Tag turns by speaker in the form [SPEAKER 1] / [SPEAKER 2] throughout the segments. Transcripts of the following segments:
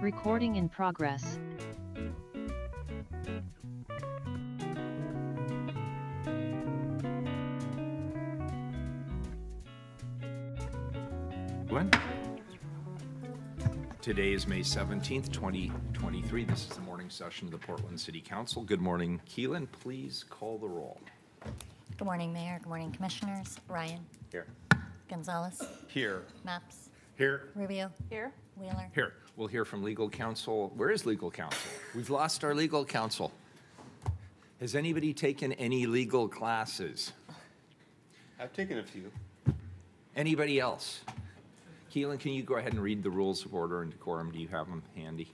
[SPEAKER 1] Recording in progress.
[SPEAKER 2] Glenn. Today is May 17th, 2023. This is the morning session of the Portland City Council. Good morning, Keelan. Please call the roll.
[SPEAKER 3] Good morning, Mayor. Good morning, Commissioners. Ryan.
[SPEAKER 2] Here.
[SPEAKER 3] Gonzalez.
[SPEAKER 2] Here.
[SPEAKER 3] Mapps.
[SPEAKER 2] Here.
[SPEAKER 3] Rubio.
[SPEAKER 4] Here.
[SPEAKER 3] Wheeler.
[SPEAKER 2] Here. We'll hear from legal counsel. Where is legal counsel? We've lost our legal counsel. Has anybody taken any legal classes?
[SPEAKER 5] I've taken a few.
[SPEAKER 2] Anybody else? Keelan, can you go ahead and read the rules of order and decorum? Do you have them handy?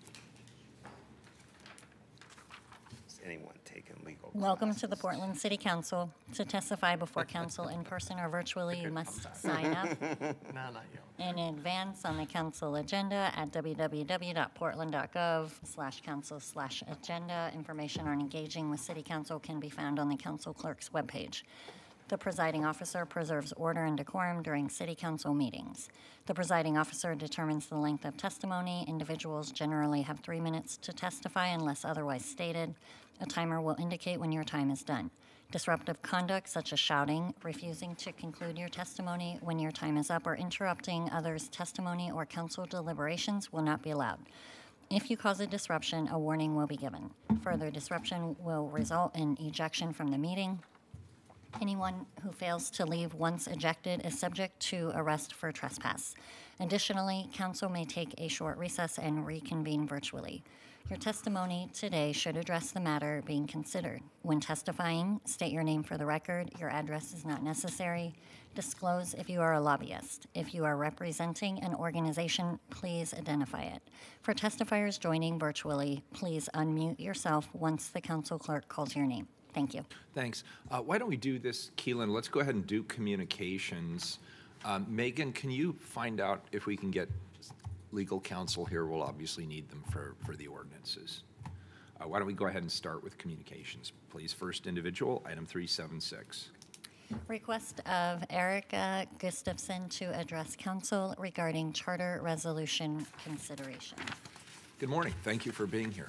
[SPEAKER 5] Has anyone taken legal?
[SPEAKER 3] Welcome to the Portland City Council. To testify before council in person or virtually, you must sign up
[SPEAKER 5] No, not you.
[SPEAKER 3] in advance on the council agenda at www.portland.gov slash council slash agenda. Information on engaging with city council can be found on the council clerk's webpage. The presiding officer preserves order and decorum during city council meetings. The presiding officer determines the length of testimony. Individuals generally have three minutes to testify unless otherwise stated. A timer will indicate when your time is done. Disruptive conduct such as shouting, refusing to conclude your testimony when your time is up, or interrupting others' testimony or council deliberations will not be allowed. If you cause a disruption, a warning will be given. Further disruption will result in ejection from the meeting. Anyone who fails to leave once ejected is subject to arrest for trespass. Additionally, council may take a short recess and reconvene virtually. Your testimony today should address the matter being considered. When testifying, state your name for the record. Your address is not necessary. Disclose if you are a lobbyist. If you are representing an organization, please identify it. For testifiers joining virtually, please unmute yourself once the council clerk calls your name. Thank you.
[SPEAKER 2] Thanks. Uh, Why don't we do this, Keelan? Let's go ahead and do communications. Um, Megan, can you find out if we can get legal counsel here? We'll obviously need them for, for the ordinances. Uh, Why don't we go ahead and start with communications, please? First individual, item 376.
[SPEAKER 3] Request of Erica Gustafson to address council regarding charter resolution consideration.
[SPEAKER 2] Good morning. Thank you for being here.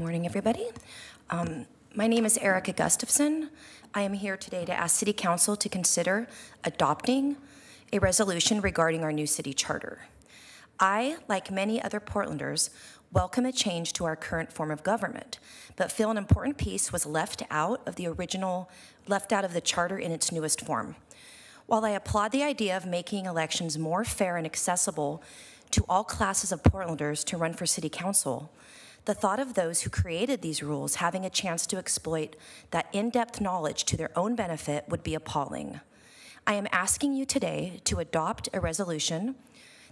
[SPEAKER 6] Morning, everybody. Um, My name is Erica Gustafson. I am here today to ask City Council to consider adopting a resolution regarding our new city charter. I, like many other Portlanders, welcome a change to our current form of government, but feel an important piece was left out of the original, left out of the charter in its newest form. While I applaud the idea of making elections more fair and accessible to all classes of Portlanders to run for city council, the thought of those who created these rules having a chance to exploit that in-depth knowledge to their own benefit would be appalling. I am asking you today to adopt a resolution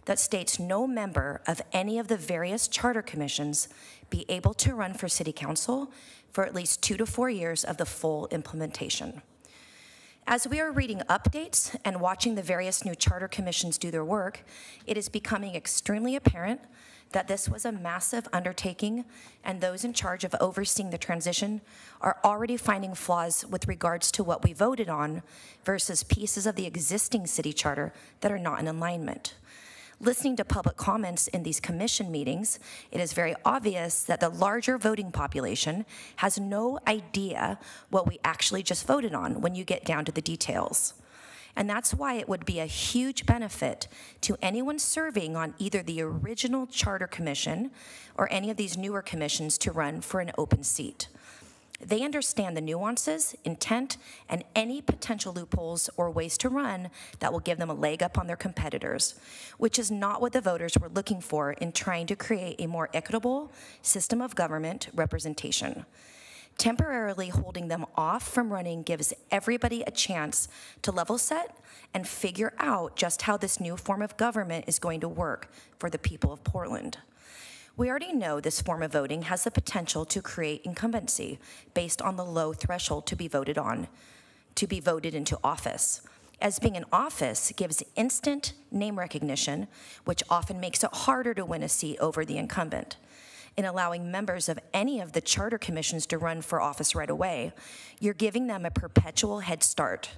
[SPEAKER 6] that states no member of any of the various charter commissions be able to run for city council for at least two to four years of the full implementation. As we are reading updates and watching the various new charter commissions do their work, it is becoming extremely apparent that this was a massive undertaking, and those in charge of overseeing the transition are already finding flaws with regards to what we voted on versus pieces of the existing city charter that are not in alignment. Listening to public comments in these commission meetings, it is very obvious that the larger voting population has no idea what we actually just voted on when you get down to the details. And that's why it would be a huge benefit to anyone serving on either the original Charter Commission or any of these newer commissions to run for an open seat. They understand the nuances, intent, and any potential loopholes or ways to run that will give them a leg up on their competitors, which is not what the voters were looking for in trying to create a more equitable system of government representation. Temporarily holding them off from running gives everybody a chance to level set and figure out just how this new form of government is going to work for the people of Portland. We already know this form of voting has the potential to create incumbency based on the low threshold to be voted on, to be voted into office. As being in office gives instant name recognition, which often makes it harder to win a seat over the incumbent. In allowing members of any of the charter commissions to run for office right away, you're giving them a perpetual head start.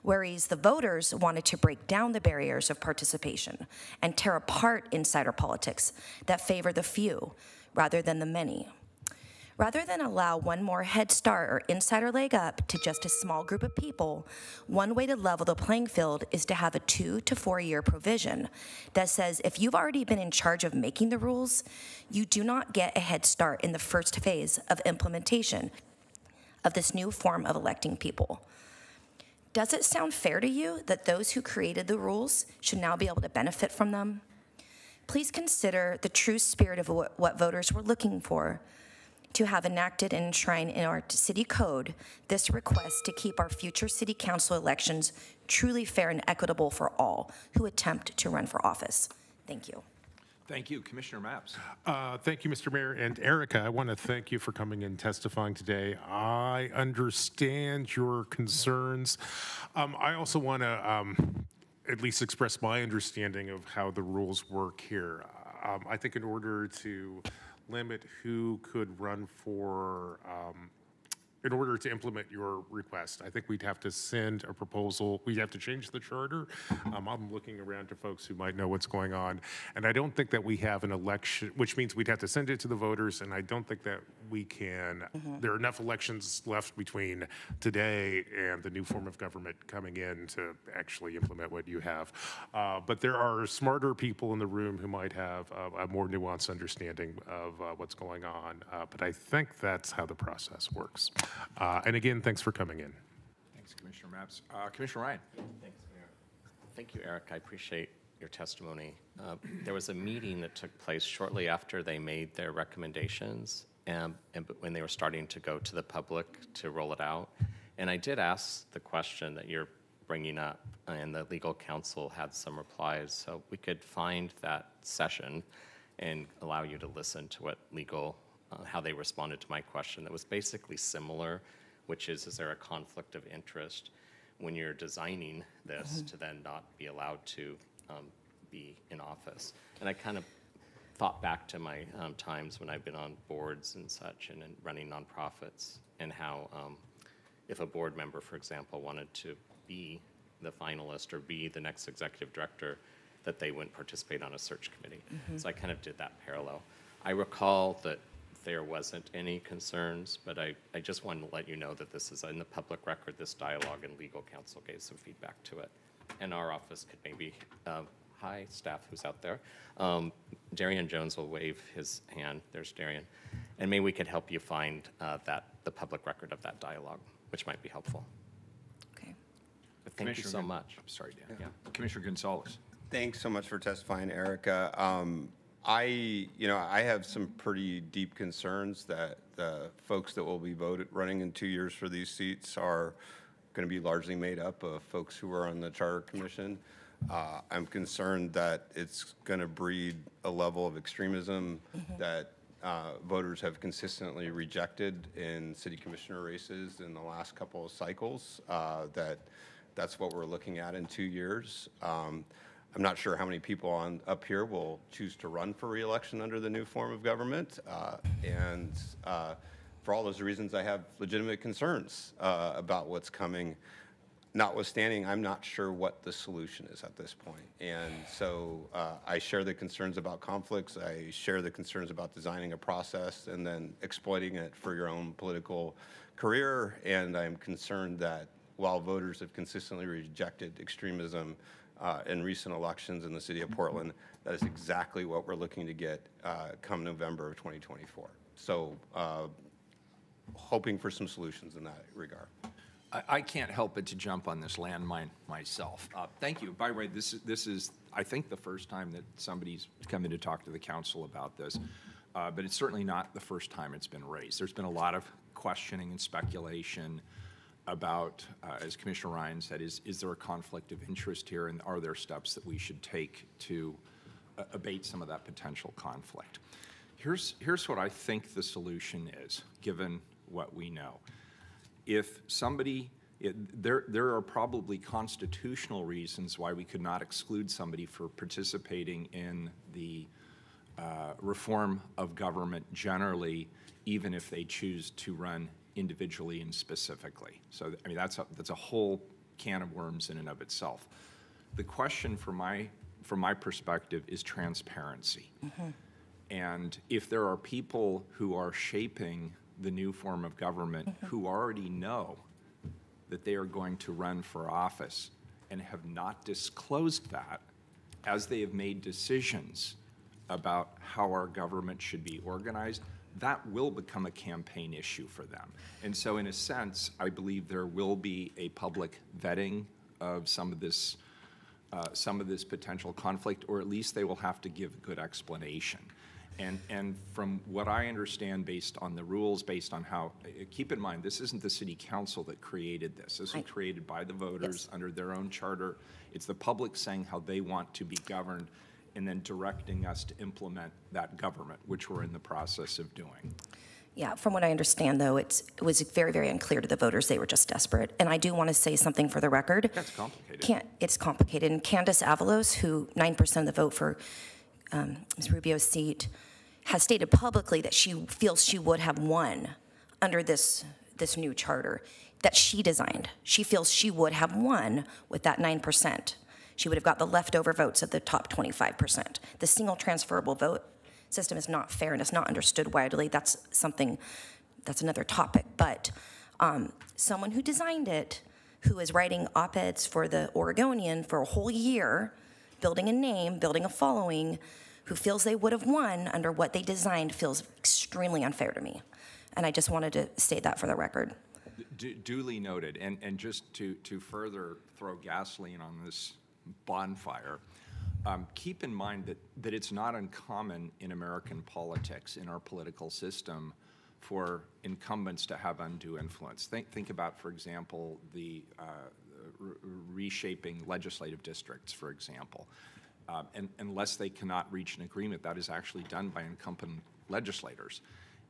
[SPEAKER 6] Whereas the voters wanted to break down the barriers of participation and tear apart insider politics that favor the few rather than the many. Rather than allow one more head start or insider leg up to just a small group of people, one way to level the playing field is to have a two to four year provision that says if you've already been in charge of making the rules, you do not get a head start in the first phase of implementation of this new form of electing people. Does it sound fair to you that those who created the rules should now be able to benefit from them? Please consider the true spirit of what, what voters were looking for to have enacted and enshrined in our city code this request to keep our future city council elections truly fair and equitable for all who attempt to run for office. Thank you.
[SPEAKER 2] Thank you. Commissioner Mapps.
[SPEAKER 4] Uh, Thank you, Mr. Mayor. And Erica, I want to thank you for coming and testifying today. I understand your concerns. Um, I also want to um, at least express my understanding of how the rules work here. Um, I think in order to limit who could run for um, in order to implement your request, I think we'd have to send a proposal. We'd have to change the charter. Um, I'm looking around to folks who might know what's going on. And I don't think that we have an election, which means we'd have to send it to the voters. And I don't think that we can, there are enough elections left between today and the new form of government coming in to actually implement what you have. Uh, but there are smarter people in the room who might have a, a more nuanced understanding of uh, what's going on. Uh, but I think that's how the process works. Uh, and again, thanks for coming in.
[SPEAKER 2] Thanks, Commissioner Mapps. Uh, Commissioner Ryan.
[SPEAKER 5] Thanks, Mayor. Thank you, Eric. I appreciate your testimony. Uh, There was a meeting that took place shortly after they made their recommendations and, and when they were starting to go to the public to roll it out. And I did ask the question that you're bringing up, and the legal counsel had some replies. So we could find that session and allow you to listen to what legal, uh, how they responded to my question that was basically similar, which is, is there a conflict of interest when you're designing this to then not be allowed to um, be in office? And I kind of thought back to my um, times when I've been on boards and such and, and running nonprofits and how um, if a board member, for example, wanted to be the finalist or be the next executive director, that they wouldn't participate on a search committee. So I kind of did that parallel. I recall that there wasn't any concerns, but I, I just wanted to let you know that this is in the public record, this dialogue, and legal counsel gave some feedback to it. And our office could maybe, uh, hi, staff who's out there. Um, Darian Jones will wave his hand. There's Darian. And maybe we could help you find uh, that, the public record of that dialogue, which might be helpful.
[SPEAKER 6] Okay.
[SPEAKER 5] But thank you so
[SPEAKER 2] Gon-
[SPEAKER 5] much.
[SPEAKER 2] I'm sorry, Dan.
[SPEAKER 5] Yeah.
[SPEAKER 2] Commissioner Gonzalez.
[SPEAKER 7] Thanks so much for testifying, Erica. Um, I, you know, I have some pretty deep concerns that the folks that will be voted, running in two years for these seats are going to be largely made up of folks who are on the Charter Commission. Uh, I'm concerned that it's going to breed a level of extremism that uh, voters have consistently rejected in city commissioner races in the last couple of cycles, uh, that that's what we're looking at in two years. Um, I'm not sure how many people on, up here will choose to run for reelection under the new form of government. uh, And uh, for all those reasons, I have legitimate concerns uh, about what's coming. Notwithstanding, I'm not sure what the solution is at this point. And so uh, I share the concerns about conflicts. I share the concerns about designing a process and then exploiting it for your own political career. And I'm concerned that while voters have consistently rejected extremism uh, in recent elections in the city of Portland, that is exactly what we're looking to get uh, come November of 2024. So uh, hoping for some solutions in that regard.
[SPEAKER 2] I, I can't help but to jump on this landmine myself. Uh, Thank you. By the way, this is, this is, I think, the first time that somebody's come in to talk to the council about this, Uh, but it's certainly not the first time it's been raised. There's been a lot of questioning and speculation about, uh, as Commissioner Ryan said, is, is there a conflict of interest here, and are there steps that we should take to uh, abate some of that potential conflict? Here's, here's what I think the solution is, given what we know if somebody, it- there, there are probably constitutional reasons why we could not exclude somebody for participating in the uh, reform of government generally, even if they choose to run individually and specifically. So, I mean, that's a, that's a whole can of worms in and of itself. The question from my, from my perspective is transparency. And if there are people who are shaping the new form of government who already know that they are going to run for office and have not disclosed that as they have made decisions about how our government should be organized, that will become a campaign issue for them. And so, in a sense, I believe there will be a public vetting of some of this, uh, some of this potential conflict, or at least they will have to give a good explanation. And, and from what I understand, based on the rules, based on how, uh, keep in mind, this isn't the city council that created this. This was
[SPEAKER 6] Right.
[SPEAKER 2] created by the voters under their own charter. It's the public saying how they want to be governed and then directing us to implement that government, which we're in the process of doing.
[SPEAKER 6] Yeah, from what I understand, though, it's, it was very, very unclear to the voters. They were just desperate. And I do want to say something for the record.
[SPEAKER 2] That's complicated.
[SPEAKER 6] Can't, it's complicated. And Candace Avalos, who 9% of the vote for um, Ms. Rubio's seat, has stated publicly that she feels she would have won under this, this new charter that she designed. She feels she would have won with that 9%. She would have got the leftover votes of the top 25%. The single transferable vote system is not fair and it's not understood widely. That's something, that's another topic. But um, someone who designed it, who is writing op-eds for the Oregonian for a whole year, building a name, building a following, who feels they would have won under what they designed feels extremely unfair to me. And I just wanted to state that for the record.
[SPEAKER 2] Du- Duly noted, and, and just to, to further throw gasoline on this bonfire, um, keep in mind that, that it's not uncommon in American politics, in our political system, for incumbents to have undue influence. Think, think about, for example, the uh, r- reshaping legislative districts, for example. Um, and unless they cannot reach an agreement, that is actually done by incumbent legislators.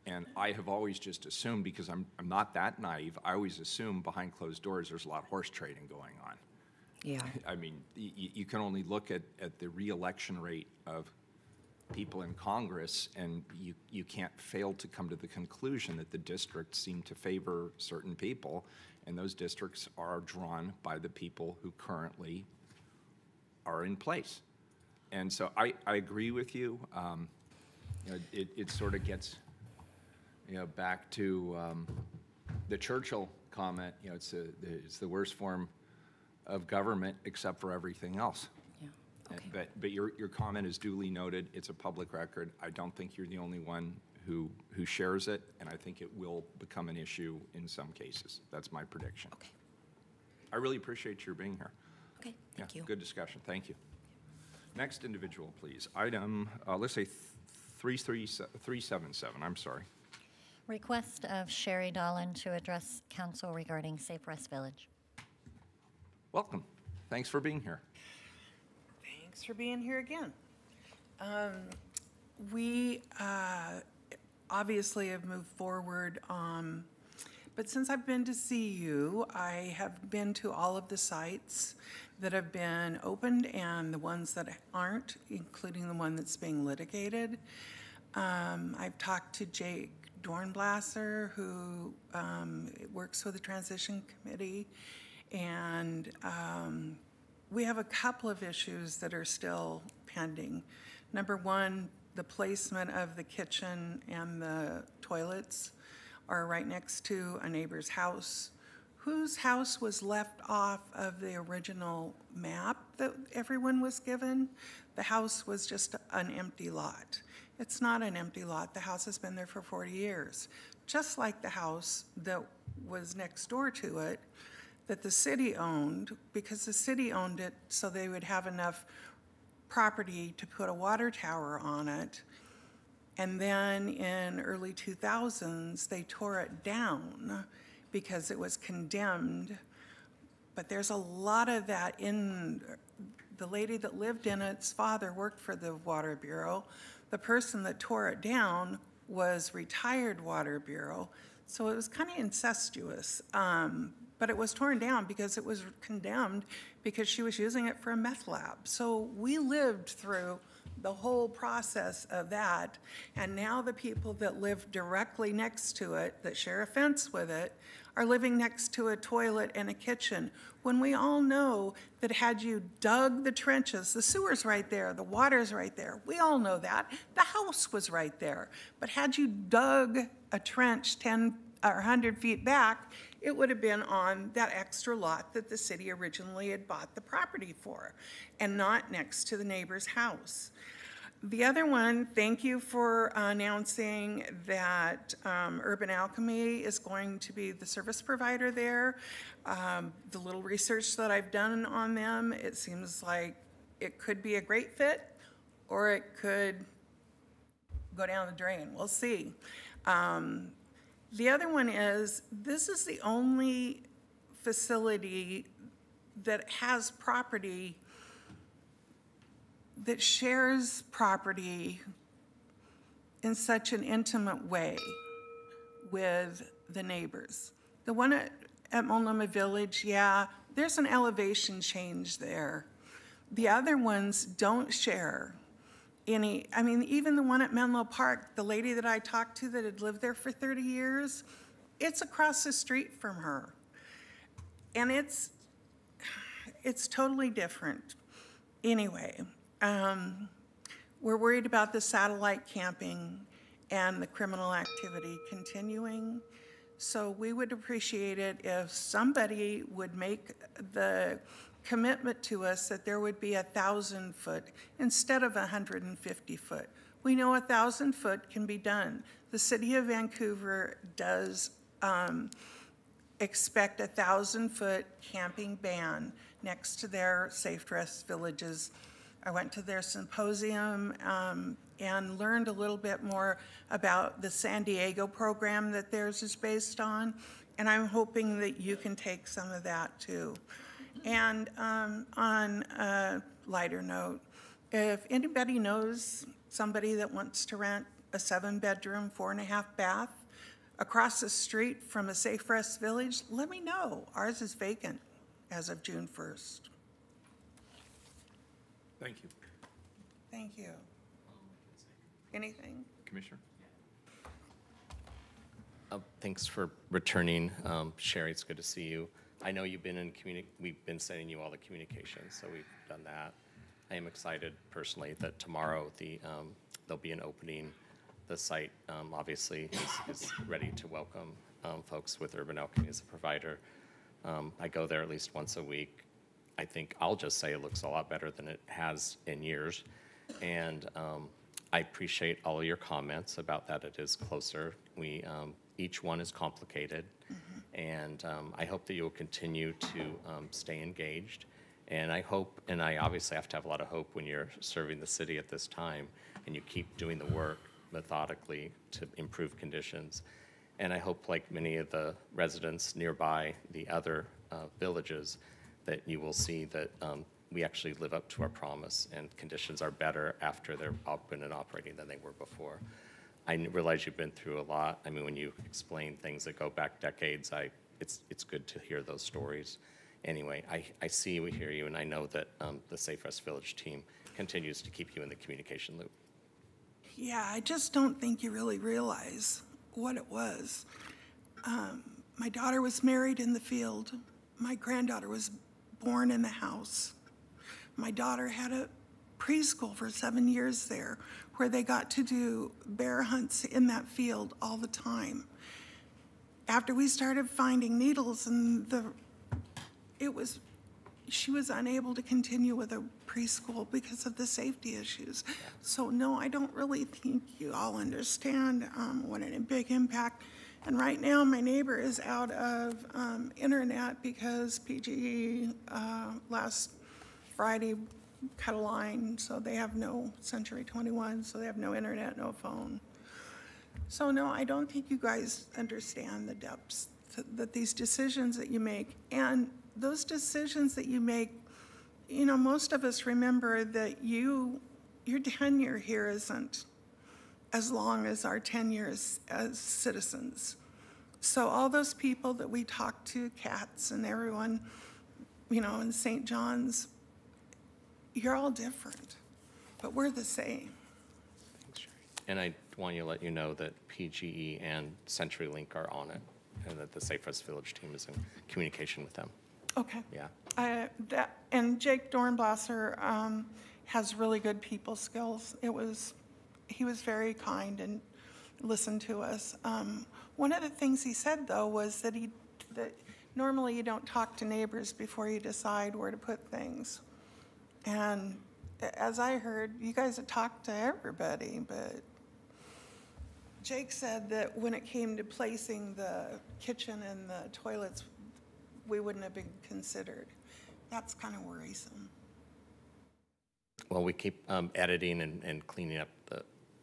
[SPEAKER 2] And I have always just assumed, because I'm, I'm not that naive, I always assume behind closed doors, there's a lot of horse trading going on.
[SPEAKER 6] Yeah.
[SPEAKER 2] I mean, you can only look at, at the reelection rate of people in Congress, and you, you can't fail to come to the conclusion that the districts seem to favor certain people, and those districts are drawn by the people who currently are in place. And so I, I agree with you. Um, you know, it, it sort of gets, you know, back to um, the Churchill comment, you know, it's the, it's the worst form of government except for everything else.
[SPEAKER 6] Yeah. Okay.
[SPEAKER 2] But, but your, your comment is duly noted. It's a public record. I don't think you're the only one who, who shares it, and I think it will become an issue in some cases. That's my prediction.
[SPEAKER 6] Okay.
[SPEAKER 2] I really appreciate your being here.
[SPEAKER 6] Okay. Thank
[SPEAKER 2] Yeah,
[SPEAKER 6] you.
[SPEAKER 2] Good discussion. Thank you. Next individual, please. Item, uh, let's say th- three three se- 377, I'm sorry.
[SPEAKER 3] Request of Sherry Dolan to address council regarding Safe Rest Village.
[SPEAKER 2] Welcome. Thanks for being here.
[SPEAKER 8] Thanks for being here again. Um, We uh, obviously have moved forward, um, but since I've been to see you, I have been to all of the sites that have been opened and the ones that aren't, including the one that's being litigated. Um, I've talked to Jake Dornblasser, who um, works with the Transition Committee, and um, we have a couple of issues that are still pending. Number one, the placement of the kitchen and the toilets are right next to a neighbor's house whose house was left off of the original map that everyone was given. The house was just an empty lot. It's not an empty lot. The house has been there for 40 years. Just like the house that was next door to it, that the city owned, because the city owned it so they would have enough property to put a water tower on it. And then in early 2000s, they tore it down because it was condemned. But there's a lot of that in, the lady that lived in its father worked for the Water Bureau. The person that tore it down was retired Water Bureau. So it was kind of incestuous. Um, But it was torn down because it was condemned because she was using it for a meth lab. So we lived through the whole process of that. And now the people that live directly next to it, that share a fence with it, are living next to a toilet and a kitchen. When we all know that had you dug the trenches, the sewer's right there, the water's right there. We all know that. The house was right there. But had you dug a trench 10 or 100 feet back, it would have been on that extra lot that the city originally had bought the property for, and not next to the neighbor's house. The other one, thank you for announcing that um, Urban Alchemy is going to be the service provider there. Um, The little research that I've done on them, it seems like it could be a great fit, or it could go down the drain. We'll see. Um, The other one is, this is the only facility that has property that shares property in such an intimate way with the neighbors. The one at, at Multnomah Village, yeah, there's an elevation change there. The other ones don't share any, I mean, even the one at Menlo Park, the lady that I talked to that had lived there for 30 years, it's across the street from her. And it's, it's totally different. Anyway, um, we're worried about the satellite camping and the criminal activity continuing. So we would appreciate it if somebody would make the commitment to us that there would be a thousand foot instead of a hundred and fifty foot. We know a thousand foot can be done. The city of Vancouver does, um, expect a thousand-foot camping ban next to their safe rest villages. I went to their symposium um, and learned a little bit more about the San Diego program that theirs is based on, and I'm hoping that you can take some of that too. And um, on a lighter note, if anybody knows somebody that wants to rent a seven-bedroom, four-and-a-half bath across the street from a Safe Rest Village, let me know. Ours is vacant as of June 1st.
[SPEAKER 2] Thank you.
[SPEAKER 8] Thank you. Anything?
[SPEAKER 2] Commissioner?
[SPEAKER 5] Uh, Thanks for returning. Um, Sherry, it's good to see you. I know you've been in communi, we've been sending you all the communications, so we've done that. I am excited personally that tomorrow the, um, there'll be an opening. The site, um, obviously, is, is ready to welcome, um, folks with Urban Alchemy as a provider. Um, I go there at least once a week. I think, I'll just say it looks a lot better than it has in years. And um, I appreciate all your comments about that it is closer. We, um, each one is complicated. And um, I hope that you'll continue to um, stay engaged. And I hope, and I obviously have to have a lot of hope when you're serving the city at this time and you keep doing the work methodically to improve conditions. And I hope, like many of the residents nearby the other uh, villages, that you will see that um, we actually live up to our promise and conditions are better after they're open and operating than they were before. I realize you've been through a lot. I mean, when you explain things that go back decades, I, it's, it's good to hear those stories. Anyway, I, I see, we hear you, and I know that um, the Safe Rest Village team continues to keep you in the communication loop.
[SPEAKER 8] Yeah, I just don't think you really realize what it was. Um, my daughter was married in the field. My granddaughter was born in the house. My daughter had a preschool for seven years there where they got to do bear hunts in that field all the time. After we started finding needles and the, it was, she was unable to continue with a preschool because of the safety issues. So no, I don't really think you all understand um, what a big impact. And right now, my neighbor is out of um, internet because PGE uh, last Friday cut a line, so they have no Century 21, so they have no internet, no phone. So no, I don't think you guys understand the depths that these decisions that you make, and those decisions that you make, you know, most of us remember that you, your tenure here isn't as long as our tenure as, as citizens. So all those people that we talked to, Cats and everyone, you know, in St. John's, you're all different. but we're the same.
[SPEAKER 5] And I want to let you know that PGE and CenturyLink are on it, and that the Safe Rest Village team is in communication with them.
[SPEAKER 8] Okay.
[SPEAKER 5] Yeah.
[SPEAKER 8] I- that- And Jake Dornblasser um, has really good people skills. It was, he was very kind and listened to us. Um, One of the things he said, though, was that he, that normally you don't talk to neighbors before you decide where to put things. And as I heard, you guys had talked to everybody, but Jake said that when it came to placing the kitchen and the toilets, we wouldn't have been considered. That's kind of worrisome.
[SPEAKER 5] Well, we keep um, editing and, and cleaning up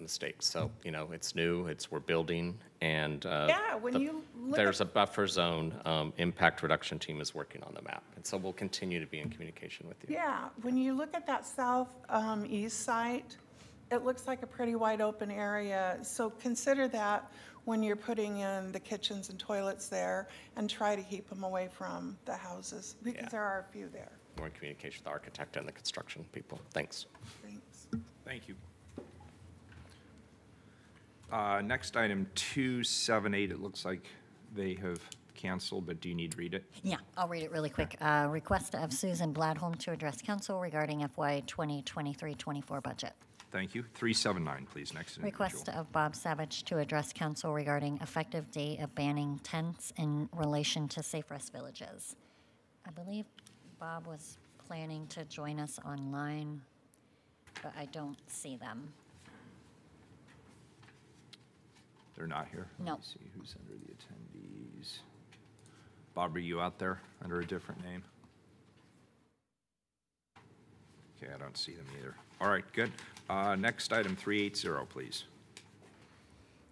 [SPEAKER 5] mistakes. So, you know, it's new, it's, we're building, and. uh,
[SPEAKER 8] Yeah, when
[SPEAKER 5] the-
[SPEAKER 8] you look
[SPEAKER 5] There's
[SPEAKER 8] at-
[SPEAKER 5] a buffer zone, um, impact reduction team is working on the map. And so we'll continue to be in communication with you.
[SPEAKER 8] Yeah, when you look at that south um, east site, it looks like a pretty wide open area. So consider that when you're putting in the kitchens and toilets there and try to keep them away from the houses,
[SPEAKER 5] Yeah.
[SPEAKER 8] because there are a few there.
[SPEAKER 5] We're in communication with the architect and the construction people. Thanks.
[SPEAKER 8] Thanks.
[SPEAKER 2] Thank you. Uh, Next item, 278, it looks like they have canceled, but do you need to read it?
[SPEAKER 3] Yeah, I'll read it really quick. Uh, Request of Susan Bladholm to address council regarding FY 2023-24 budget.
[SPEAKER 2] Thank you. 379, please, next individual.
[SPEAKER 3] Request of Bob Savage to address council regarding effective date of banning tents in relation to Safe Rest Villages. I believe Bob was planning to join us online, but I don't see them.
[SPEAKER 2] They're not here? Let
[SPEAKER 3] No.
[SPEAKER 2] me see who's under the attendees. Bob, are you out there under a different name? Okay, I don't see them either. All right, good. Uh, Next item, 380, please.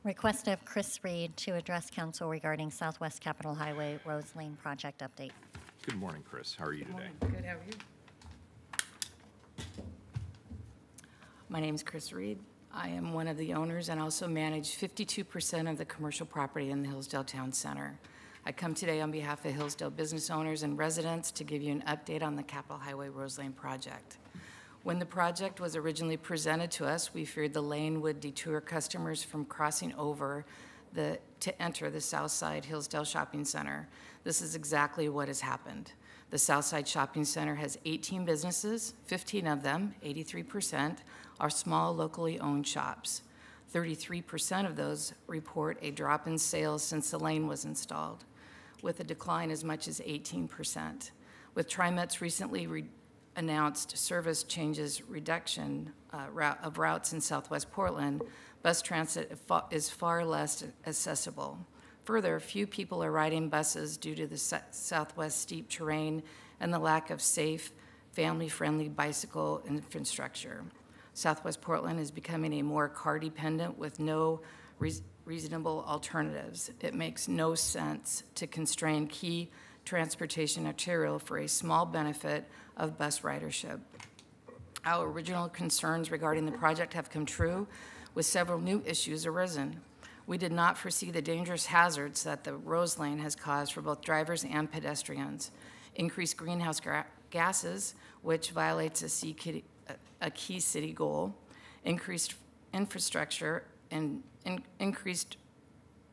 [SPEAKER 3] Request of Chris Reed to address council regarding Southwest Capitol Highway Rose Lane project update.
[SPEAKER 2] Good morning, Chris. How are you today?
[SPEAKER 9] Good, how are you? My name's Chris Reed. I am one of the owners and also manage 52% of the commercial property in the Hillsdale Town Center. I come today on behalf of Hillsdale business owners and residents to give you an update on the Capitol Highway Rose Lane project. When the project was originally presented to us, we feared the lane would detour customers from crossing over the, to enter the Southside Hillsdale Shopping Center. This is exactly what has happened. The Southside Shopping Center has 18 businesses, 15 of them, 83%, are small locally owned shops. 33% of those report a drop in sales since the lane was installed, with a decline as much as 18%. With TriMet's recently re- announced service changes reduction uh, route- of routes in southwest Portland, bus transit is far less accessible. Further, few people are riding buses due to the southwest steep terrain and the lack of safe, family-friendly bicycle infrastructure. Southwest Portland is becoming a more car-dependent with no reas- reasonable alternatives. It makes no sense to constrain key transportation arterial for a small benefit of bus ridership. Our original concerns regarding the project have come true, with several new issues arisen. We did not foresee the dangerous hazards that the Rose Lane has caused for both drivers and pedestrians. Increased greenhouse gases, which violates the a- key city goal, increased infrastructure, and in- increased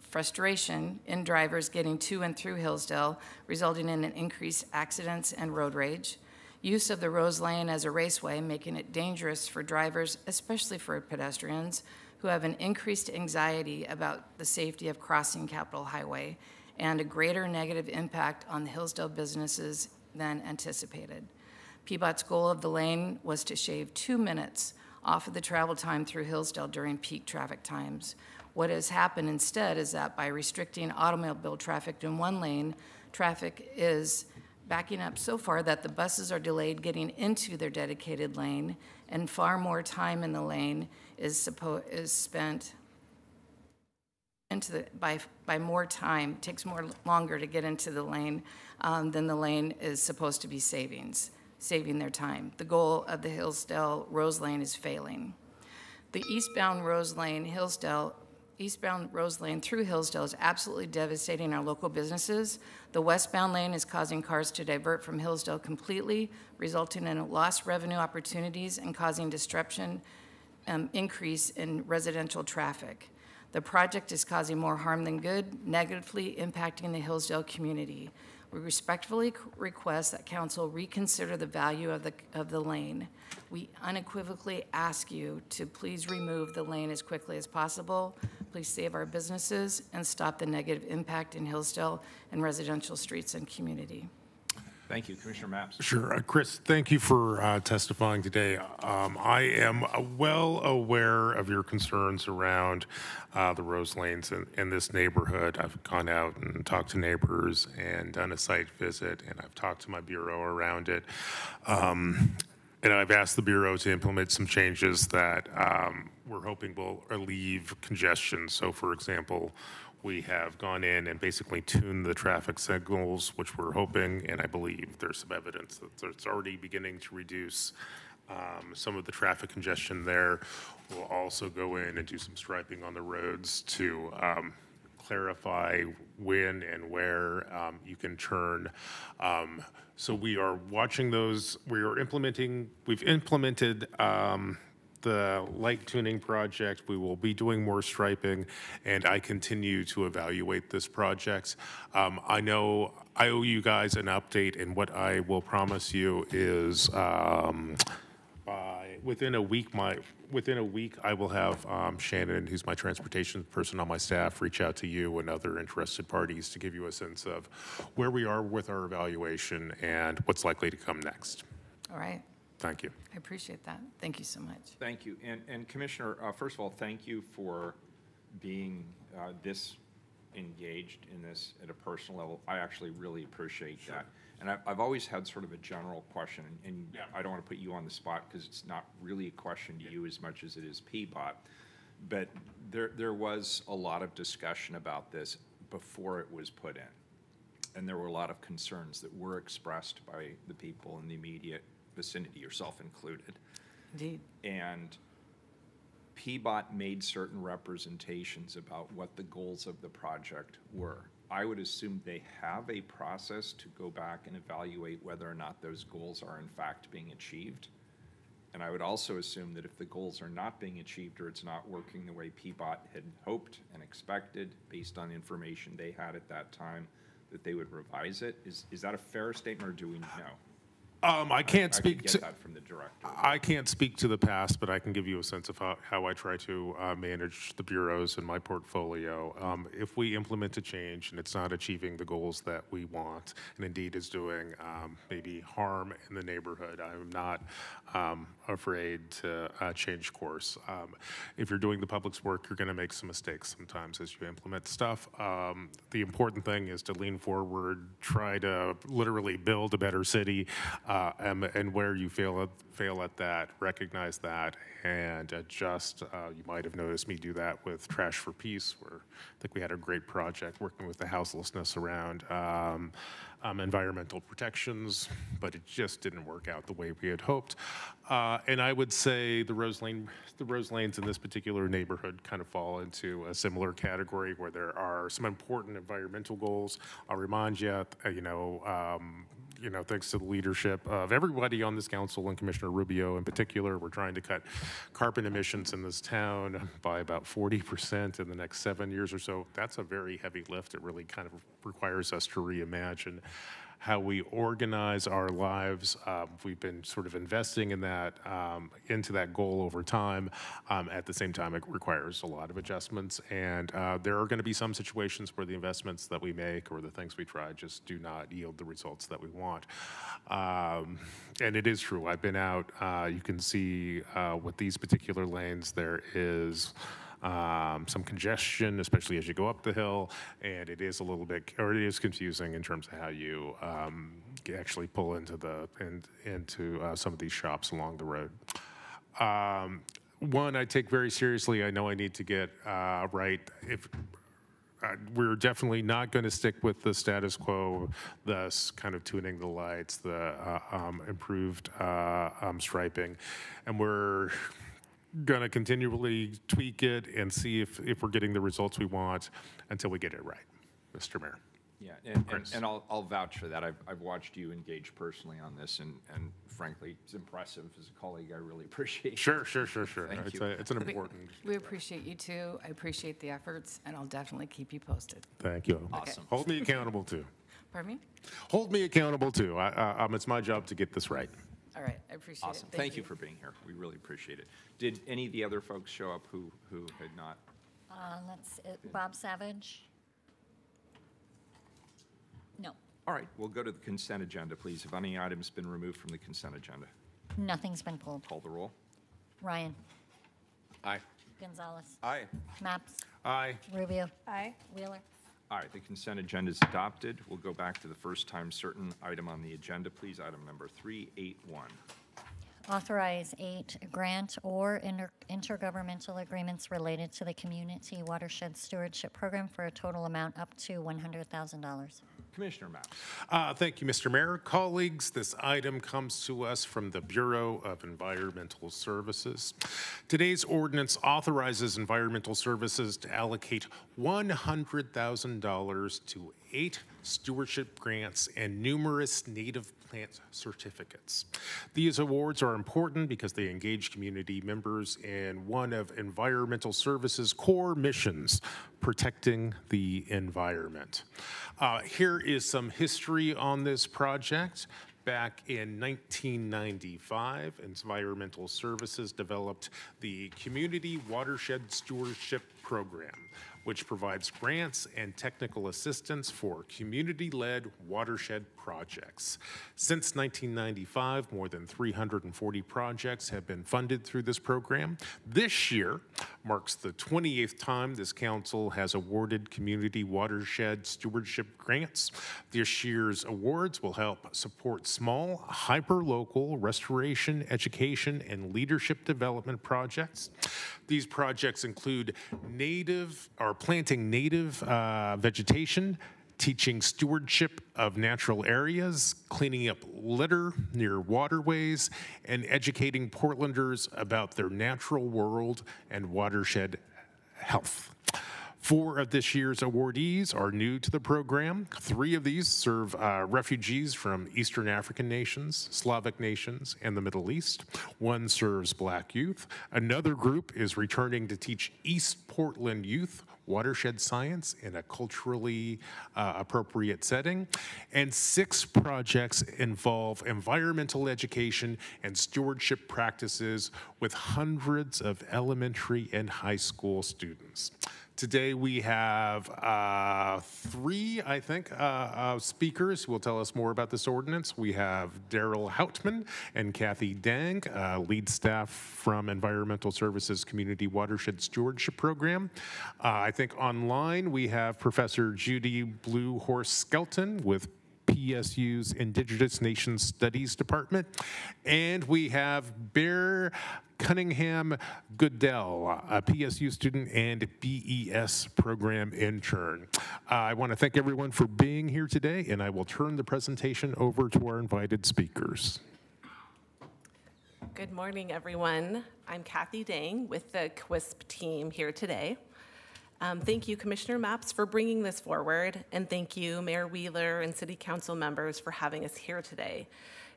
[SPEAKER 9] frustration in drivers getting to and through Hillsdale, resulting in an increased accidents and road rage. Use of the Rose Lane as a raceway, making it dangerous for drivers, especially for pedestrians, who have an increased anxiety about the safety of crossing Capitol Highway, and a greater negative impact on the Hillsdale businesses than anticipated. PBOT's goal of the lane was to shave two minutes off of the travel time through Hillsdale during peak traffic times. What has happened instead is that by restricting automobile traffic in one lane, traffic is backing up so far that the buses are delayed getting into their dedicated lane, and far more time in the lane is is spent into the, by, by more time, takes more longer to get into the lane um, than the lane is supposed to be savings, saving their time. The goal of the Hillsdale Rose Lane is failing. The eastbound Rose Lane Hillsdale eastbound Rose Lane through Hillsdale is absolutely devastating our local businesses. The westbound lane is causing cars to divert from Hillsdale completely, resulting in lost revenue opportunities and causing disruption, um, increase in residential traffic. The project is causing more harm than good, negatively impacting the Hillsdale community. We respectfully request that council reconsider the value of the, of the lane. We unequivocally ask you to please remove the lane as quickly as possible. Please save our businesses and stop the negative impact in Hillsdale and residential streets and community.
[SPEAKER 2] Thank you. Commissioner Mapps?
[SPEAKER 4] Sure. Uh, Chris, thank you for uh, testifying today. Um, I am well aware of your concerns around uh, the Rose Lanes in, in this neighborhood. I've gone out and talked to neighbors and done a site visit, and I've talked to my bureau around it. Um, and I've asked the Bureau to implement some changes that um, we're hoping will relieve congestion. So, for example, we have gone in and basically tuned the traffic signals, which we're hoping, and I believe there's some evidence that it's already beginning to reduce um, some of the traffic congestion there. We'll also go in and do some striping on the roads to um, clarify when and where um, you can turn. Um, So we are watching those, we are implementing, we've implemented um, the light tuning project. We will be doing more striping, and I continue to evaluate this project. Um, I know I owe you guys an update, and what I will promise you is um, by, within a week, my, within a week, I will have um, Shannon, who's my transportation person on my staff, reach out to you and other interested parties to give you a sense of where we are with our evaluation and what's likely to come next.
[SPEAKER 9] All right,
[SPEAKER 4] Thank you.
[SPEAKER 9] I appreciate that. Thank you so much.
[SPEAKER 2] Thank you. And, and Commissioner, uh, first of all, thank you for being uh, this engaged in this at a personal level. I actually really appreciate that. And I've, I've always had sort of a general question, and- and
[SPEAKER 4] Yeah.
[SPEAKER 2] I don't want to put you on the spot because it's not really a question to you as much as it is PBOT. But there, there was a lot of discussion about this before it was put in. And there were a lot of concerns that were expressed by the people in the immediate vicinity, yourself included.
[SPEAKER 9] Indeed.
[SPEAKER 2] And PBOT made certain representations about what the goals of the project were. I would assume they have a process to go back and evaluate whether or not those goals are in fact being achieved. And I would also assume that if the goals are not being achieved or it's not working the way PBOT had hoped and expected, based on information they had at that time, that they would revise it. Is, is that a fair statement or do we know?
[SPEAKER 4] Um, I can't
[SPEAKER 2] I
[SPEAKER 4] speak
[SPEAKER 2] could
[SPEAKER 4] to.
[SPEAKER 2] get that from the director.
[SPEAKER 4] I can't speak to the past, but I can give you a sense of how, how I try to uh, manage the bureaus in my portfolio. Um, if we implement a change and it's not achieving the goals that we want, and indeed is doing um, maybe harm in the neighborhood, I'm not um, afraid to uh, change course. Um, if you're doing the public's work, you're going to make some mistakes sometimes as you implement stuff. Um, the important thing is to lean forward, try to literally build a better city, uh, and, and where you fail at, fail at that, recognize that, and adjust. Uh, you might have noticed me do that with Trash for Peace, where I think we had a great project working with the houselessness around um, um, environmental protections, but it just didn't work out the way we had hoped. Uh, and I would say the Rose Lane, the Rose Lanes in this particular neighborhood kind of fall into a similar category where there are some important environmental goals. I'll remind you, uh, you know, um, you know, thanks to the leadership of everybody on this council and Commissioner Rubio in particular, we're trying to cut carbon emissions in this town by about 40% in the next seven years or so. That's a very heavy lift. It really kind of requires us to reimagine how we organize our lives. Um, we've been sort of investing in that, um, into that goal over time. Um, at the same time, it requires a lot of adjustments, and uh, there are going to be some situations where the investments that we make or the things we try just do not yield the results that we want. Um, and it is true. I've been out. Uh, you can see uh, with these particular lanes, there is um, some congestion, especially as you go up the hill, and it is a little bit, or it is confusing in terms of how you um, actually pull into the in, into uh, some of these shops along the road. Um, one I take very seriously. I know I need to get uh, right. If uh, we're definitely not going to stick with the status quo, thus kind of tuning the lights, the uh, um, improved uh, um, striping, and we're going to continually tweak it and see if, if we're getting the results we want until we get it right, Mr. Mayor.
[SPEAKER 2] Yeah, and, and, and I'll, I'll vouch for that. I've, I've watched you engage personally on this and, and frankly, it's impressive. As a colleague, I really appreciate it.
[SPEAKER 4] Sure, sure, sure, sure.
[SPEAKER 2] Thank
[SPEAKER 4] It's,
[SPEAKER 2] you.
[SPEAKER 4] a, it's an important,
[SPEAKER 9] We appreciate you too. I appreciate the efforts, and I'll definitely keep you posted.
[SPEAKER 4] thank you.
[SPEAKER 2] Awesome.
[SPEAKER 4] Hold me accountable too.
[SPEAKER 9] Pardon me?
[SPEAKER 4] Hold me accountable too. I, I, um, it's my job to get this right.
[SPEAKER 9] All right, I appreciate it.
[SPEAKER 2] Awesome. Thank you for being here. We really appreciate it. Did any of the other folks show up who, who had not?
[SPEAKER 3] Uh, let's, uh, Bob Savage? No,
[SPEAKER 2] All right, we'll go to the consent agenda, please. Have any items been removed from the consent agenda?
[SPEAKER 3] nothing's been pulled.
[SPEAKER 2] Call the roll.
[SPEAKER 3] Ryan?
[SPEAKER 5] Aye.
[SPEAKER 3] Gonzalez?
[SPEAKER 7] Aye.
[SPEAKER 3] Mapps?
[SPEAKER 4] Aye.
[SPEAKER 3] Rubio?
[SPEAKER 6] Aye.
[SPEAKER 3] Wheeler?
[SPEAKER 2] All right, the consent agenda is adopted. We'll go back to the first time certain item on the agenda, please. Item number 381.
[SPEAKER 3] Authorize eight grant or inter- intergovernmental agreements related to the Community Watershed Stewardship Program for a total amount up to $100,000.
[SPEAKER 2] Commissioner Mapp.
[SPEAKER 4] Uh, Thank you, Mr. Mayor. Colleagues, this item comes to us from the Bureau of Environmental Services. Today's ordinance authorizes environmental services to allocate $100,000 to eight stewardship grants and numerous native plant certificates. These awards are important because they engage community members in one of environmental services core missions, protecting the environment. Uh, Here is some history on this project. Back in 1995, Environmental Services developed the Community Watershed Stewardship Program, which provides grants and technical assistance for community-led watershed projects. Since 1995, more than 340 projects have been funded through this program. This year marks the 28th time this council has awarded community watershed stewardship grants. This year's awards will help support small, hyper-local restoration, education, and leadership development projects. These projects include native, or planting native uh, vegetation, teaching stewardship of natural areas, cleaning up litter near waterways, and educating Portlanders about their natural world and watershed health. Four of this year's awardees are new to the program. Three of these serve uh, refugees from Eastern African nations, Slavic nations, and the Middle East. One serves black youth. Another group is returning to teach East Portland youth watershed science in a culturally uh, appropriate setting. And six projects involve environmental education and stewardship practices with hundreds of elementary and high school students. Today we have uh, three, I think, uh, uh, speakers who will tell us more about this ordinance. We have Daryl Houtman and Kathy Dang, uh, lead staff from Environmental Services Community Watershed Stewardship Program. Uh, I think online we have Professor Judy Blue Horse Skelton with PSU's Indigenous Nations Studies Department. And we have Bear Cunningham Goodell, a PSU student and BES program intern. Uh, I want to thank everyone for being here today, and I will turn the presentation over to our invited speakers.
[SPEAKER 10] Good morning, everyone. I'm Kathy Dang with the QUISP team here today. Um, Thank you, Commissioner Mapps, for bringing this forward, and thank you, Mayor Wheeler and City Council members for having us here today.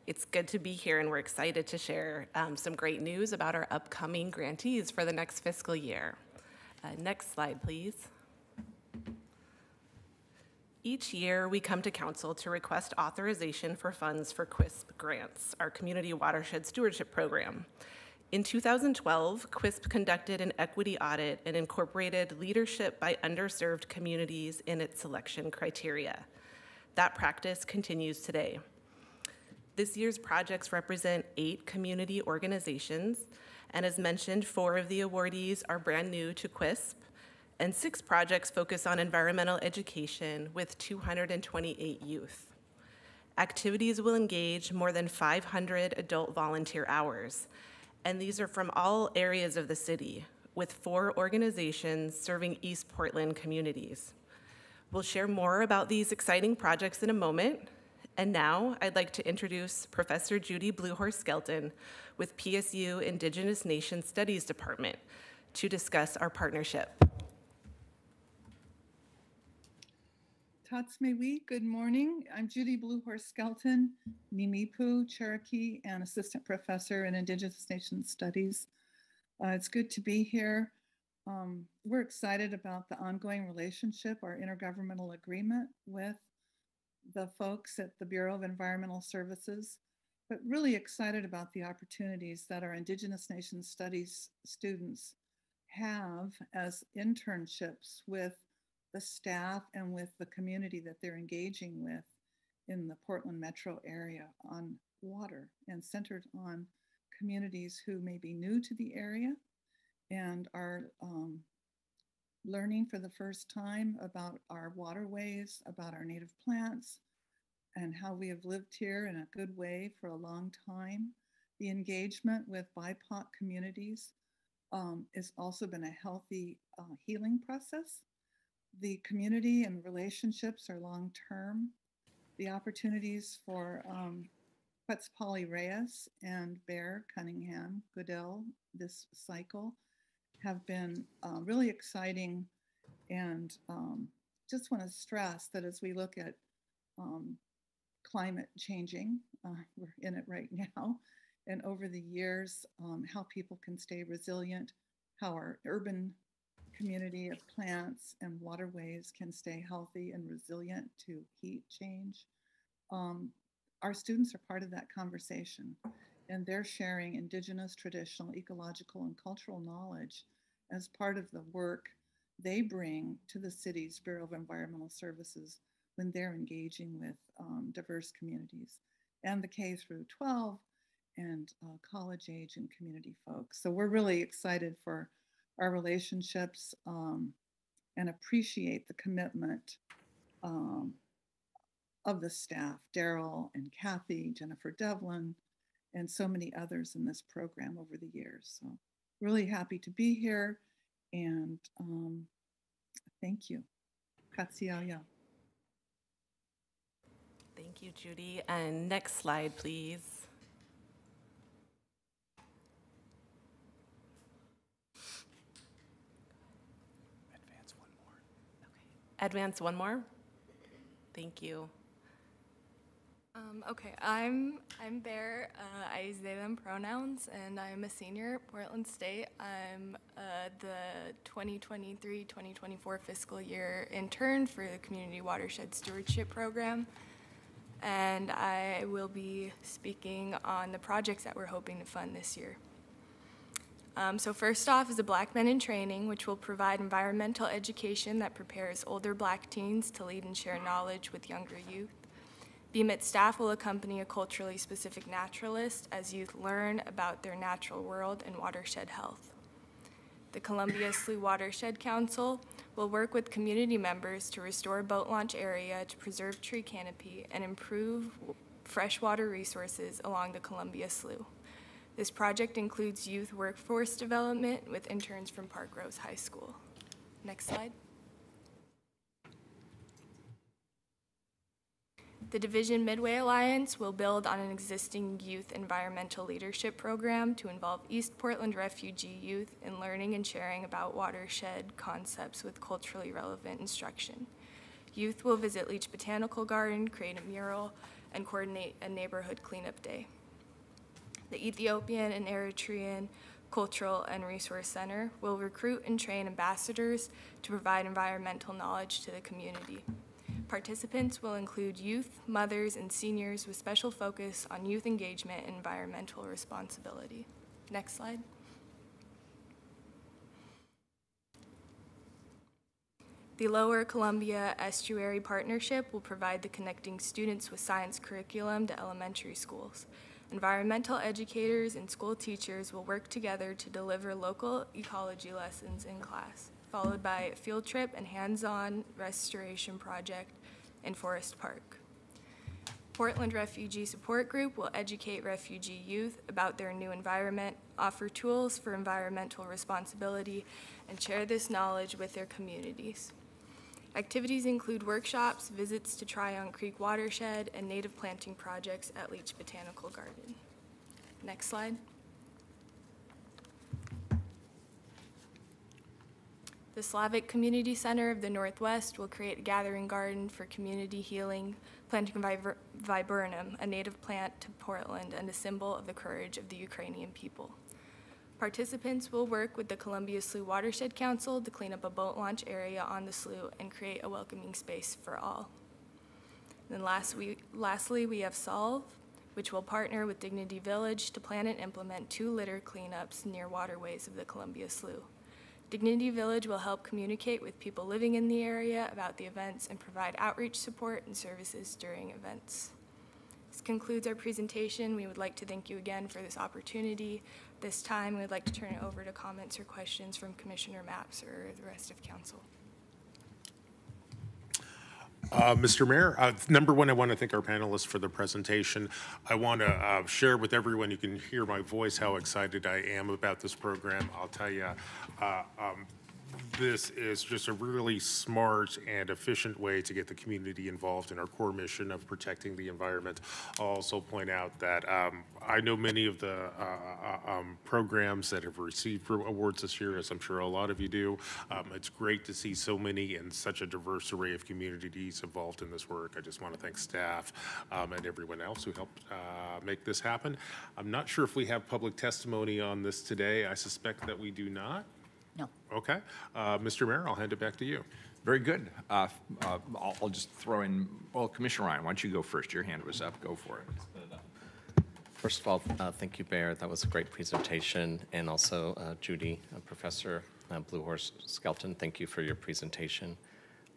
[SPEAKER 10] It's good to be here, and we're excited to share um, some great news about our upcoming grantees for the next fiscal year. Uh, Next slide, please. Each year, we come to council to request authorization for funds for QUISP grants, our Community Watershed Stewardship Program. In 2012, QUISP conducted an equity audit and incorporated leadership by underserved communities in its selection criteria. That practice continues today. This year's projects represent eight community organizations, and as mentioned, four of the awardees are brand new to QUISP, and six projects focus on environmental education with 228 youth. Activities will engage more than 500 adult volunteer hours, and these are from all areas of the city, with four organizations serving East Portland communities. We'll share more about these exciting projects in a moment, And now I'd like to introduce Professor Judy Bluehorse Skelton with PSU Indigenous Nation Studies Department to discuss our partnership.
[SPEAKER 11] Tatsmewi, good morning. I'm Judy Bluehorse Skelton, Nimipu, Cherokee, and Assistant Professor in Indigenous Nations Studies. Uh, it's good to be here. Um, we're excited about the ongoing relationship, our intergovernmental agreement with the folks at the Bureau of Environmental Services, but really excited about the opportunities that our Indigenous Nations Studies students have as internships with the staff and with the community that they're engaging with in the Portland metro area on water and centered on communities who may be new to the area and are um, learning for the first time about our waterways, about our native plants, and how we have lived here in a good way for a long time. The engagement with BIPOC communities um, has also been a healthy uh, healing process the community and relationships are long term. The opportunities for um, Quetzalcoatl Reyes and Bear Cunningham Goodell this cycle have been uh, really exciting. And um, just want to stress that as we look at um, climate changing, uh, we're in it right now, and over the years, um, how people can stay resilient, how our urban community of plants and waterways can stay healthy and resilient to heat change. Um, our students are part of that conversation and they're sharing indigenous, traditional, ecological, and cultural knowledge as part of the work they bring to the city's Bureau of Environmental Services when they're engaging with um, diverse communities and the K through 12 and uh, college age and community folks. So we're really excited for our relationships um, and appreciate the commitment um, of the staff, Daryl and Kathy, Jennifer Devlin, and so many others in this program over the years. So really happy to be here and um, thank you. Katsiaya.
[SPEAKER 10] Thank you, Judy. And next slide, please. Advance one more. Okay. Advance one more. Thank you.
[SPEAKER 12] Um, okay, I'm I'm Bear. Uh, I use they them pronouns, and I'm a senior at Portland State. I'm uh, the 2023-2024 fiscal year intern for the Community Watershed Stewardship Program, and I will be speaking on the projects that we're hoping to fund this year. Um, so first off is a Black Men in Training, which will provide environmental education that prepares older black teens to lead and share knowledge with younger youth. BMIT staff will accompany a culturally specific naturalist as youth learn about their natural world and watershed health. The Columbia Slough Watershed Council will work with community members to restore boat launch area to preserve tree canopy and improve freshwater resources along the Columbia Slough. This project includes youth workforce development with interns from Parkrose High School. Next slide. The Division Midway Alliance will build on an existing youth environmental leadership program to involve East Portland refugee youth in learning and sharing about watershed concepts with culturally relevant instruction. Youth will visit Leach Botanical Garden, create a mural, and coordinate a neighborhood cleanup day the Ethiopian and Eritrean Cultural and Resource Center will recruit and train ambassadors to provide environmental knowledge to the community. Participants will include youth, mothers, and seniors with special focus on youth engagement and environmental responsibility. Next slide. The Lower Columbia Estuary Partnership will provide the connecting students with science curriculum to elementary schools. Environmental educators and school teachers will work together to deliver local ecology lessons in class, followed by field trip and hands-on restoration project in Forest Park. Portland Refugee Support Group will educate refugee youth about their new environment, offer tools for environmental responsibility, and share this knowledge with their communities. Activities include workshops, visits to Tryon Creek watershed, and native planting projects at Leach Botanical Garden. Next slide. The Slavic Community Center of the Northwest will create a gathering garden for community healing, planting vibur- viburnum, a native plant to Portland and a symbol of the courage of the Ukrainian people. Participants will work with the Columbia Slough Watershed Council to clean up a boat launch area on the slough and create a welcoming space for all. Then last we, lastly, we have Solve, which will partner with Dignity Village to plan and implement two litter cleanups near waterways of the Columbia Slough. Dignity Village will help communicate with people living in the area about the events and provide outreach support and services during events. This concludes our presentation. We would like to thank you again for this opportunity. This time, we'd like to turn it over to comments or questions from Commissioner Mapps or the rest of council.
[SPEAKER 4] Uh, Mr. Mayor, uh, number one, I want to thank our panelists for the presentation. I want to uh, share with everyone, you can hear my voice, how excited I am about this program. I'll tell you, uh, um, this is just a really smart and efficient way to get the community involved in our core mission of protecting the environment. I'll also point out that um, I know many of the uh, uh, um, programs that have received awards this year, as I'm sure a lot of you do. Um, It's great to see so many and such a diverse array of communities involved in this work. I just want to thank staff um, and everyone else who helped uh, make this happen. I'm not sure if we have public testimony on this today. I suspect that we do not.
[SPEAKER 3] No.
[SPEAKER 4] Okay. Uh, Mr. Mayor, I'll hand it back to you.
[SPEAKER 2] Very good. Uh, uh, I'll I'll just throw in, well, Commissioner Ryan, why don't you go first? Your hand was up. Go for it.
[SPEAKER 5] First of all, uh, thank you, Bear. That was a great presentation. And also uh, Judy, uh, Professor uh, Blue Horse Skelton, thank you for your presentation.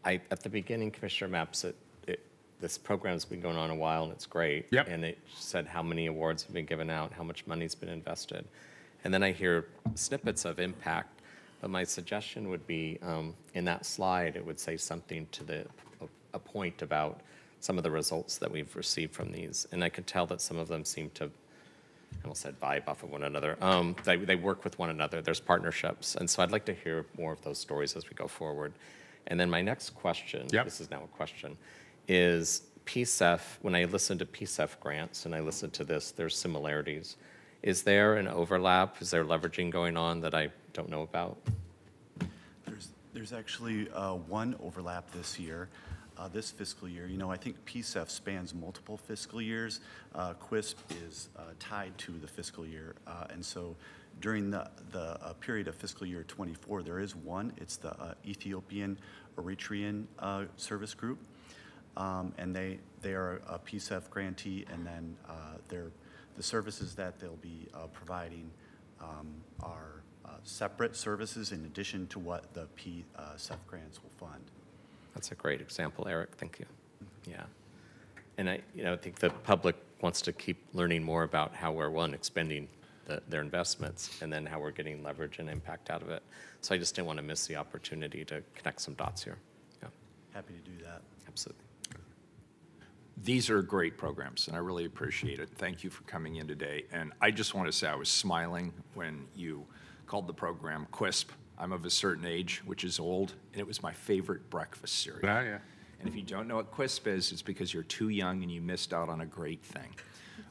[SPEAKER 5] I, at the beginning, Commissioner Mapps, it, it, this program's been going on a while and it's great.
[SPEAKER 4] Yep.
[SPEAKER 5] And it said how many awards have been given out, how much money's been invested. And then I hear snippets of impact. But my suggestion would be, um, in that slide, it would say something to the, a, point about some of the results that we've received from these. And I could tell that some of them seem to, I almost said vibe off of one another. Um, they, they work with one another. There's partnerships. And so I'd like to hear more of those stories as we go forward. And then my next question,
[SPEAKER 4] Yep.
[SPEAKER 5] this is now a question, is PCEF, when I listen to PCEF grants and I listen to this, there's similarities. Is there an overlap? Is there leveraging going on that I don't know about?
[SPEAKER 13] There's, there's actually uh, one overlap this year, uh, this fiscal year. You know, I think PCEF spans multiple fiscal years. Uh, QUISP is uh, tied to the fiscal year. Uh, And so during the, the uh, period of fiscal year '24, there is one. It's the uh, Ethiopian Eritrean Service Group. Um, And they, they are a PCEF grantee, and then they're, the services that they'll be uh, providing um, are uh, separate services in addition to what the PCEF grants will fund.
[SPEAKER 5] That's a great example, Eric. Thank you. Yeah. And I, you know, I think the public wants to keep learning more about how we're, one, expending the, their investments, and then how we're getting leverage and impact out of it. So I just didn't want to miss the opportunity to connect some dots here. Yeah,
[SPEAKER 13] Happy to do that.
[SPEAKER 5] absolutely.
[SPEAKER 2] These are great programs, and I really appreciate it. Thank you for coming in today. And I just want to say I was smiling when you called the program QUISP. I'm of a certain age, which is old, and it was my favorite breakfast cereal.
[SPEAKER 4] Yeah, yeah.
[SPEAKER 2] And if you don't know what QUISP is, it's because you're too young and you missed out on a great thing.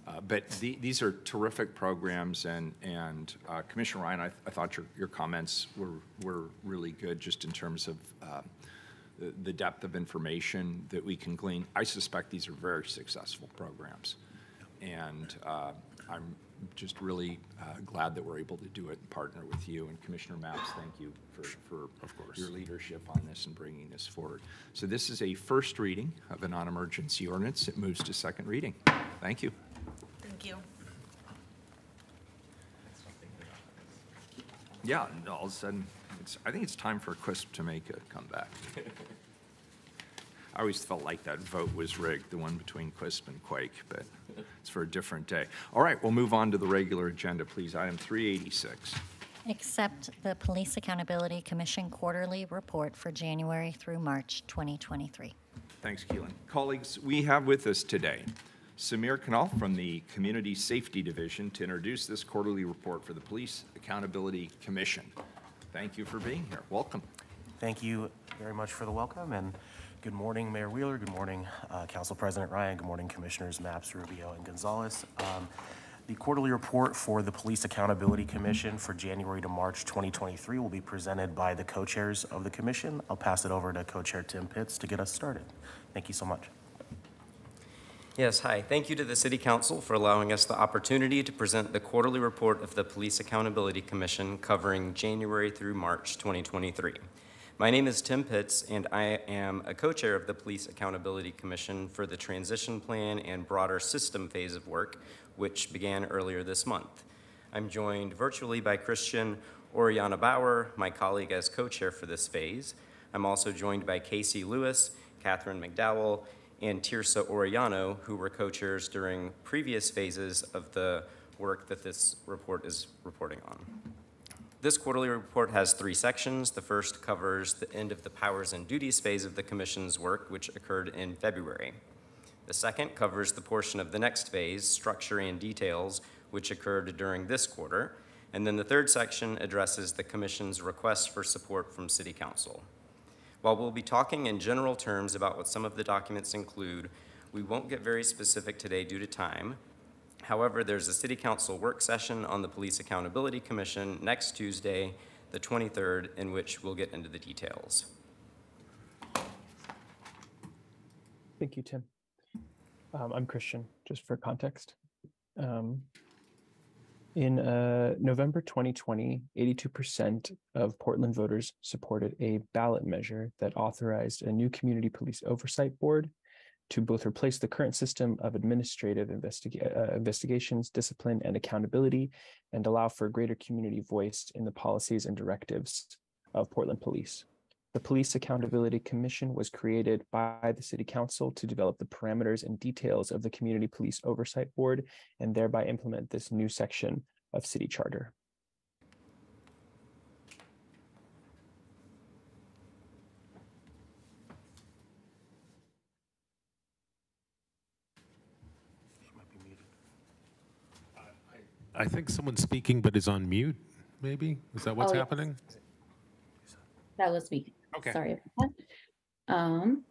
[SPEAKER 2] Uh, But the- these are terrific programs, and, and uh, Commissioner Ryan, I I thought your, your comments were, were really good, just in terms of uh, the the depth of information that we can glean. I suspect these are very successful programs. And uh, I'm just really uh, glad that we're able to do it and partner with you. And Commissioner Mapps, thank you for, for
[SPEAKER 4] Of course.
[SPEAKER 2] your leadership on this and bringing this forward. So this is a first reading of a non-emergency ordinance. It moves to second reading. Thank you.
[SPEAKER 10] Thank you.
[SPEAKER 2] Yeah, and all of a sudden, it's, I think it's time for Quisp to make a comeback. I always felt like that vote was rigged, the one between Quisp and Quake, but it's for a different day. All right, we'll move on to the regular agenda, please. Item 386.
[SPEAKER 3] Accept the Police Accountability Commission quarterly report for January through March 2023.
[SPEAKER 2] Thanks, Keelan. Colleagues, we have with us today Samir Kanal from the Community Safety Division to introduce this quarterly report for the Police Accountability Commission. Thank you for being here. Welcome.
[SPEAKER 14] thank you very much for the welcome, and good morning, Mayor Wheeler, good morning, uh, Council President Ryan, good morning, Commissioners Mapps, Rubio, and Gonzalez. Um, The quarterly report for the Police Accountability Commission for January to March 2023 will be presented by the co-chairs of the commission. I'll pass it over to Co-Chair Tim Pitts to get us started. Thank you so much.
[SPEAKER 15] Yes, hi. Thank you to the City Council for allowing us the opportunity to present the quarterly report of the Police Accountability Commission covering January through March 2023. My name is Tim Pitts, and I am a co-chair of the Police Accountability Commission for the transition plan and broader system phase of work, which began earlier this month. I'm joined virtually by Christian Oriana Bauer, my colleague as co-chair for this phase. I'm also joined by Casey Lewis, Catherine McDowell, and Tirsa Oriano, who were co-chairs during previous phases of the work that this report is reporting on. This quarterly report has three sections. The first covers the end of the powers and duties phase of the commission's work, which occurred in February. The second covers the portion of the next phase, structure and details, which occurred during this quarter. And then the third section addresses the commission's request for support from City Council. While we'll be talking in general terms about what some of the documents include, we won't get very specific today due to time. However, there's a City Council work session on the Police Accountability Commission next Tuesday, the 23rd, in which we'll get into the details.
[SPEAKER 16] Thank you, Tim. Um, I'm Christian, just for context. Um, in uh, November 2020, 82% of Portland voters supported a ballot measure that authorized a new community police oversight board to both replace the current system of administrative uh, investigations, discipline, and accountability, and allow for greater community voice in the policies and directives of Portland Police. The Police Accountability Commission was created by the City Council to develop the parameters and details of the Community Police Oversight Board and thereby implement this new section of City Charter.
[SPEAKER 4] I think someone's speaking but is on mute, maybe? Is that what's
[SPEAKER 17] Oh, yes.
[SPEAKER 4] happening?
[SPEAKER 17] That was me.
[SPEAKER 4] Okay.
[SPEAKER 17] Sorry about that. Um,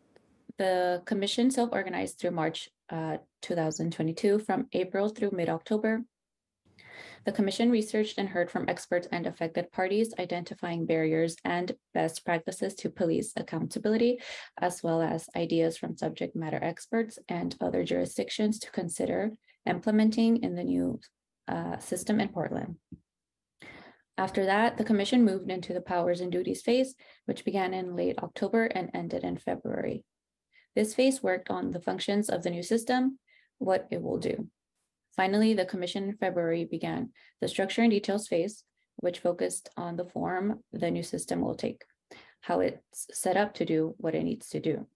[SPEAKER 17] the commission self-organized through March uh, 2022 from April through mid-October. The commission researched and heard from experts and affected parties, identifying barriers and best practices to police accountability, as well as ideas from subject matter experts and other jurisdictions to consider implementing in the new uh, system in Portland. After that, the commission moved into the powers and duties phase, which began in late October and ended in February. This phase worked on the functions of the new system, what it will do. Finally, the commission in February began the structure and details phase, which focused on the form the new system will take, how it's set up to do what it needs to do.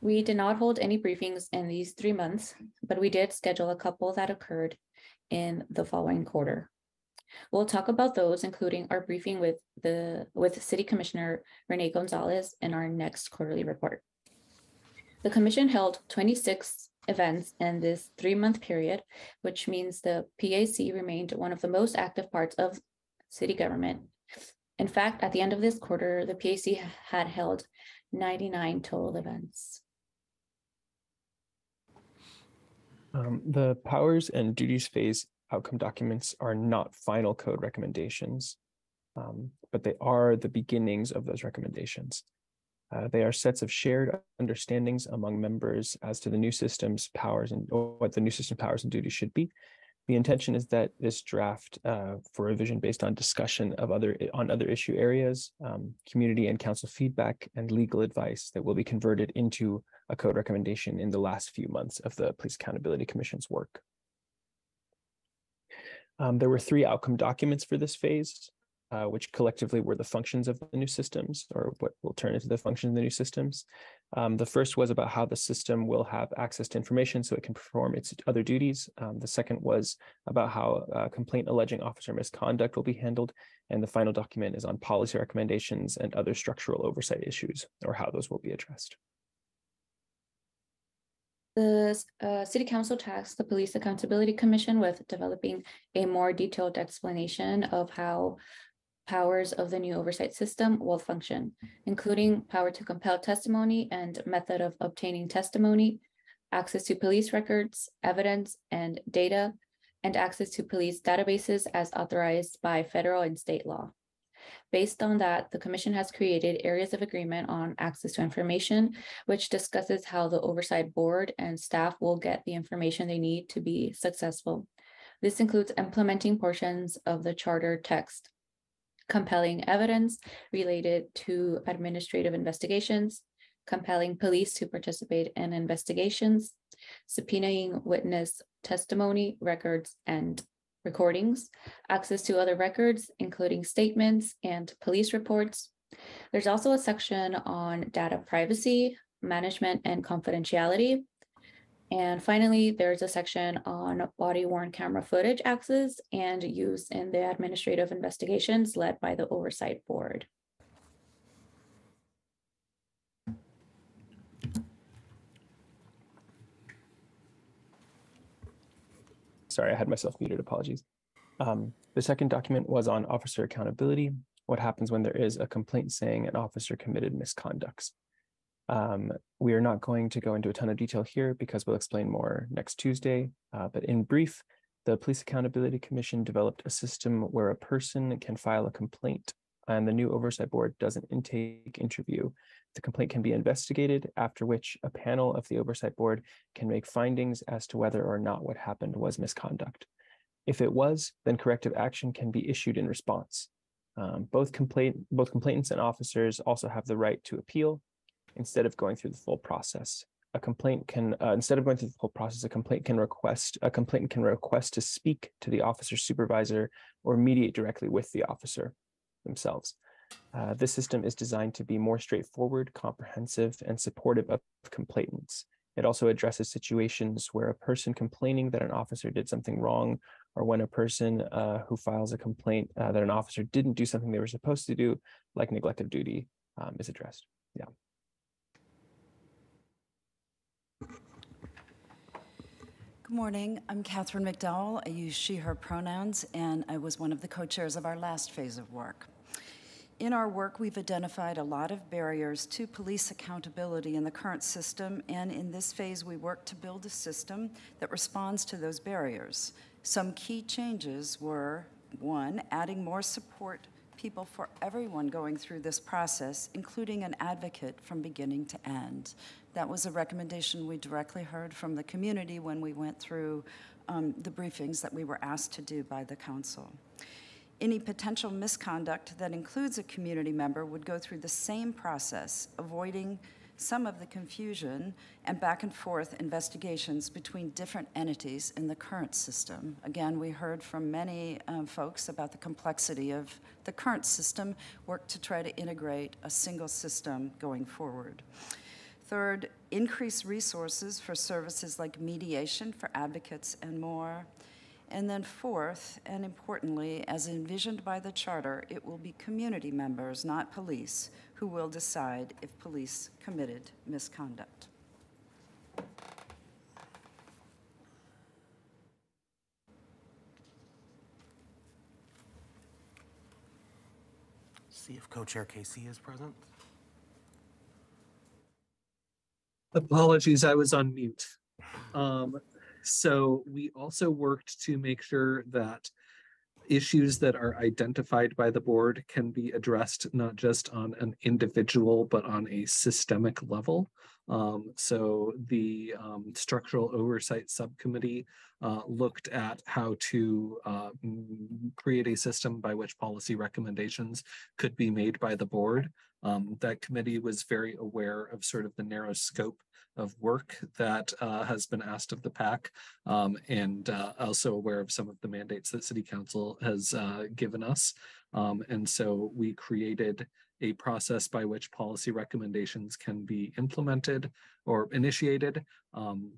[SPEAKER 17] We did not hold any briefings in these three months, but we did schedule a couple that occurred in the following quarter. We'll talk about those, including our briefing with the with City Commissioner Renee Gonzalez in our next quarterly report. The commission held 26 events in this three-month period, which means the PAC remained one of the most active parts of city government. In fact, at the end of this quarter, the PAC had held 99 total events.
[SPEAKER 16] Um, the powers and duties phase outcome documents are not final code recommendations, um, but they are the beginnings of those recommendations. Uh, they are sets of shared understandings among members as to the new system's powers and what the new system powers and duties should be. The intention is that this draft uh, for revision based on discussion of other on other issue areas, um, community and council feedback, and legal advice that will be converted into a code recommendation in the last few months of the Police Accountability Commission's work. Um, there were three outcome documents for this phase, uh, which collectively were the functions of the new systems, or what will turn into the functions of the new systems. Um, the first was about how the system will have access to information so it can perform its other duties. Um, the second was about how uh, complaint alleging officer misconduct will be handled. And the final document is on policy recommendations and other structural oversight issues, or how those will be addressed.
[SPEAKER 17] The uh, City Council tasked the Police Accountability Commission with developing a more detailed explanation of how powers of the new oversight system will function, including power to compel testimony and method of obtaining testimony, access to police records, evidence, and data, and access to police databases as authorized by federal and state law. Based on that, the commission has created areas of agreement on access to information, which discusses how the oversight board and staff will get the information they need to be successful. This includes implementing portions of the charter text, compelling evidence related to administrative investigations, compelling police to participate in investigations, subpoenaing witness testimony, records, and recordings, access to other records, including statements and police reports. There's also a section on data privacy, management, and confidentiality. And finally, there's a section on body worn camera footage access and use in the administrative investigations led by the Oversight Board.
[SPEAKER 16] Sorry, I had myself muted. Apologies. Um, the second document was on officer accountability. What happens when there is a complaint saying an officer committed misconducts? Um, we are not going to go into a ton of detail here because we'll explain more next Tuesday. Uh, but in brief, the Police Accountability Commission developed a system where a person can file a complaint and the new oversight board does an intake interview. The complaint can be investigated, after which a panel of the oversight board can make findings as to whether or not what happened was misconduct. If it was, then corrective action can be issued in response. Um, both complaint both complainants and officers also have the right to appeal instead of going through the full process. A complaint can, uh, instead of going through the whole process, a complaint can request, a complainant can request to speak to the officer supervisor or mediate directly with the officer themselves. Uh, this system is designed to be more straightforward, comprehensive, and supportive of complainants. It also addresses situations where a person complaining that an officer did something wrong, or when a person uh, who files a complaint uh, that an officer didn't do something they were supposed to do, like neglect of duty, um, is addressed. Yeah.
[SPEAKER 18] Good morning. I'm Catherine McDowell. I use she, her pronouns, and I was one of the co chairs of our last phase of work. In our work, we've identified a lot of barriers to police accountability in the current system, and in this phase, we work to build a system that responds to those barriers. Some key changes were one, adding more support people for everyone going through this process, including an advocate from beginning to end. That was a recommendation we directly heard from the community when we went through um, the briefings that we were asked to do by the council. Any potential misconduct that includes a community member would go through the same process, avoiding some of the confusion and back and forth investigations between different entities in the current system. Again, we heard from many um, folks about the complexity of the current system, work to try to integrate a single system going forward. Third, increase resources for services like mediation for advocates and more. And then fourth, and importantly, as envisioned by the charter, it will be community members, not police, who will decide if police committed misconduct.
[SPEAKER 14] See if co-chair Casey is present.
[SPEAKER 19] Apologies, I was on mute. Um, so we also worked to make sure that issues that are identified by the board can be addressed not just on an individual, but on a systemic level. Um, so the um, structural oversight subcommittee uh, looked at how to uh, create a system by which policy recommendations could be made by the board. Um, that committee was very aware of sort of the narrow scope of work that uh, has been asked of the PAC um, and uh, also aware of some of the mandates that City Council has uh, given us. Um, and so we created a process by which policy recommendations can be implemented or initiated um,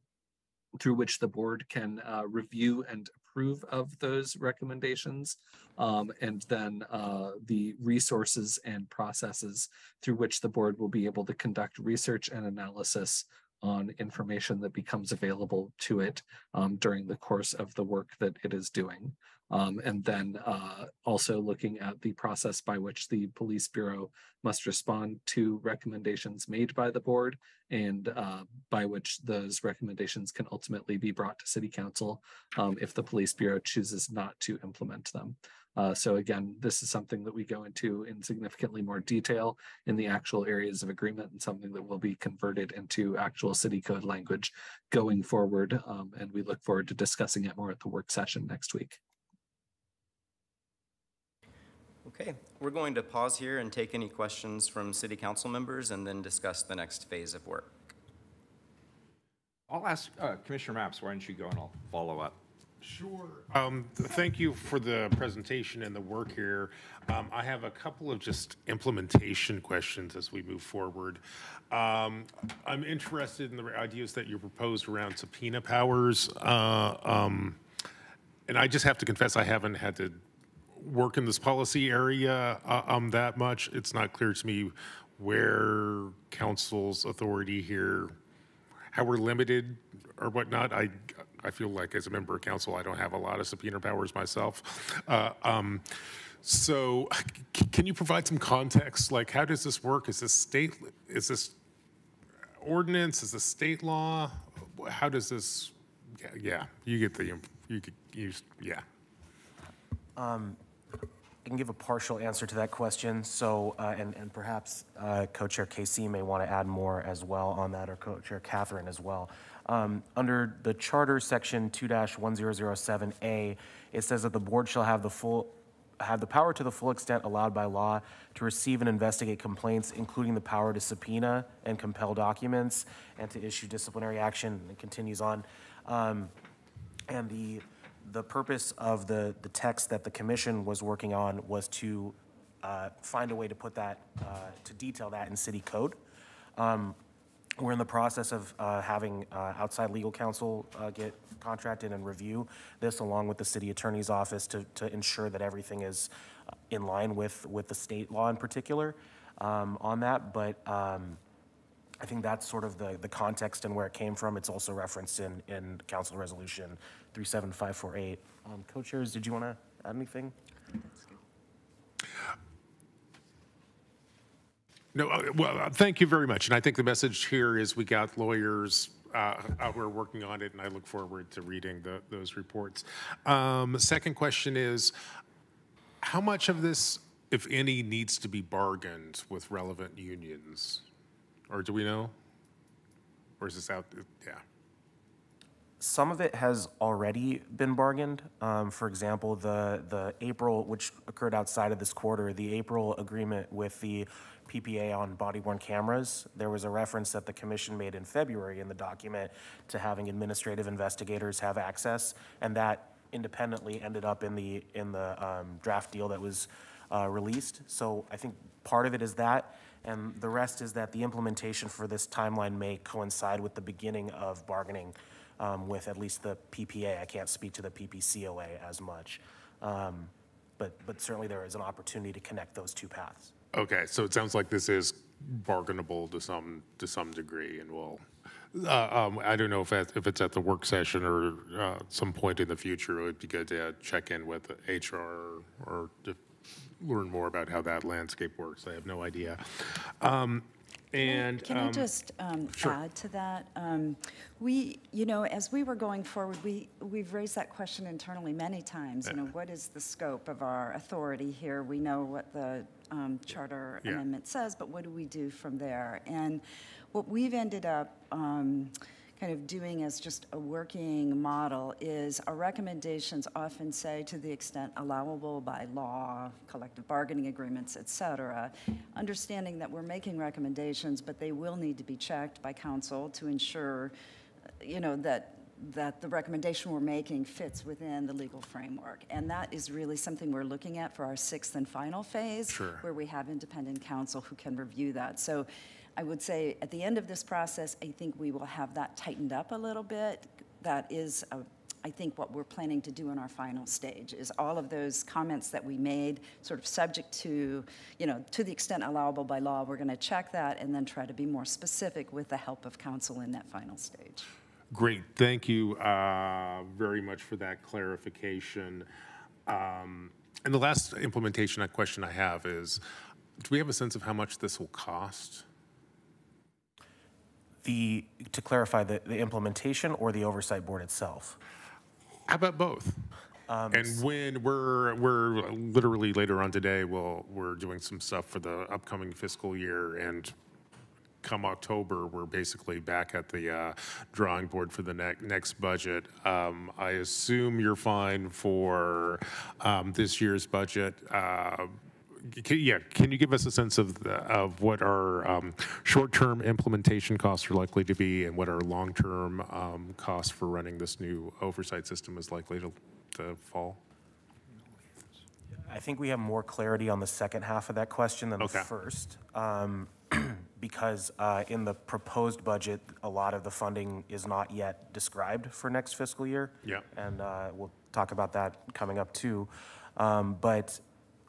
[SPEAKER 19] through which the board can uh, review and approve of those recommendations um, and then uh, the resources and processes through which the board will be able to conduct research and analysis on information that becomes available to it um, during the course of the work that it is doing. Um, and then uh, also looking at the process by which the police bureau must respond to recommendations made by the board and uh, by which those recommendations can ultimately be brought to city council um, if the police bureau chooses not to implement them. Uh, so again, this is something that we go into in significantly more detail in the actual areas of agreement and something that will be converted into actual city code language going forward. Um, and we look forward to discussing it more at the work session next week.
[SPEAKER 15] Okay, we're going to pause here and take any questions from city council members and then discuss the next phase of work.
[SPEAKER 2] I'll ask uh, Commissioner Mapps, why don't you go and I'll follow up?
[SPEAKER 4] Sure. Um, Thank you for the presentation and the work here. Um, I have a couple of just implementation questions as we move forward. Um, I'm interested in the ideas that you proposed around subpoena powers. uh, um, And I just have to confess, I haven't had to work in this policy area uh, um, that much. It's not clear to me where council's authority here, how we're limited or whatnot. I, I feel like as a member of council, I don't have a lot of subpoena powers myself. Uh, um, so c- can you provide some context? Like, how does this work? Is this state, is this ordinance? Is this state law? How does this, yeah, yeah you get the, you could use, yeah.
[SPEAKER 14] Um, I can give a partial answer to that question. So, uh, and, and perhaps uh, Co-Chair Casey may want to add more as well on that, or Co-Chair Catherine as well. Um, under the Charter, Section 2-1007A, it says that the board shall have the full have the power to the full extent allowed by law to receive and investigate complaints, including the power to subpoena and compel documents, and to issue disciplinary action. And it continues on. Um, and the the purpose of the, the text that the commission was working on was to uh, find a way to put that, uh, to detail that in city code. Um, We're in the process of uh, having uh, outside legal counsel uh, get contracted and review this along with the city attorney's office to, to ensure that everything is uh, in line with, with the state law in particular um, on that. But um, I think that's sort of the, the context and where it came from. It's also referenced in, in Council Resolution 37548. Um, Co-chairs, did you want to add anything?
[SPEAKER 4] No, uh, well, uh, thank you very much. And I think the message here is we got lawyers uh, uh, who are working on it, and I look forward to reading the, those reports. Um, second question is, how much of this, if any, needs to be bargained with relevant unions? Or do we know? Or is this out, yeah.
[SPEAKER 14] Some of it has already been bargained. Um, for example, the, the April, which occurred outside of this quarter, the April agreement with the PPA on body worn cameras, there was a reference that the commission made in February in the document to having administrative investigators have access, and that independently ended up in the, in the um, draft deal that was uh, released. So I think part of it is that, and the rest is that the implementation for this timeline may coincide with the beginning of bargaining um, with at least the PPA. I can't speak to the PPCOA as much. Um, but, but certainly there is an opportunity to connect those two paths.
[SPEAKER 4] Okay, so it sounds like this is bargainable to some, to some degree, and we'll, uh, um, I don't know if, that- if it's at the work session or uh, some point in the future, it would be good to check in with HR or to learn more about how that landscape works. I have no idea. Um, And.
[SPEAKER 18] Can I
[SPEAKER 4] um,
[SPEAKER 18] just um, add to that? Um, We, you know, as we were going forward, we, we've raised that question internally many times. You know, what is the scope of our authority here? We know what the um, charter
[SPEAKER 20] Yeah.
[SPEAKER 18] amendment says, but what do we do from there? And what we've ended up um, kind of doing as just a working model is our recommendations often say to the extent allowable by law, collective bargaining agreements, et cetera, understanding that we're making recommendations, but they will need to be checked by council to ensure, you know, that that the recommendation we're making fits within the legal framework. And that is really something we're looking at for our sixth and final phase,
[SPEAKER 4] Sure.
[SPEAKER 18] where we have independent counsel who can review that. So I would say at the end of this process, I think we will have that tightened up a little bit. That is a, I think, what we're planning to do in our final stage, is all of those comments that we made, sort of subject to, you know, to the extent allowable by law, we're going to check that and then try to be more specific with the help of council in that final stage.
[SPEAKER 4] Great, thank you uh, very much for that clarification. Um, And the last implementation question I have is, do we have a sense of how much this will cost?
[SPEAKER 14] The, to clarify, the, the implementation or the oversight board itself?
[SPEAKER 4] How about both? And when we're, we're literally later on today, we'll, we're doing some stuff for the upcoming fiscal year and come October, we're basically back at the uh, drawing board for the next, next budget. Um, I assume you're fine for um, this year's budget. Uh, can- Yeah, can you give us a sense of, the- of what our um, short-term implementation costs are likely to be and what our long-term um, costs for running this new oversight system is likely to, to fall?
[SPEAKER 14] I think we have more clarity on the second half of that question than the first. um, Because uh, in the proposed budget, a lot of the funding is not yet described for next fiscal year.
[SPEAKER 4] Yeah.
[SPEAKER 14] And uh, we'll talk about that coming up too. Um, But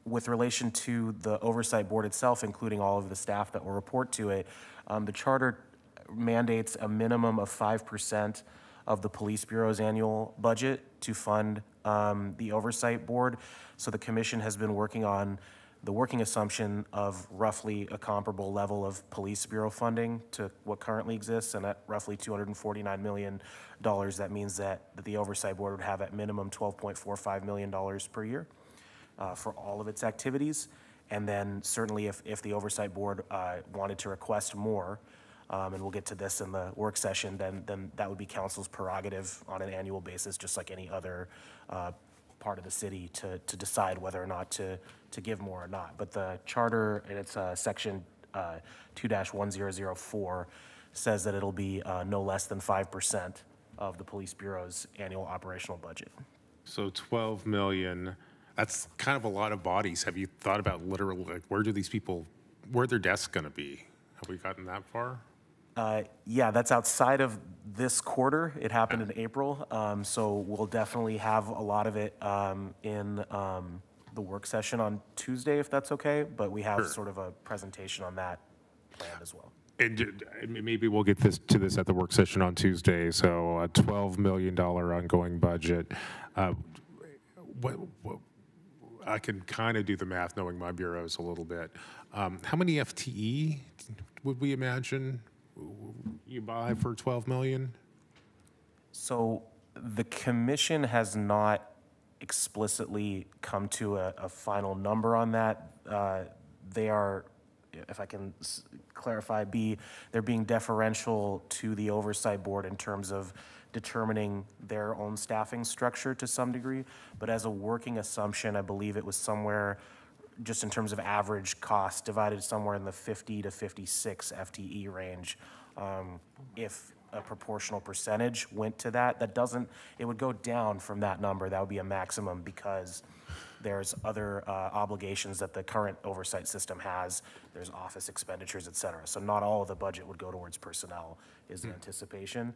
[SPEAKER 14] with relation to the oversight board itself, including all of the staff that will report to it, um, the charter mandates a minimum of 5% of the police bureau's annual budget to fund um, the oversight board. So the commission has been working on the working assumption of roughly a comparable level of police bureau funding to what currently exists, and at roughly $249 million, that means that, that the oversight board would have at minimum $12.45 million per year uh, for all of its activities. And then certainly if, if the oversight board uh, wanted to request more, um, and we'll get to this in the work session, then, then that would be council's prerogative on an annual basis, just like any other uh, part of the city to, to decide whether or not to, to give more or not. But the charter, in its uh, section uh, 2-1004, says that it'll be uh, no less than 5% of the police bureau's annual operational budget.
[SPEAKER 4] So 12 million, that's kind of a lot of bodies. Have you thought about literally, like, where do these people, where are their desks going to be? Have we gotten that far?
[SPEAKER 14] Uh, Yeah, that's outside of this quarter. It happened in April, um, so we'll definitely have a lot of it um, in um, the work session on Tuesday, if that's okay, but we have sort of a presentation on that planned as well.
[SPEAKER 4] And uh, maybe we'll get this, to this at the work session on Tuesday. So a $12 million ongoing budget. Uh, What, what, I can kind of do the math knowing my bureaus a little bit. Um, How many FTE would we imagine you buy for 12 million?
[SPEAKER 14] So the commission has not explicitly come to a, a final number on that. Uh, They are, if I can s- clarify, be, they're being deferential to the oversight board in terms of determining their own staffing structure to some degree. But as a working assumption, I believe it was somewhere, just in terms of average cost, divided somewhere in the 50 to 56 FTE range. Um, If a proportional percentage went to that, that doesn't, it would go down from that number. That would be a maximum because there's other uh, obligations that the current oversight system has. There's office expenditures, et cetera. So not all of the budget would go towards personnel is the anticipation.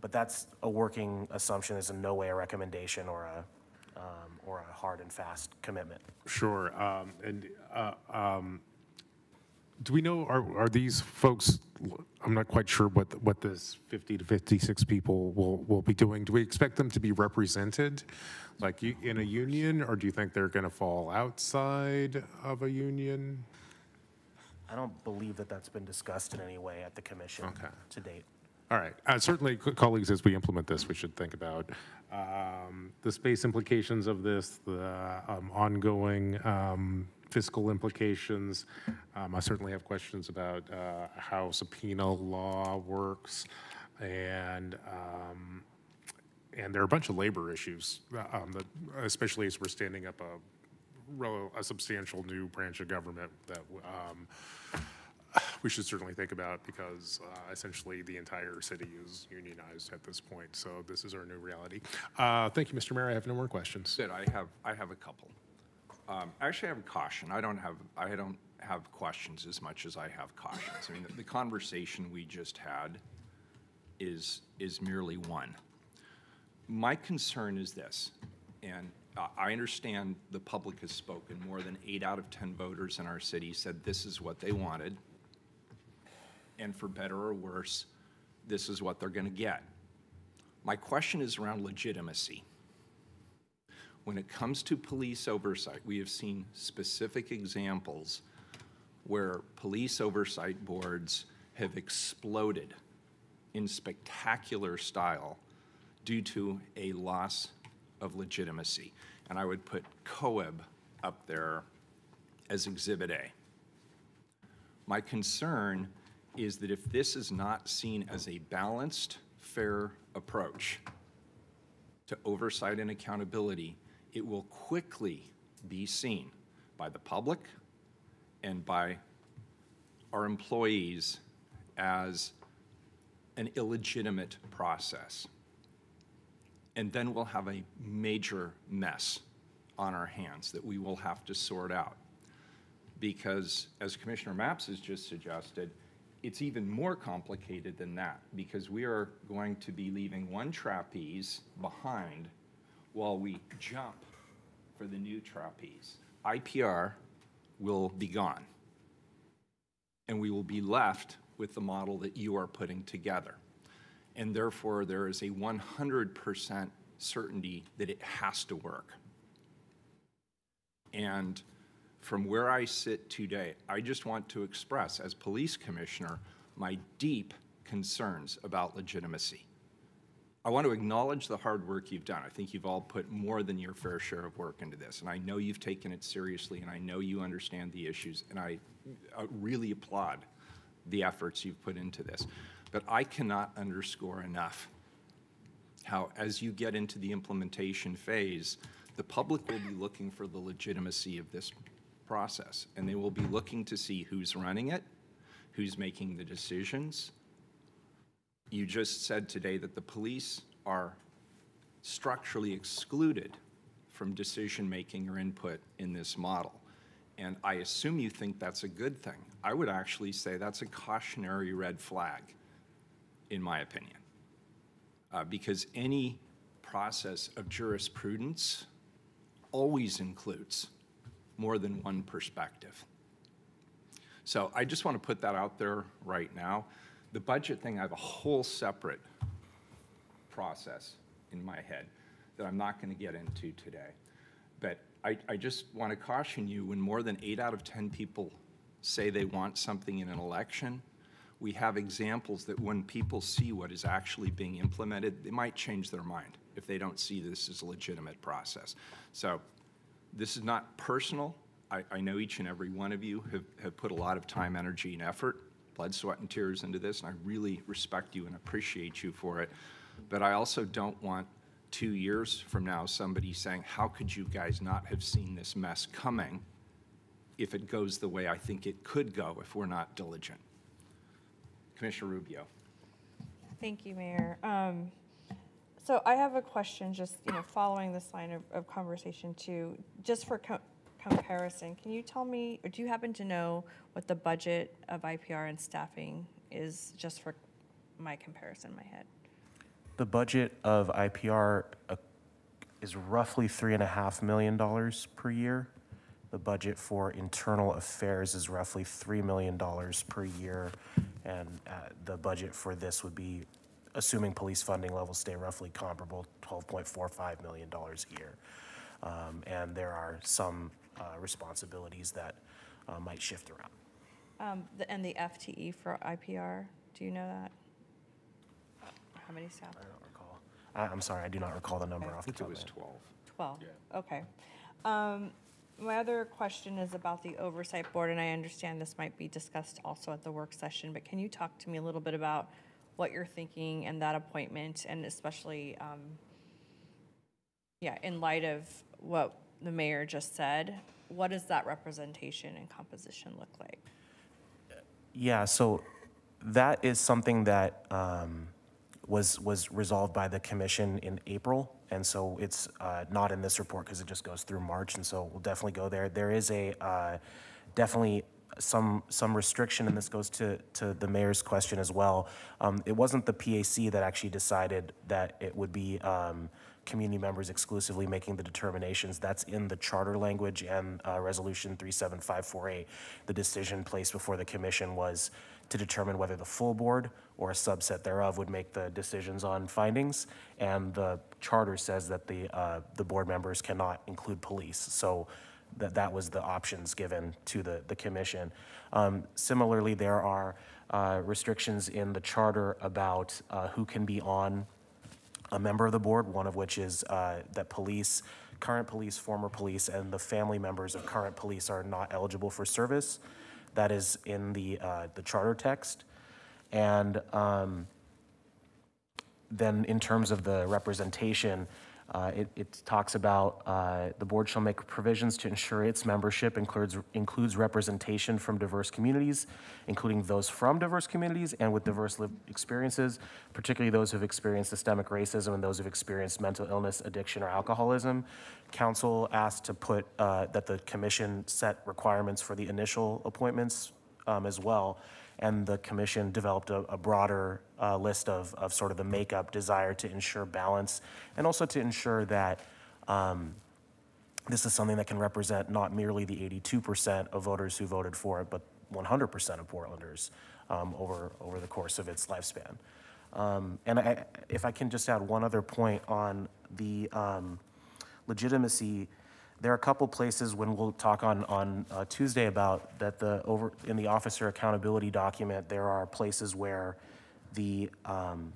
[SPEAKER 14] But that's a working assumption. It's in no way a recommendation or a, um, or a hard and fast commitment.
[SPEAKER 4] Sure. um, And uh, um, do we know, are, are these folks, I'm not quite sure what, what this 50 to 56 people will, will be doing. Do we expect them to be represented, like in a union, or do you think they're going to fall outside of a union?
[SPEAKER 14] I don't believe that that's been discussed in any way at the commission to date.
[SPEAKER 4] All right. Uh, Certainly, co- colleagues, as we implement this, we should think about um, the space implications of this, the um, ongoing um, fiscal implications. Um, I certainly have questions about uh, how subpoena law works, and um, and there are a bunch of labor issues, uh, um, that, especially as we're standing up a, a substantial new branch of government that um, we should certainly think about because uh, essentially the entire city is unionized at this point. So this is our new reality. Uh, Thank you, Mr. Mayor. I have no more questions.
[SPEAKER 2] I have, I have a couple. Um, Actually, I have a caution. I don't have, I don't have questions as much as I have cautions. I mean, the- the conversation we just had is, is merely one. my concern is this, and I- I understand the public has spoken. More than eight out of 10 voters in our city said this is what they wanted. And for better or worse, this is what they're going to get. My question is around legitimacy. When it comes to police oversight, we have seen specific examples where police oversight boards have exploded in spectacular style due to a loss of legitimacy. And I would put COAB up there as Exhibit A. My concern is that if this is not seen as a balanced, fair approach to oversight and accountability, it will quickly be seen by the public and by our employees as an illegitimate process. And then we'll have a major mess on our hands that we will have to sort out. Because, as Commissioner Mapps has just suggested, it's even more complicated than that because we are going to be leaving one trapeze behind while we jump for the new trapeze. IPR will be gone. And we will be left with the model that you are putting together. And therefore, there is a 100% certainty that it has to work. And from where I sit today, I just want to express, as police commissioner, my deep concerns about legitimacy. I want to acknowledge the hard work you've done. I think you've all put more than your fair share of work into this, and I know you've taken it seriously, and I know you understand the issues, and I, I really applaud the efforts you've put into this. But I cannot underscore enough how, as you get into the implementation phase, the public will be looking for the legitimacy of this process, and they will be looking to see who's running it, who's making the decisions. You just said today that the police are structurally excluded from decision-making or input in this model. And I assume you think that's a good thing. I would actually say that's a cautionary red flag, in my opinion. Uh, because any process of jurisprudence always includes more than one perspective. So I just want to put that out there right now. The budget thing, I have a whole separate process in my head that I'm not going to get into today. But I, I just want to caution you when more than eight out of 10 people say they want something in an election, we have examples that when people see what is actually being implemented, they might change their mind if they don't see this as a legitimate process. So this is not personal. I, I know each and every one of you have, have put a lot of time, energy, and effort, blood, sweat, and tears into this, and I really respect you and appreciate you for it. But I also don't want two years from now somebody saying, how could you guys not have seen this mess coming if it goes the way I think it could go if we're not diligent? Commissioner Rubio.
[SPEAKER 20] Thank you, Mayor. Um, so I have a question, just, you know, following this line of, of conversation too, just for co- comparison, can you tell me, or do you happen to know what the budget of IPR and staffing is, just for my comparison in my head?
[SPEAKER 14] The budget of IPR uh, is roughly three and a half million dollars per year. The budget for internal affairs is roughly $3 million per year. And uh, the budget for this would be, assuming police funding levels stay roughly comparable, $12.45 million a year. Um, And there are some responsibilities that uh, might shift around.
[SPEAKER 20] Um, the- and the FTE for IPR, do you know that? How many staff?
[SPEAKER 14] I- don't recall. I'm sorry, I do not recall the number off the top of my head.
[SPEAKER 2] 12.
[SPEAKER 20] 12, okay. Um, My other question is about the oversight board, and I understand this might be discussed also at the work session, but can you talk to me a little bit about what you're thinking and that appointment, and especially, um, yeah, in light of what the mayor just said, what does that representation and composition look like?
[SPEAKER 14] Yeah, so that is something that um, was, was resolved by the commission in April. And so it's uh, not in this report because it just goes through March. And so we'll definitely go there. There is a, uh, definitely some, some restriction, and this goes to, to the mayor's question as well. Um, It wasn't the PAC that actually decided that it would be um, community members exclusively making the determinations. That's in the charter language and uh, Resolution 37548. The decision placed before the commission was to determine whether the full board or a subset thereof would make the decisions on findings. And the charter says that the, uh, the board members cannot include police. So that, that was the options given to the, the commission. Um, Similarly, there are uh, restrictions in the charter about uh, who can be on a member of the board, one of which is uh, that police, current police, former police, and the family members of current police are not eligible for service. That is in the, uh, the charter text. And um, then in terms of the representation, uh, it, it talks about uh, the board shall make provisions to ensure its membership includes, includes representation from diverse communities, including those from diverse communities and with diverse lived experiences, particularly those who've experienced systemic racism and those who've experienced mental illness, addiction, or alcoholism. Council asked to put uh, that the commission set requirements for the initial appointments um, as well. And the commission developed a, a broader uh, list of, of sort of the makeup desire to ensure balance and also to ensure that um, this is something that can represent not merely the 82% of voters who voted for it, but 100% of Portlanders um, over, over the course of its lifespan. Um, and I, if I can just add one other point on the um, legitimacy there are a couple places when we'll talk on, on uh, Tuesday about that the over, in the officer accountability document, there are places where the um,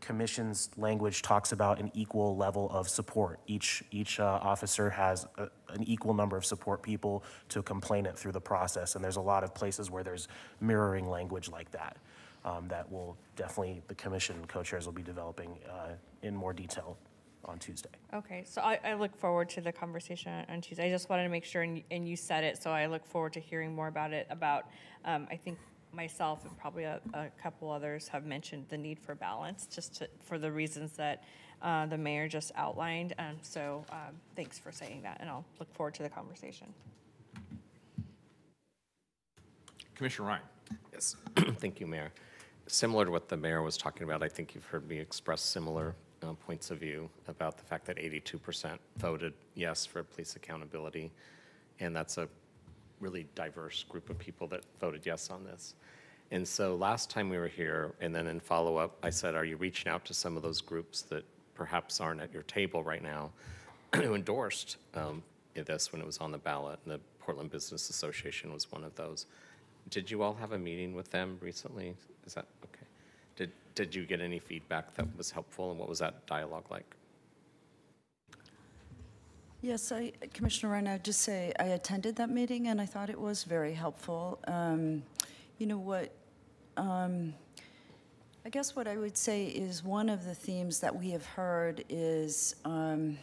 [SPEAKER 14] commission's language talks about an equal level of support. Each, each uh, officer has a, an equal number of support people to complain it through the process. And there's a lot of places where there's mirroring language like that. Um, that will definitely, the commission co-chairs will be developing uh, in more detail on Tuesday.
[SPEAKER 20] Okay, so I, I look forward to the conversation on- on Tuesday. I just wanted to make sure, and, and you said it, so I look forward to hearing more about it, about, um, I think myself and probably a, a couple others have mentioned the need for balance, just to, for the reasons that, uh, the mayor just outlined. Um, so, um, thanks for saying that, and I'll look forward to the conversation.
[SPEAKER 2] Commissioner Ryan.
[SPEAKER 5] Yes, thank you, Mayor. Similar to what the mayor was talking about, I think you've heard me express similar uh, points of view about the fact that 82% voted yes for police accountability, and that's a really diverse group of people that voted yes on this. And so last time we were here, and then in follow-up, I said, are you reaching out to some of those groups that perhaps aren't at your table right now, who endorsed um, this when it was on the ballot? And the Portland Business Association was one of those. Did you all have a meeting with them recently? Is that. Did, you get any feedback that was helpful, and what was that dialogue like?
[SPEAKER 18] Yes, I, Commissioner Ryan, I'd just say I attended that meeting and I thought it was very helpful. Um, you know what? Um, I guess what I would say is one of the themes that we have heard is, um,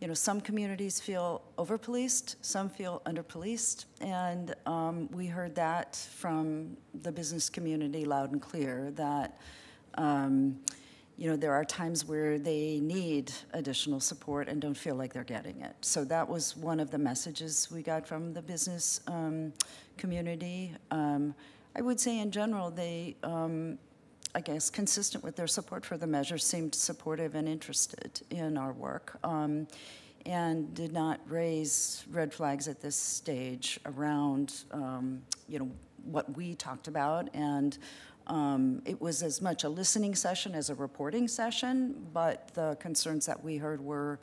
[SPEAKER 18] you know, some communities feel over-policed, some feel under-policed, and um, we heard that from the business community loud and clear that. Um, you know, there are times where they need additional support and don't feel like they're getting it. So that was one of the messages we got from the business um, community. Um, I would say in general, they, um, I guess, consistent with their support for the measure, seemed supportive and interested in our work. Um, and did not raise red flags at this stage around, um, you know, what we talked about and um, It was as much a listening session as a reporting session, but the concerns that we heard were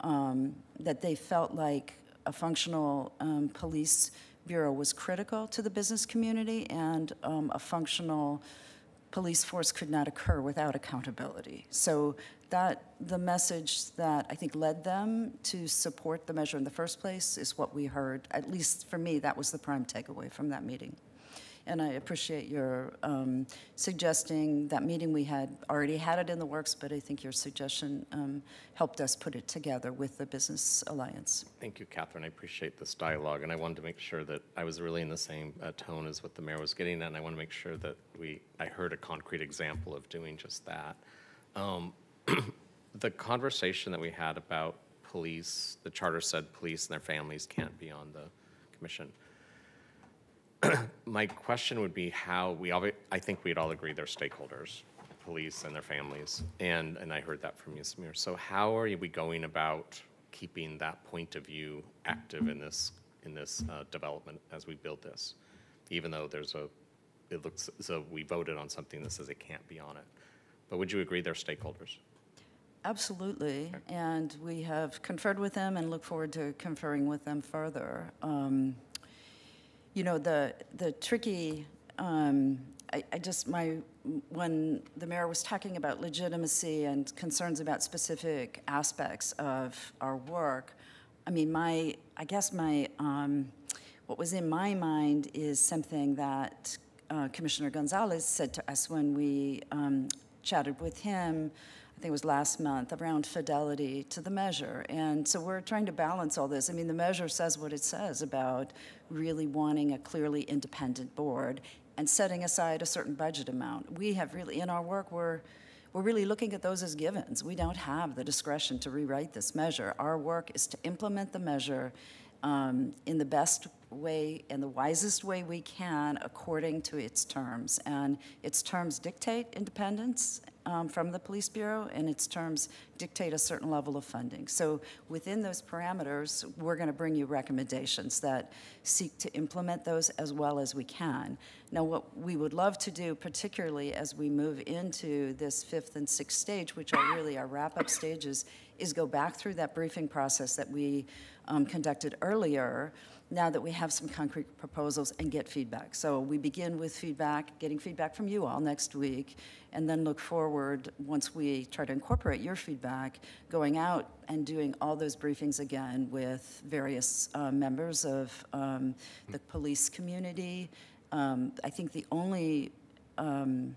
[SPEAKER 18] um, that they felt like a functional um, police bureau was critical to the business community, and um, a functional police force could not occur without accountability. So that, the message that I think led them to support the measure in the first place is what we heard. At least for me, that was the prime takeaway from that meeting. And I appreciate your um, suggesting that meeting we had, already had it in the works, but I think your suggestion um, helped us put it together with the Business Alliance.
[SPEAKER 5] Thank you, Catherine. I appreciate this dialogue, and I wanted to make sure that I was really in the same uh, tone as what the mayor was getting at, and I want to make sure that we, I heard a concrete example of doing just that. Um, the conversation that we had about police, the charter said police and their families can't be on the commission. My question would be how, we, all I think we'd all agree they're stakeholders, police and their families, and, and I heard that from you, Samir. So how are we going about keeping that point of view active in this, in this uh, development as we build this? Even though there's a, it looks, so we voted on something that says it can't be on it. But would you agree they're stakeholders?
[SPEAKER 18] Absolutely, and we have conferred with them and look forward to conferring with them further. Um, You know, the, the tricky, um, I, I just, my, when the mayor was talking about legitimacy and concerns about specific aspects of our work, I mean, my, I guess my, um, what was in my mind is something that uh, Commissioner Gonzalez said to us when we um, chatted with him I think it was last month, around fidelity to the measure. And so we're trying to balance all this. I mean, the measure says what it says about really wanting a clearly independent board and setting aside a certain budget amount. We have really, in our work, we're, we're really looking at those as givens. We don't have the discretion to rewrite this measure. Our work is to implement the measure um, in the best way and the wisest way we can according to its terms. And its terms dictate independence um, from the police bureau, and its terms dictate a certain level of funding. So within those parameters, we're going to bring you recommendations that seek to implement those as well as we can. Now, what we would love to do, particularly as we move into this fifth and sixth stage, which are really our wrap-up stages, is go back through that briefing process that we um, conducted earlier now that we have some concrete proposals and get feedback. So we begin with feedback, getting feedback from you all next week, and then look forward, once we try to incorporate your feedback, going out and doing all those briefings again with various uh, members of um, the police community. Um, I think the only um,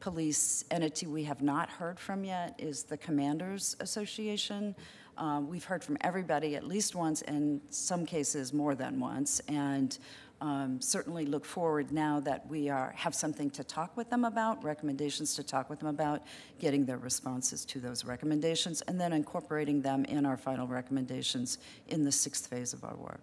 [SPEAKER 18] police entity we have not heard from yet is the Commanders Association. Um, we've heard from everybody at least once, and some cases more than once, and um, certainly look forward now that we are have something to talk with them about, recommendations to talk with them about, getting their responses to those recommendations, and then incorporating them in our final recommendations in the sixth phase of our work.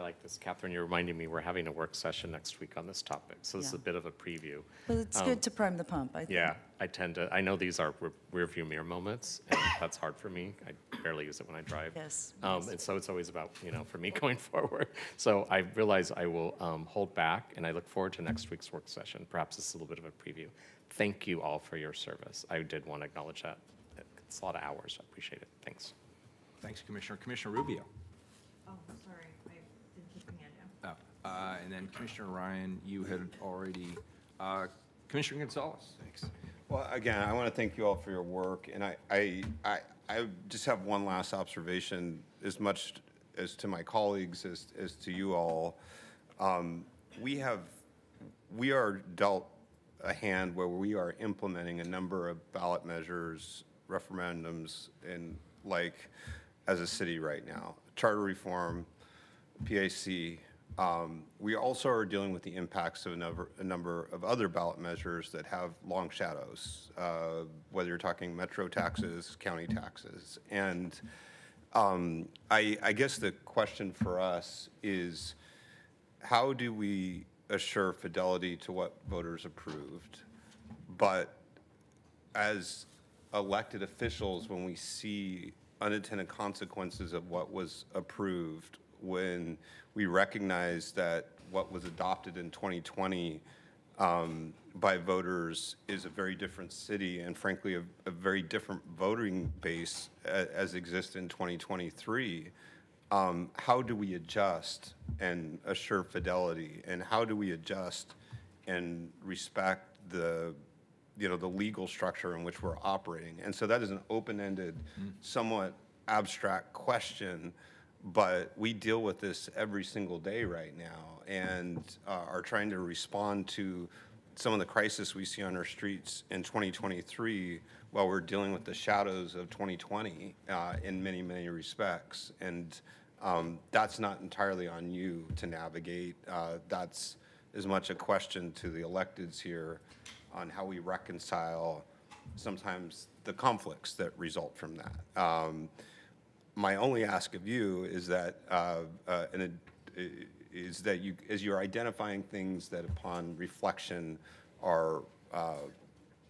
[SPEAKER 5] I like this. Catherine, you're reminding me we're having a work session next week on this topic. So this is
[SPEAKER 18] Yeah.
[SPEAKER 5] a bit of a preview.
[SPEAKER 18] But it's
[SPEAKER 5] Um,
[SPEAKER 18] good to prime the pump, I think.
[SPEAKER 5] Yeah, I tend to, I know these are re- rearview mirror moments, and that's hard for me. I barely use it when I drive.
[SPEAKER 18] Yes,
[SPEAKER 5] Um, And so it's always about, you know, for me going forward. So I realize I will um, hold back, and I look forward to next week's work session. Perhaps it's a little bit of a preview. Thank you all for your service. I did want to acknowledge that. It's a lot of hours. I appreciate it. Thanks.
[SPEAKER 2] Thanks, Commissioner. Commissioner Rubio.
[SPEAKER 20] Oh, sorry, I didn't keep my hand down.
[SPEAKER 2] Oh, uh, And then Commissioner Ryan, you had already, uh, Commissioner Gonzalez. Thanks.
[SPEAKER 7] Well, again, I want to thank you all for your work, and I, I, I, I just have one last observation, as much as to my colleagues as, as to you all. Um, we have, we are dealt a hand where we are implementing a number of ballot measures, referendums, and like, as a city right now. Charter reform, PAC. Um, We also are dealing with the impacts of a number, a number of other ballot measures that have long shadows, uh, whether you're talking metro taxes, county taxes. And um, I, I guess the question for us is, how do we assure fidelity to what voters approved? But as elected officials, when we see unintended consequences of what was approved, when we recognize that what was adopted in 2020 um, by voters is a very different city and frankly, a, a very different voting base a- as exists in 2023, um, how do we adjust and assure fidelity? And how do we adjust and respect the, you know, the legal structure in which we're operating? And so that is an open-ended, somewhat abstract question, but we deal with this every single day right now and uh, are trying to respond to some of the crisis we see on our streets in 2023 while we're dealing with the shadows of 2020 uh, in many, many respects. And um, that's not entirely on you to navigate. Uh, That's as much a question to the electeds here on how we reconcile sometimes the conflicts that result from that. Um, My only ask of you is that, uh, uh, that you, as you're identifying things that upon reflection are uh,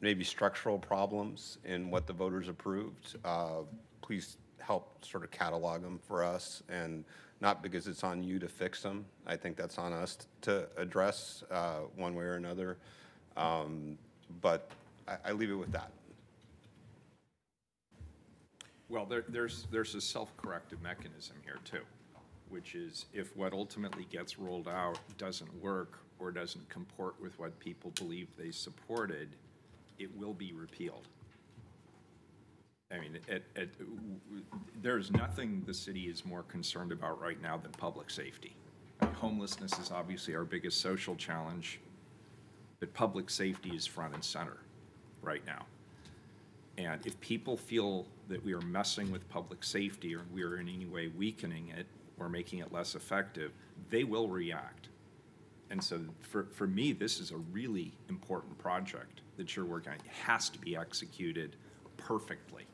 [SPEAKER 7] maybe structural problems in what the voters approved, uh, please help sort of catalog them for us, and not because it's on you to fix them. I think that's on us to address uh, one way or another. Um, But I, I leave it with that.
[SPEAKER 2] Well, there, there's, there's a self-corrective mechanism here too, which is if what ultimately gets rolled out doesn't work or doesn't comport with what people believe they supported, it will be repealed. I mean, it, it, there's nothing the city is more concerned about right now than public safety. Homelessness is obviously our biggest social challenge, but public safety is front and center right now. And if people feel that we are messing with public safety or we are in any way weakening it or making it less effective, they will react. And so for, for me, this is a really important project that you're working on. It has to be executed perfectly.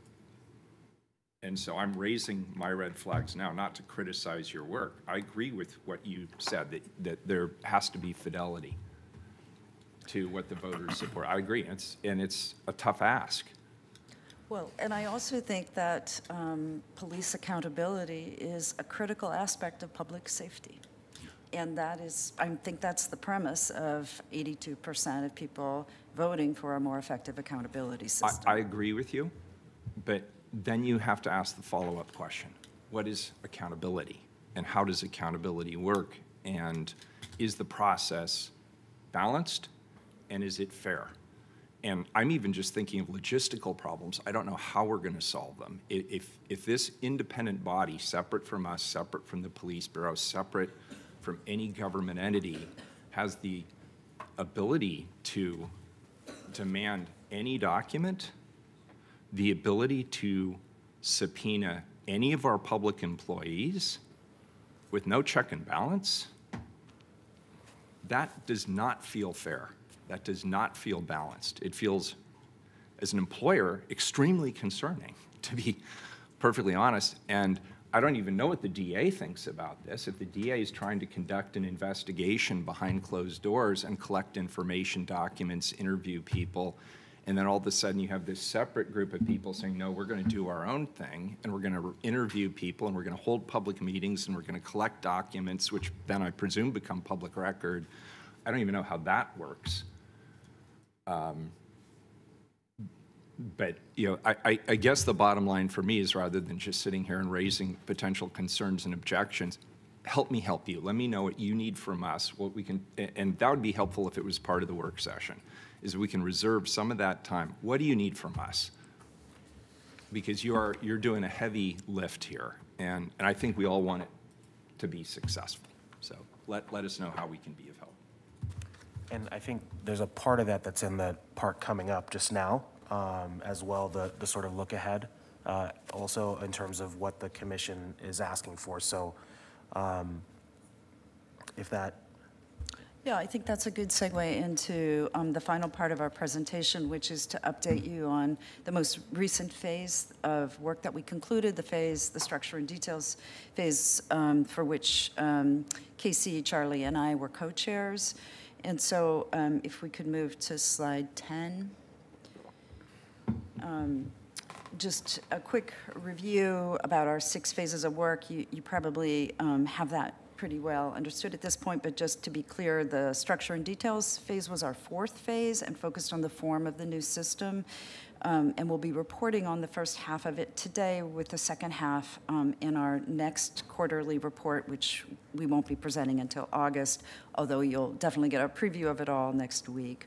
[SPEAKER 2] And so I'm raising my red flags now, not to criticize your work. I agree with what you said, that, that there has to be fidelity to what the voters support. I agree, it's, and it's a tough ask.
[SPEAKER 18] Well, and I also think that um, police accountability is a critical aspect of public safety. And that is, I think that's the premise of 82% of people voting for a more effective accountability
[SPEAKER 2] I,
[SPEAKER 18] system.
[SPEAKER 2] I agree with you, but then you have to ask the follow-up question. What is accountability? And how does accountability work? And is the process balanced? And is it fair? And I'm even just thinking of logistical problems. I don't know how we're going to solve them. If, if this independent body, separate from us, separate from the police bureau, separate from any government entity, has the ability to demand any document, the ability to subpoena any of our public employees with no check and balance, that does not feel fair. That does not feel balanced. It feels, as an employer, extremely concerning, to be perfectly honest. And I don't even know what the DA thinks about this. If the DA is trying to conduct an investigation behind closed doors and collect information, documents, interview people, and then all of a sudden you have this separate group of people saying, no, we're going to do our own thing, and we're going to interview people, and we're going to hold public meetings, and we're going to collect documents, which then I presume become public record. I don't even know how that works. Um, But, you know, I, I, I guess the bottom line for me is rather than just sitting here and raising potential concerns and objections, help me help you. Let me know what you need from us, what we can, and that would be helpful if it was part of the work session, is we can reserve some of that time. What do you need from us? Because you are, you're doing a heavy lift here, and, and I think we all want it to be successful. So let, let us know how we can be of help.
[SPEAKER 14] And I think there's a part of that that's in the part coming up just now, um, as well, the, the sort of look ahead, uh, also in terms of what the commission is asking for. So um, if that,
[SPEAKER 18] Yeah, I think that's a good segue into um, the final part of our presentation, which is to update you on the most recent phase of work that we concluded, the phase, the structure and details phase um, for which um, Casey, Charlie, and I were co-chairs. And so um, if we could move to slide 10. Um, Just a quick review about our six phases of work. You, you probably um, have that pretty well understood at this point, but just to be clear, the structure and details phase was our fourth phase and focused on the form of the new system. Um, And we'll be reporting on the first half of it today with the second half um, in our next quarterly report, which we won't be presenting until August, although you'll definitely get a preview of it all next week.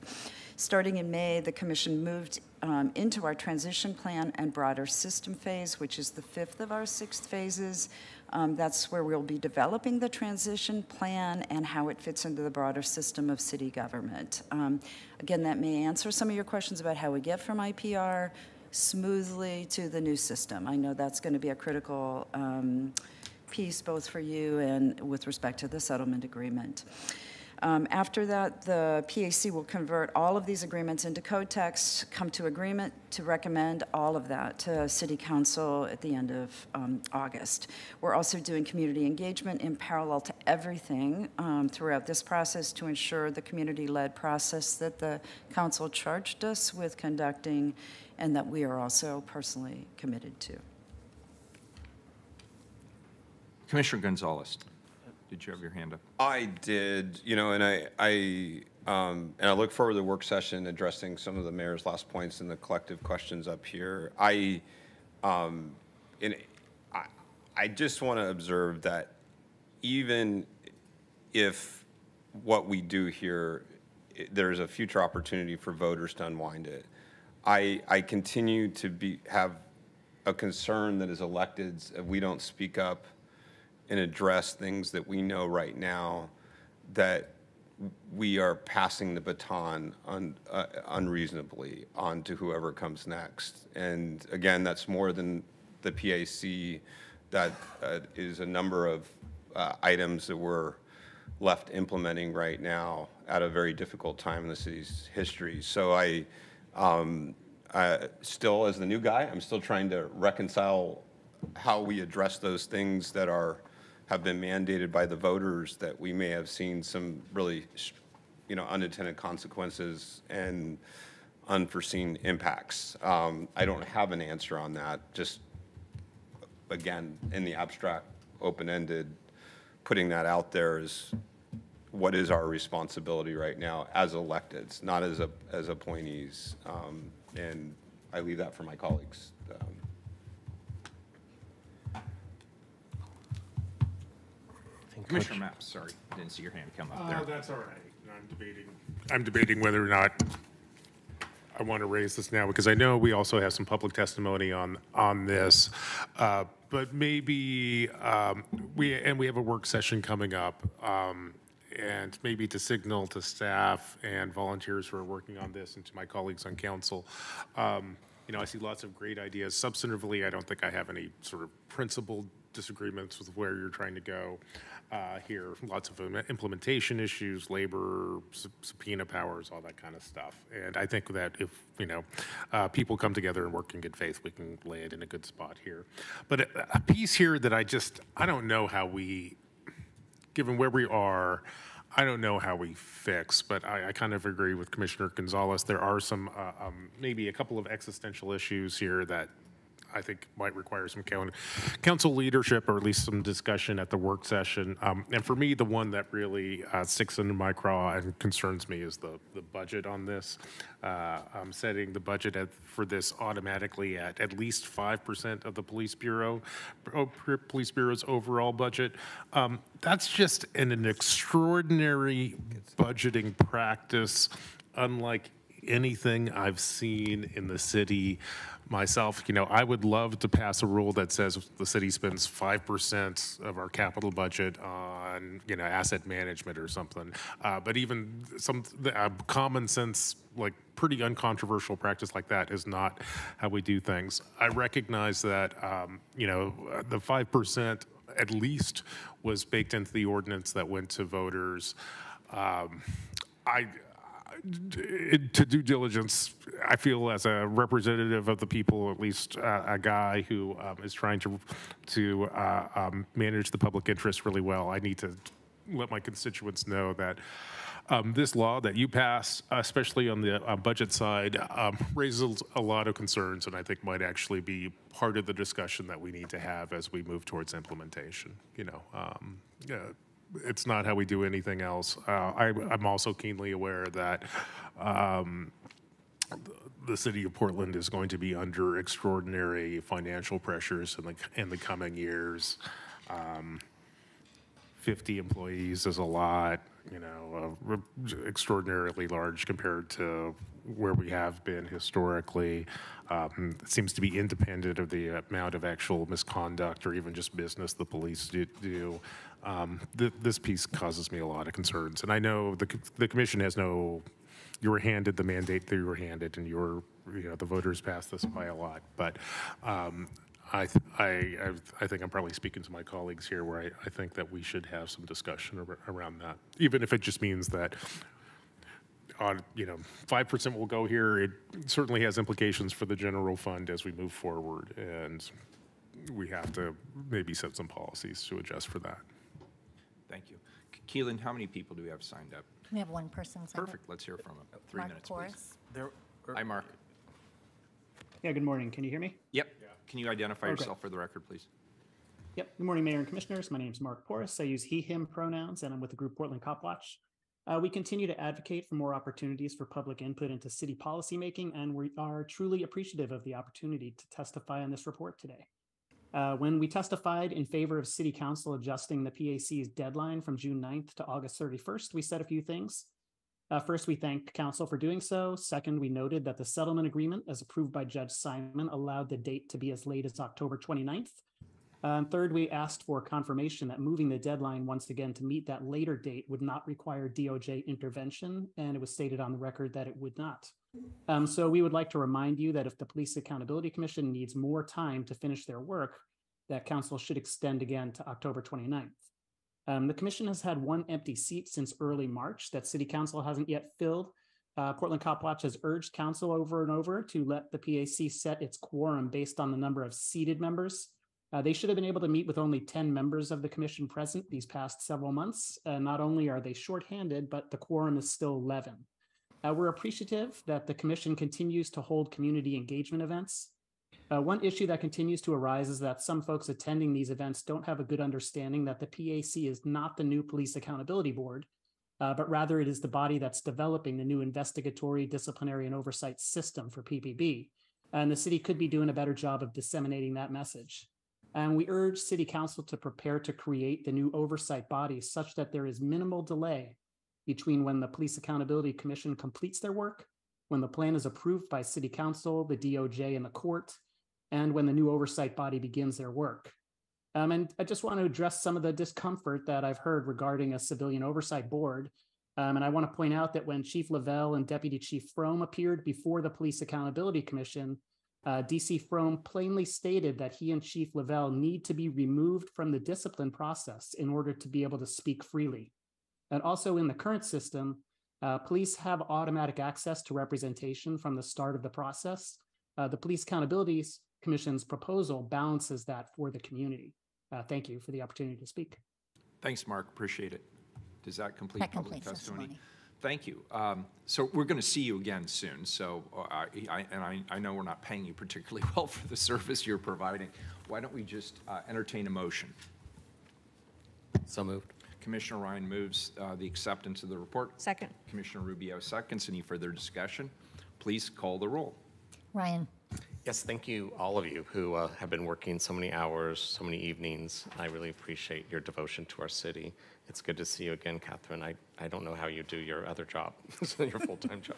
[SPEAKER 18] Starting in May, the commission moved um, into our transition plan and broader system phase, which is the fifth of our six phases. Um, That's where we'll be developing the transition plan and how it fits into the broader system of city government. Um, Again, that may answer some of your questions about how we get from IPR smoothly to the new system. I know that's going to be a critical um, piece both for you and with respect to the settlement agreement. Um, After that, the PAC will convert all of these agreements into code text, come to agreement to recommend all of that to City Council at the end of um, August. We're also doing community engagement in parallel to everything um, throughout this process to ensure the community-led process that the council charged us with conducting and that we are also personally committed to.
[SPEAKER 2] Commissioner Gonzalez, did you have your hand up?
[SPEAKER 7] I did, you know, and I, I, um, and I look forward to the work session addressing some of the mayor's last points and the collective questions up here. I, um, and I, I just want to observe that even if what we do here, there's a future opportunity for voters to unwind it. I, I continue to be, have a concern that as electeds, we don't speak up and address things that we know right now, that we are passing the baton un, uh, unreasonably on to whoever comes next. And again, that's more than the PAC. That uh, is a number of uh, items that we're left implementing right now at a very difficult time in the city's history. So I, um, uh, still, as the new guy, I'm still trying to reconcile how we address those things that are, have been mandated by the voters that we may have seen some really, you know, unintended consequences and unforeseen impacts. Um, I don't have an answer on that, just, again, in the abstract, open-ended, putting that out there is what is our responsibility right now as electeds, not as a, as appointees. Um, And I leave that for my colleagues. Um,
[SPEAKER 2] Commissioner Mapps, sorry, didn't see your hand come up there.
[SPEAKER 4] Oh, that's all right. I'm debating. I'm debating whether or not I want to raise this now because I know we also have some public testimony on, on this. Uh, But maybe, um, we, and we have a work session coming up. um, And maybe to signal to staff and volunteers who are working on this and to my colleagues on council, um, you know, I see lots of great ideas. Substantively, I don't think I have any sort of principled disagreements with where you're trying to go uh, here. Lots of im- implementation issues, labor, sub- subpoena powers, all that kind of stuff. And I think that if, you know, uh, people come together and work in good faith, we can lay it in a good spot here. But a- a piece here that I just, I don't know how we, given where we are, I don't know how we fix, but I, I kind of agree with Commissioner Gonzalez. There are some, uh, um, maybe a couple of existential issues here that I think might require some council leadership or at least some discussion at the work session. Um, and for me, the one that really uh, sticks into my craw and concerns me is the, the budget on this. Uh, I'm setting the budget at, for this automatically at at least 5% of the police bureau, oh, police bureau's overall budget. Um, that's just an, an extraordinary budgeting practice, unlike anything I've seen in the city myself. You know, I would love to pass a rule that says the city spends 5% of our capital budget on, you know, asset management or something. Uh, but even some uh, common sense, like pretty uncontroversial practice like that is not how we do things. I recognize that, um, you know, the 5% at least was baked into the ordinance that went to voters. Um, I, to due diligence, I feel as a representative of the people, at least uh, a guy who um, is trying to to uh, um, manage the public interest really well. I need to let my constituents know that um, this law that you pass, especially on the uh, budget side, um, raises a lot of concerns, and I think might actually be part of the discussion that we need to have as we move towards implementation. You know. Um, yeah, it's not how we do anything else. Uh, I, I'm also keenly aware that um, the city of Portland is going to be under extraordinary financial pressures in the in the coming years. Um, 50 employees is a lot, you know, uh, extraordinarily large compared to where we have been historically. Um, seems to be independent of the amount of actual misconduct or even just business the police do. do. Um, th- this piece causes me a lot of concerns, and I know the the commission has no. You were handed the mandate that you were handed, and you were, you know, the voters passed this by a lot, but. Um, I, I, I- think I'm probably speaking to my colleagues here where I, I think that we should have some discussion ar- around that, even if it just means that you know, 5% will go here. It certainly has implications for the general fund as we move forward, and we have to maybe set some policies to adjust for that.
[SPEAKER 2] Thank you. Keelan, how many people do we have signed up?
[SPEAKER 3] We have one person. signed up.
[SPEAKER 2] Perfect, let's hear from him. Three
[SPEAKER 3] Mark
[SPEAKER 2] minutes, please.
[SPEAKER 3] Poris.
[SPEAKER 14] There,
[SPEAKER 2] Hi, Mark.
[SPEAKER 21] Yeah, good morning. Can you hear me?
[SPEAKER 2] Yep. Can you identify
[SPEAKER 21] Okay.
[SPEAKER 2] yourself for the record, please?
[SPEAKER 21] Yep. Good morning, Mayor and Commissioners. My name is Mark Poris. I use he, him pronouns, and I'm with the group Portland Cop Watch. Uh, we continue to advocate for more opportunities for public input into city policymaking, and we are truly appreciative of the opportunity to testify on this report today. Uh, when we testified in favor of City Council adjusting the PAC's deadline from June 9th to August 31st, we said a few things. Uh, first, we thanked Council for doing so. Second, we noted that the settlement agreement, as approved by Judge Simon, allowed the date to be as late as October 29th. Uh, And third, we asked for confirmation that moving the deadline once again to meet that later date would not require DOJ intervention, and it was stated on the record that it would not. Um, so we would like to remind you that if the Police Accountability Commission needs more time to finish their work, that council should extend again to October 29th. Um, the commission has had one empty seat since early March that city council hasn't yet filled. Uh, Portland Cop Watch has urged council over and over to let the PAC set its quorum based on the number of seated members. Uh, they should have been able to meet with only 10 members of the commission present these past several months. Uh, not only are they shorthanded, but the quorum is still 11. Uh, we're appreciative that the commission continues to hold community engagement events. Uh, one issue that continues to arise is that some folks attending these events don't have a good understanding that the PAC is not the new Police Accountability Board, uh, but rather it is the body that's developing the new investigatory, disciplinary, and oversight system for PPB. And the city could be doing a better job of disseminating that message. And we urge City Council to prepare to create the new oversight body such that there is minimal delay between when the Police Accountability Commission completes their work, when the plan is approved by City Council, the DOJ, and the court, and when the new oversight body begins their work. Um, and I just want to address some of the discomfort that I've heard regarding a civilian oversight board. Um, and I want to point out that when Chief Lovell and Deputy Chief Frome appeared before the Police Accountability Commission, uh, DC Frome plainly stated that he and Chief Lovell need to be removed from the discipline process in order to be able to speak freely. And also in the current system, uh, police have automatic access to representation from the start of the process. Uh, the Police Accountability Commission's proposal balances that for the community. Uh, thank you for the opportunity to speak.
[SPEAKER 2] Thanks, Mark, appreciate it. Does that complete
[SPEAKER 3] That
[SPEAKER 2] public testimony?
[SPEAKER 3] testimony.
[SPEAKER 2] Thank you. Um, So we're going to see you again soon, so, uh, I, I- and I, I know we're not paying you particularly well for the service you're providing. Why don't we just uh, entertain a motion?
[SPEAKER 5] So moved.
[SPEAKER 2] Commissioner Ryan moves uh, the acceptance of the report.
[SPEAKER 20] Second.
[SPEAKER 2] Commissioner Rubio seconds. Any further discussion? Please call the roll.
[SPEAKER 3] Ryan.
[SPEAKER 5] Yes, thank you, all of you who uh, have been working so many hours, so many evenings. I really appreciate your devotion to our city. It's good to see you again, Catherine. I, I don't know how you do your other job, your full-time job.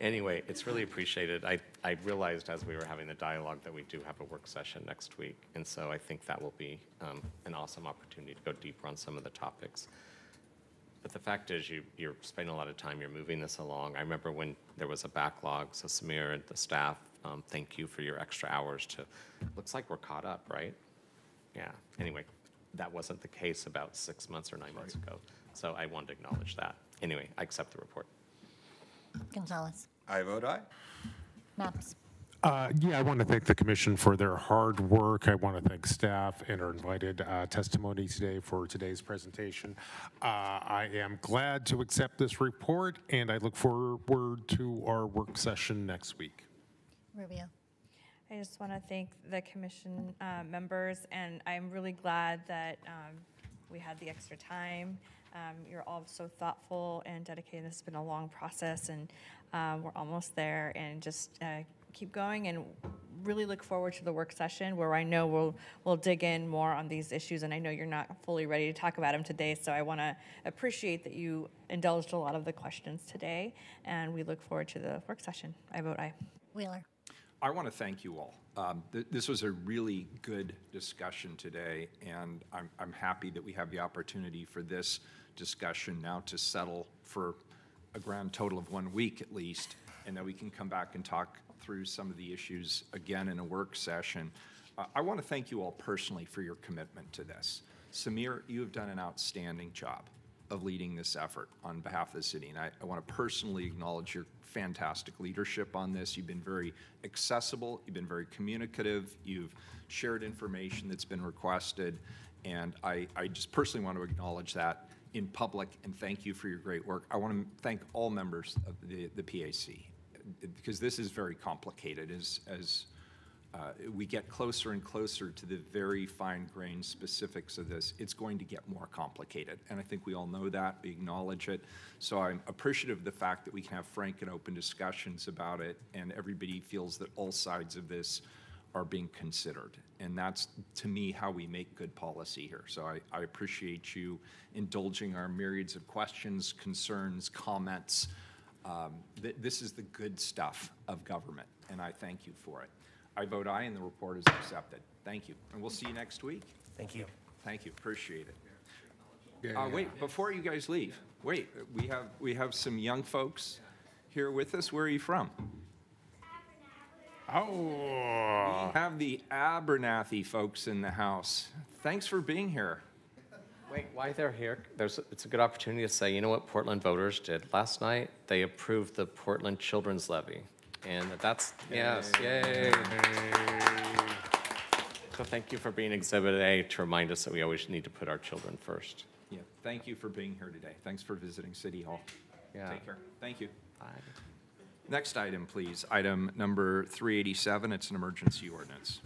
[SPEAKER 5] Anyway, it's really appreciated. I, I realized as we were having the dialogue that we do have a work session next week, and so I think that will be um, an awesome opportunity to go deeper on some of the topics. But the fact is, you, you're spending a lot of time, you're moving this along. I remember when there was a backlog, so Samir and the staff, um, thank you for your extra hours to, looks like we're caught up, right? Yeah, anyway, that wasn't the case about six months or nine months ago. So I wanted to acknowledge that. Anyway, I accept the report.
[SPEAKER 3] Gonzalez.
[SPEAKER 7] I vote aye.
[SPEAKER 3] Mapps.
[SPEAKER 4] Uh, Yeah, I want to thank the commission for their hard work. I want to thank staff and our invited uh, testimony today for today's presentation. Uh, I am glad to accept this report, and I look forward to our work session next week.
[SPEAKER 3] Rubio.
[SPEAKER 20] I just want to thank the commission uh, members, and I'm really glad that um, we had the extra time. Um, You're all so thoughtful and dedicated. This has been a long process, and um, we're almost there. And just uh, keep going, and really look forward to the work session where I know we'll we'll dig in more on these issues. And I know you're not fully ready to talk about them today, so I want to appreciate that you indulged a lot of the questions today, and we look forward to the work session. I vote aye.
[SPEAKER 3] Wheeler.
[SPEAKER 2] I want to thank you all. Um, th- This was a really good discussion today, and I'm, I'm happy that we have the opportunity for this discussion now to settle for a grand total of one week at least, and that we can come back and talk through some of the issues again in a work session. I- I want to thank you all personally for your commitment to this. Samir, you have done an outstanding job of leading this effort on behalf of the city, and I, I want to personally acknowledge your fantastic leadership on this. You've been very accessible, you've been very communicative, you've shared information that's been requested, and I, I just personally want to acknowledge that in public and thank you for your great work. I want to thank all members of the, the PAC because this is very complicated as, as uh, we get closer and closer to the very fine grained specifics of this, it's going to get more complicated. And I think we all know that, we acknowledge it. So I'm appreciative of the fact that we can have frank and open discussions about it, and everybody feels that all sides of this are being considered. And that's, to me, how we make good policy here. So I, I appreciate you indulging our myriads of questions, concerns, comments. Um, th- This is the good stuff of government, and I thank you for it. I vote aye, and the report is accepted. Thank you, and we'll see you next week.
[SPEAKER 14] Thank you.
[SPEAKER 2] Thank you, appreciate it. Uh, wait, before you guys leave, wait, we have, we have some young folks here with us. Where are you from?
[SPEAKER 4] Oh.
[SPEAKER 2] We have the Abernathy folks in the house. Thanks for being here.
[SPEAKER 5] Wait, why they're here, there's, it's a good opportunity to say, you know what Portland voters did last night? They approved the Portland Children's Levy. And that's, yes, yay. So thank you for being Exhibit A to remind us that we always need to put our children first.
[SPEAKER 2] Yeah, thank you for being here today. Thanks for visiting City Hall.
[SPEAKER 5] Yeah.
[SPEAKER 2] Take care. Thank you.
[SPEAKER 5] Bye.
[SPEAKER 2] Next item, please. Item number 387. It's an emergency ordinance.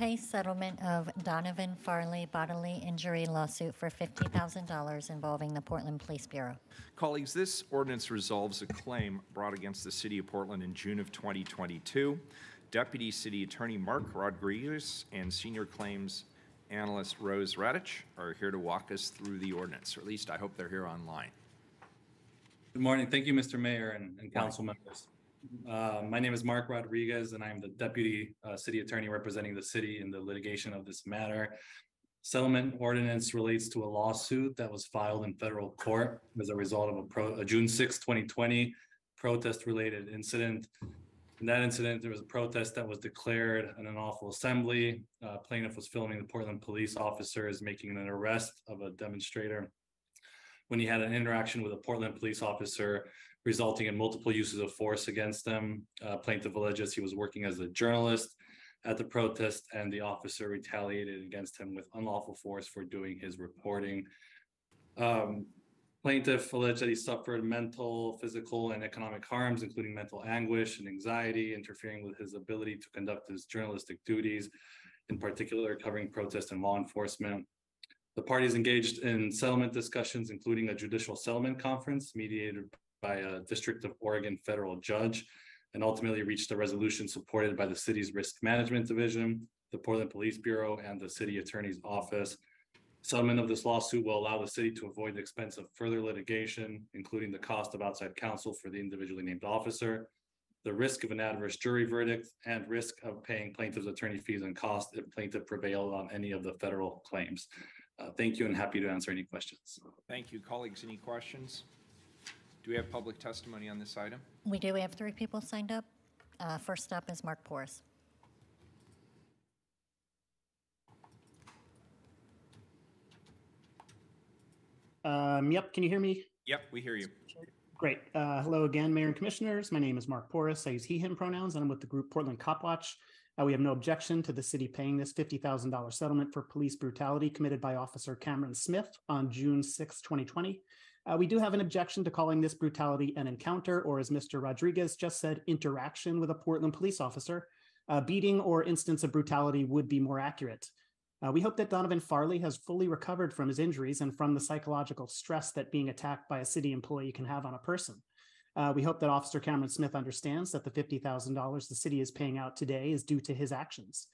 [SPEAKER 3] Pay settlement of Donovan Farley bodily injury lawsuit for $50,000 involving the Portland Police Bureau.
[SPEAKER 2] Colleagues, this ordinance resolves a claim brought against the City of Portland in June of 2022. Deputy City Attorney Mark Rodriguez and Senior Claims Analyst Rose Radich are here to walk us through the ordinance, or at least I hope they're here online.
[SPEAKER 22] Good morning. Thank you, Mr. Mayor and, and council members. Uh, my name is Mark Rodriguez and I'm the Deputy uh, City Attorney representing the city in the litigation of this matter. Settlement ordinance relates to a lawsuit that was filed in federal court as a result of a pro, a June 6, twenty twenty protest-related incident. In that incident, there was a protest that was declared an unlawful assembly. Uh, plaintiff was filming the Portland police officers making an arrest of a demonstrator when he had an interaction with a Portland police officer, resulting in multiple uses of force against them. Uh, plaintiff alleges he was working as a journalist at the protest, and the officer retaliated against him with unlawful force for doing his reporting. Um, plaintiff alleged that he suffered mental, physical, and economic harms, including mental anguish and anxiety, interfering with his ability to conduct his journalistic duties, in particular covering protest and law enforcement. The parties engaged in settlement discussions, including a judicial settlement conference mediated by a District of Oregon federal judge, and ultimately reached a resolution supported by the city's Risk Management Division, the Portland Police Bureau, and the City Attorney's Office. Settlement of this lawsuit will allow the city to avoid the expense of further litigation, including the cost of outside counsel for the individually named officer, the risk of an adverse jury verdict, and risk of paying plaintiff's attorney fees and costs if plaintiff prevailed on any of the federal claims. Uh, Thank you and happy to answer any questions.
[SPEAKER 2] Thank you. Colleagues, any questions? Do we have public testimony on this item?
[SPEAKER 3] We do, we have three people signed up. Uh, First up is Mark Poris.
[SPEAKER 21] Um, yep, can you hear me?
[SPEAKER 2] Yep, we hear you.
[SPEAKER 21] Great. Uh, hello again, Mayor and Commissioners. My name is Mark Poris. I use he, him pronouns, and I'm with the group Portland Cop Watch. Uh, we have no objection to the city paying this $50,000 settlement for police brutality committed by Officer Cameron Smith on June 6, 2020. Uh, we do have an objection to calling this brutality an encounter, or as Mr. Rodriguez just said, interaction with a Portland police officer. Uh, beating or instance of brutality would be more accurate. Uh, we hope that Donovan Farley has fully recovered from his injuries and from the psychological stress that being attacked by a city employee can have on a person. Uh, we hope that Officer Cameron Smith understands that the $50,000 the city is paying out today is due to his actions.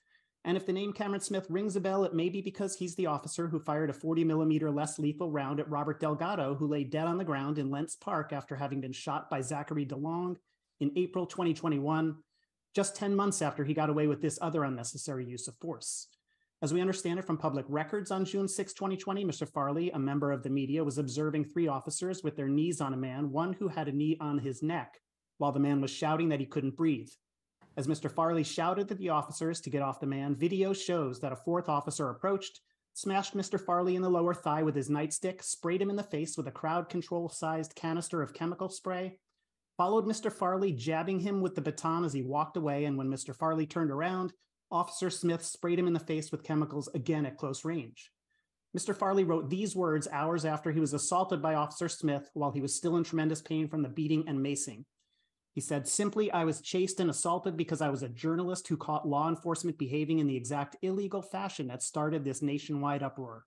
[SPEAKER 21] And if the name Cameron Smith rings a bell, it may be because he's the officer who fired a 40 millimeter less lethal round at Robert Delgado, who lay dead on the ground in Lents Park after having been shot by Zachary DeLong in April 2021, just 10 months after he got away with this other unnecessary use of force. As we understand it from public records on June 6, 2020, Mr. Farley, a member of the media, was observing three officers with their knees on a man, one who had a knee on his neck, while the man was shouting that he couldn't breathe. As Mr. Farley shouted at the officers to get off the man, video shows that a fourth officer approached, smashed Mr. Farley in the lower thigh with his nightstick, sprayed him in the face with a crowd control sized canister of chemical spray, followed Mr. Farley, jabbing him with the baton as he walked away. And when Mr. Farley turned around, Officer Smith sprayed him in the face with chemicals again at close range. Mr. Farley wrote these words hours after he was assaulted by Officer Smith while he was still in tremendous pain from the beating and macing. He said, simply, I was chased and assaulted because I was a journalist who caught law enforcement behaving in the exact illegal fashion that started this nationwide uproar.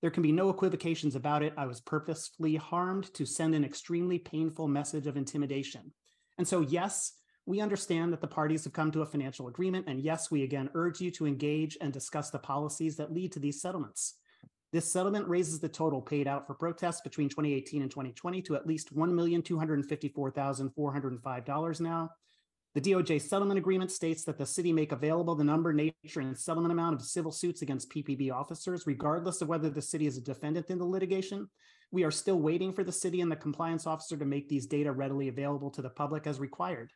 [SPEAKER 21] There can be no equivocations about it. I was purposefully harmed to send an extremely painful message of intimidation. And so, yes, we understand that the parties have come to a financial agreement. And yes, we again urge you to engage and discuss the policies that lead to these settlements. This settlement raises the total paid out for protests between 2018 and 2020 to at least $1,254,405 now. The DOJ settlement agreement states that the city make available the number, nature, and settlement amount of civil suits against PPB officers, regardless of whether the city is a defendant in the litigation. We are still waiting for the city and the compliance officer to make these data readily available to the public as required.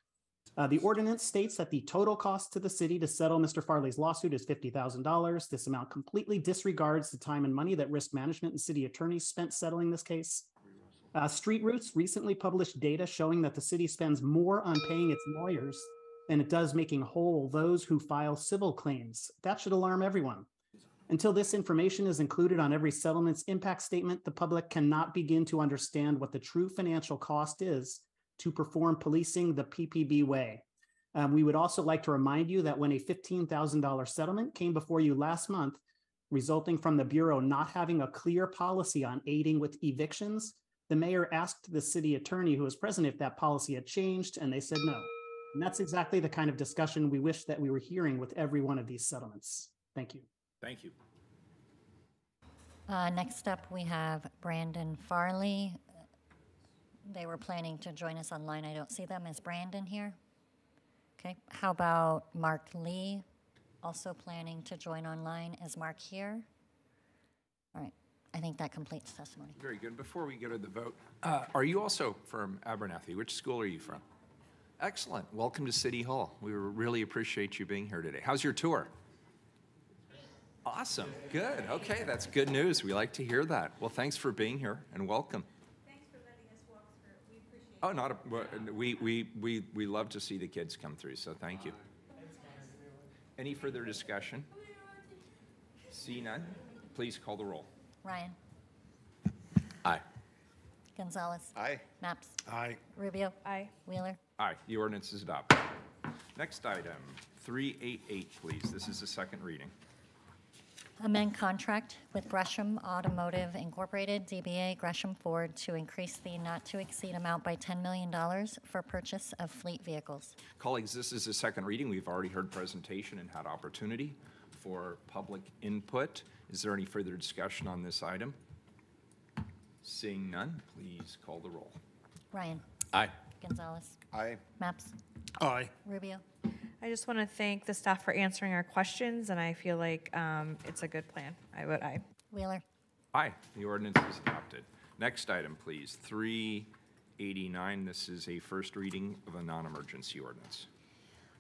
[SPEAKER 21] Uh, the ordinance states that the total cost to the city to settle Mr. Farley's lawsuit is $50,000. This amount completely disregards the time and money that risk management and city attorneys spent settling this case. Uh, Street Roots recently published data showing that the city spends more on paying its lawyers than it does making whole those who file civil claims. That should alarm everyone. Until this information is included on every settlement's impact statement, the public cannot begin to understand what the true financial cost is to perform policing the PPB way. Um, we would also like to remind you that when a $15,000 settlement came before you last month, resulting from the Bureau not having a clear policy on aiding with evictions, the mayor asked the city attorney who was present if that policy had changed, and they said no. And that's exactly the kind of discussion we wish that we were hearing with every one of these settlements. Thank you.
[SPEAKER 2] Thank you.
[SPEAKER 3] Uh, Next up, we have Brandon Farley. They were planning to join us online. I don't see them. Is Brandon here? Okay, how about Mark Lee? Also planning to join online. Is Mark here? All right, I think that completes testimony.
[SPEAKER 2] Very good. Before we go to the vote, uh, are you also from Abernathy? Which school are you from? Excellent. Welcome to City Hall. We really appreciate you being here today. How's your tour? Awesome. Good. Okay, that's good news. We like to hear that. Well, thanks for being here and welcome. Oh, not, a- we, we, we, we love to see the kids come through, so thank you. Any further discussion? See none? Please call the roll.
[SPEAKER 3] Ryan?
[SPEAKER 5] Aye.
[SPEAKER 3] Gonzalez?
[SPEAKER 7] Aye.
[SPEAKER 3] Mapps?
[SPEAKER 4] Aye.
[SPEAKER 3] Rubio?
[SPEAKER 20] Aye.
[SPEAKER 3] Wheeler?
[SPEAKER 2] Aye, the ordinance is adopted. Next item, 388, please. This is the second reading.
[SPEAKER 3] Amend contract with Gresham Automotive Incorporated, DBA Gresham Ford, to increase the not-to-exceed amount by $10 million for purchase of fleet vehicles.
[SPEAKER 2] Colleagues, this is the second reading. We've already heard presentation and had opportunity for public input. Is there any further discussion on this item? Seeing none, please call the roll.
[SPEAKER 3] Ryan?
[SPEAKER 5] Aye.
[SPEAKER 3] Gonzalez?
[SPEAKER 7] Aye.
[SPEAKER 3] Mapps?
[SPEAKER 4] Aye.
[SPEAKER 3] Rubio?
[SPEAKER 20] I just want to thank the staff for answering our questions, and I feel like um, it's a good plan. I vote aye.
[SPEAKER 3] Wheeler?
[SPEAKER 2] Aye, the ordinance is adopted. Next item, please, 389. This is a first reading of a non-emergency ordinance.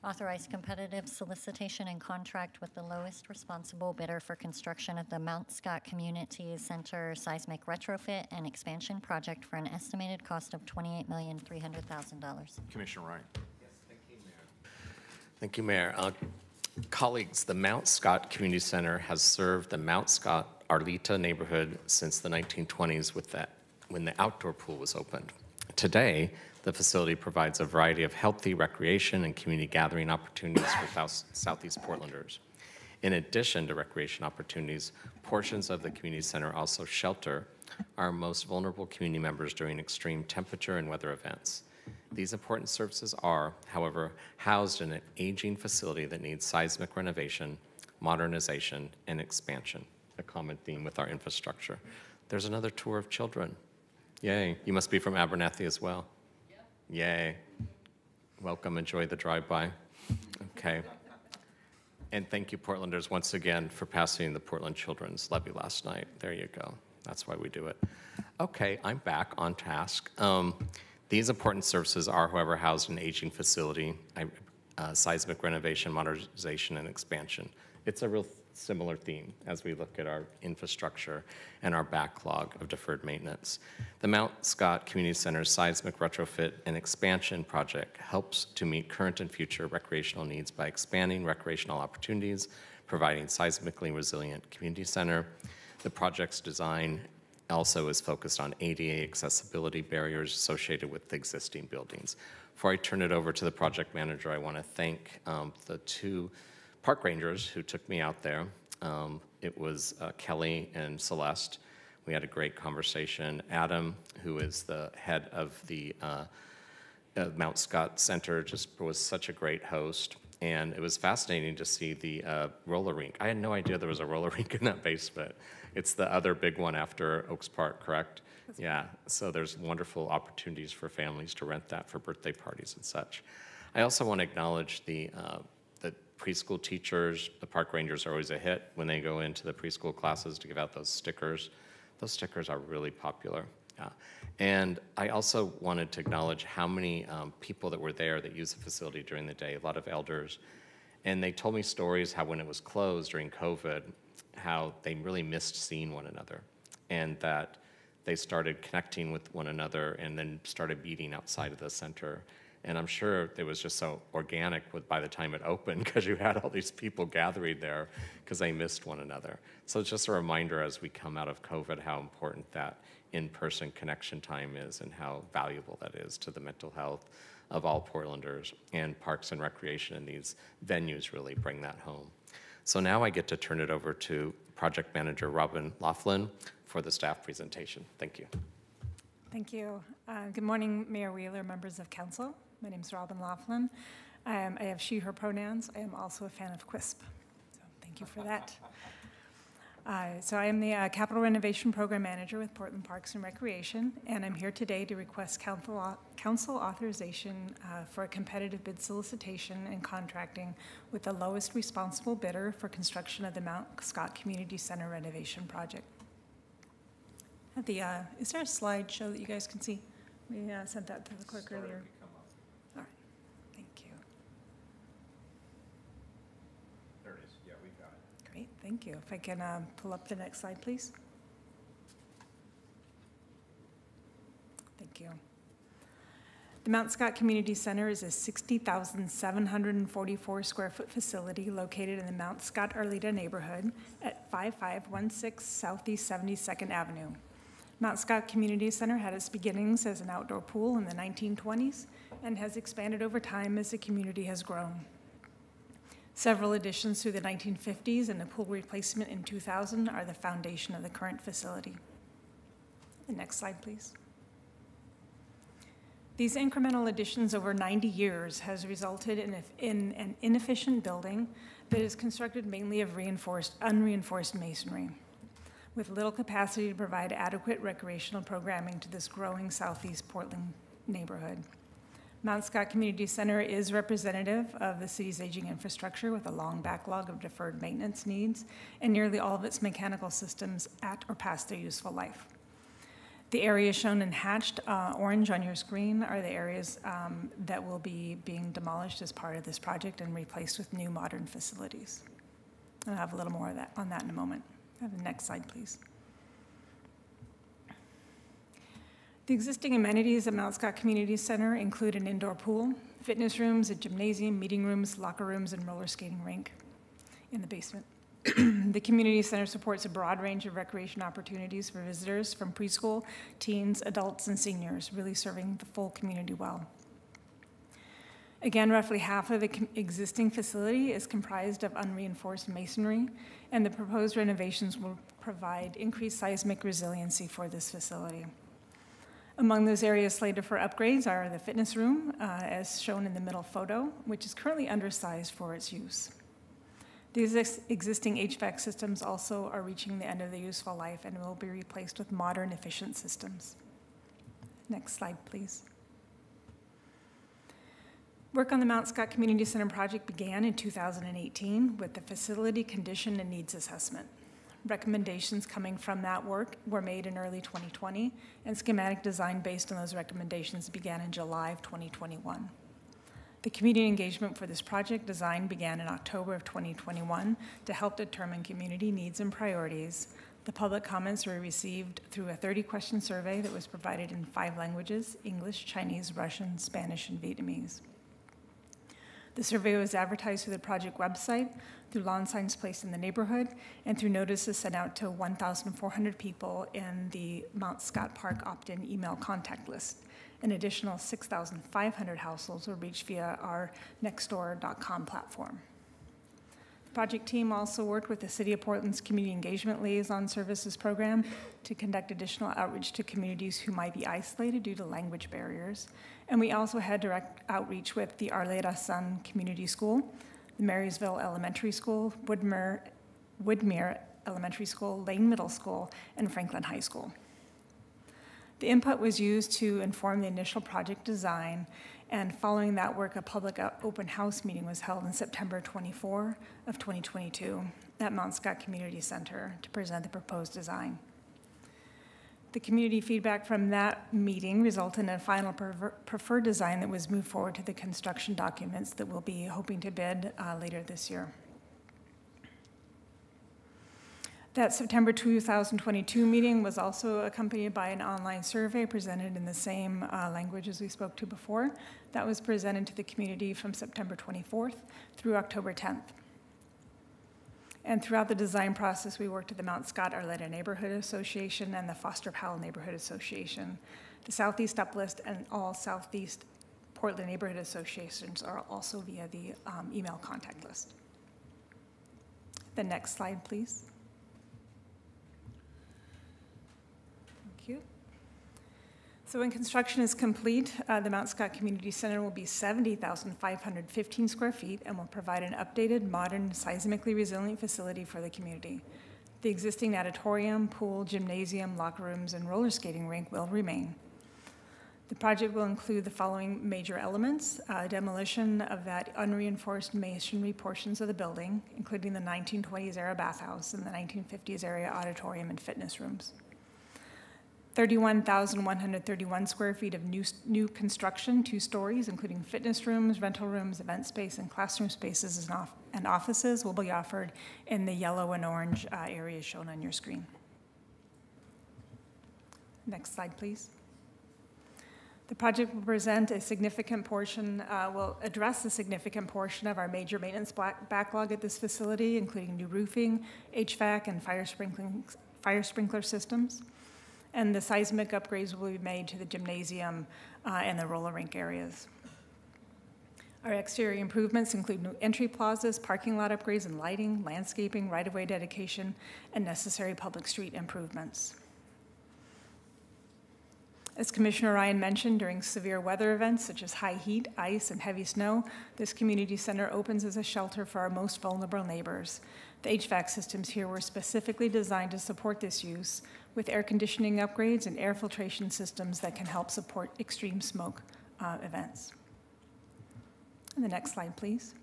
[SPEAKER 3] Authorize competitive solicitation and contract with the lowest responsible bidder for construction of the Mount Scott Community Center seismic retrofit and expansion project for an estimated cost of $28,300,000.
[SPEAKER 2] Commissioner Ryan.
[SPEAKER 5] Thank you, Mayor. Uh, Colleagues, the Mount Scott Community Center has served the Mount Scott Arleta neighborhood since the 1920s with that, when the outdoor pool was opened. Today, the facility provides a variety of healthy recreation and community gathering opportunities for Southeast Portlanders. In addition to recreation opportunities, portions of the community center also shelter our most vulnerable community members during extreme temperature and weather events. These important services are, however, housed in an aging facility that needs seismic renovation, modernization, and expansion, a common theme with our infrastructure. There's another tour of children. Yay. You must be from Abernathy as well. Yay. Welcome, enjoy the drive-by. Okay. And thank you, Portlanders, once again for passing the Portland Children's Levy last night. There you go. That's why we do it. Okay, I'm back on task. Um, these important services are, however, housed in an aging facility. Uh, seismic renovation, modernization, and expansion. It's a real similar theme as we look at our infrastructure and our backlog of deferred maintenance. The Mount Scott Community Center's seismic retrofit and expansion project helps to meet current and future recreational needs by expanding recreational opportunities, providing seismically resilient community center. The project's design also is focused on ADA accessibility barriers associated with the existing buildings. Before I turn it over to the project manager, I want to thank um, the two park rangers who took me out there. Um, it was uh, Kelly and Celeste. We had a great conversation. Adam, who is the head of the uh, uh, Mount Scott Center, just was such a great host. And it was fascinating to see the uh, roller rink. I had no idea there was a roller rink in that basement. It's the other big one after Oaks Park, correct? Yeah, so there's wonderful opportunities for families to rent that for birthday parties and such. I also want to acknowledge the, uh, the preschool teachers. The park rangers are always a hit when they go into the preschool classes to give out those stickers. Those stickers are really popular. Yeah. And I also wanted to acknowledge how many um, people that were there that used the facility during the day, a lot of elders. And they told me stories how when it was closed during COVID, how they really missed seeing one another and that they started connecting with one another and then started meeting outside of the center. And I'm sure it was just so organic with by the time it opened because you had all these people gathering there because they missed one another. So it's just a reminder as we come out of COVID how important that in-person connection time is and how valuable that is to the mental health of all Portlanders and Parks and Recreation and these venues really bring that home. So now I get to turn it over to Project Manager Robin Laughlin for the staff presentation. Thank you.
[SPEAKER 23] Thank you. Uh, Good morning, Mayor Wheeler, members of council. My name is Robin Laughlin. Um, I have she, her pronouns. I am also a fan of QUISP. So thank you for that. Uh, So I am the uh, Capital Renovation Program Manager with Portland Parks and Recreation, and I'm here today to request council council authorization uh, for a competitive bid solicitation and contracting with the lowest responsible bidder for construction of the Mount Scott Community Center renovation project. Have The, uh, is there a slideshow that you guys can see? We uh, sent that to the clerk earlier. All right, thank you.
[SPEAKER 2] There it is. Yeah, we've got it.
[SPEAKER 23] Great, thank you. If I can um, pull up the next slide, please. Thank you. The Mount Scott Community Center is a 60,744 square foot facility located in the Mount Scott Arleta neighborhood at 5516 Southeast 72nd Avenue. Mount Scott Community Center had its beginnings as an outdoor pool in the 1920s and has expanded over time as the community has grown. Several additions through the 1950s and a pool replacement in 2000 are the foundation of the current facility. The next slide, please. These incremental additions over 90 years has resulted in, a- in an inefficient building that is constructed mainly of reinforced, unreinforced masonry, with little capacity to provide adequate recreational programming to this growing southeast Portland neighborhood. Mount Scott Community Center is representative of the city's aging infrastructure with a long backlog of deferred maintenance needs and nearly all of its mechanical systems at or past their useful life. The areas shown in hatched uh, orange on your screen are the areas um, that will be being demolished as part of this project and replaced with new modern facilities. I'll have a little more of that on that in a moment. Have the next slide, please. The existing amenities at Mount Scott Community Center include an indoor pool, fitness rooms, a gymnasium, meeting rooms, locker rooms, and roller skating rink in the basement. The community center supports a broad range of recreation opportunities for visitors from preschool, teens, adults, and seniors, really serving the full community well. Again, roughly half of the existing facility is comprised of unreinforced masonry, and the proposed renovations will provide increased seismic resiliency for this facility. Among those areas slated for upgrades are the fitness room, uh, as shown in the middle photo, which is currently undersized for its use. These ex- existing HVAC systems also are reaching the end of their useful life and will be replaced with modern, efficient systems. Next slide, please. Work on the Mount Scott Community Center project began in 2018 with the facility condition and needs assessment. Recommendations coming from that work were made in early 2020, and schematic design based on those recommendations began in July of 2021. The community engagement for this project design began in October of 2021 to help determine community needs and priorities. The public comments were received through a 30-question survey that was provided in five languages, English, Chinese, Russian, Spanish, and Vietnamese. The survey was advertised through the project website, through lawn signs placed in the neighborhood, and through notices sent out to 1,400 people in the Mount Scott Park opt-in email contact list. An additional 6,500 households were reached via our nextdoor.com platform. The project team also worked with the City of Portland's Community Engagement Liaison Services Program to conduct additional outreach to communities who might be isolated due to language barriers. And we also had direct outreach with the Arleta Sun Community School, the Marysville Elementary School, Woodmere, Woodmere Elementary School, Lane Middle School, and Franklin High School. The input was used to inform the initial project design, and following that work, a public uh, open house meeting was held in September 24 of 2022 at Mount Scott Community Center to present the proposed design. The community feedback from that meeting resulted in a final preferred design that was moved forward to the construction documents that we'll be hoping to bid uh, later this year. That September 2022 meeting was also accompanied by an online survey presented in the same uh, language as we spoke to before. That was presented to the community from September 24th through October 10th. And throughout the design process, we worked with the Mount Scott Arleta Neighborhood Association and the Foster Powell Neighborhood Association. The Southeast Uplift and all Southeast Portland Neighborhood Associations are also via the um, email contact list. The next slide, please. Thank you. So when construction is complete, uh, the Mount Scott Community Center will be 70,515 square feet and will provide an updated, modern, seismically resilient facility for the community. The existing auditorium, pool, gymnasium, locker rooms, and roller skating rink will remain. The project will include the following major elements, uh, demolition of that unreinforced masonry portions of the building, including the 1920s era bathhouse and the 1950s era auditorium and fitness rooms. 31,131 square feet of new, new construction, two stories, including fitness rooms, rental rooms, event space, and classroom spaces and, off, and offices will be offered in the yellow and orange uh, areas shown on your screen. Next slide, please. The project will present a significant portion, uh, will address a significant portion of our major maintenance backlog at this facility, including new roofing, HVAC, and fire fire sprinkler systems. And the seismic upgrades will be made to the gymnasium uh, and the roller rink areas. Our exterior improvements include new entry plazas, parking lot upgrades and lighting, landscaping, right-of-way dedication, and necessary public street improvements. As Commissioner Ryan mentioned, during severe weather events such as high heat, ice, and heavy snow, this community center opens as a shelter for our most vulnerable neighbors. The HVAC systems here were specifically designed to support this use with air conditioning upgrades and air filtration systems that can help support extreme smoke uh, events. And the next slide, please.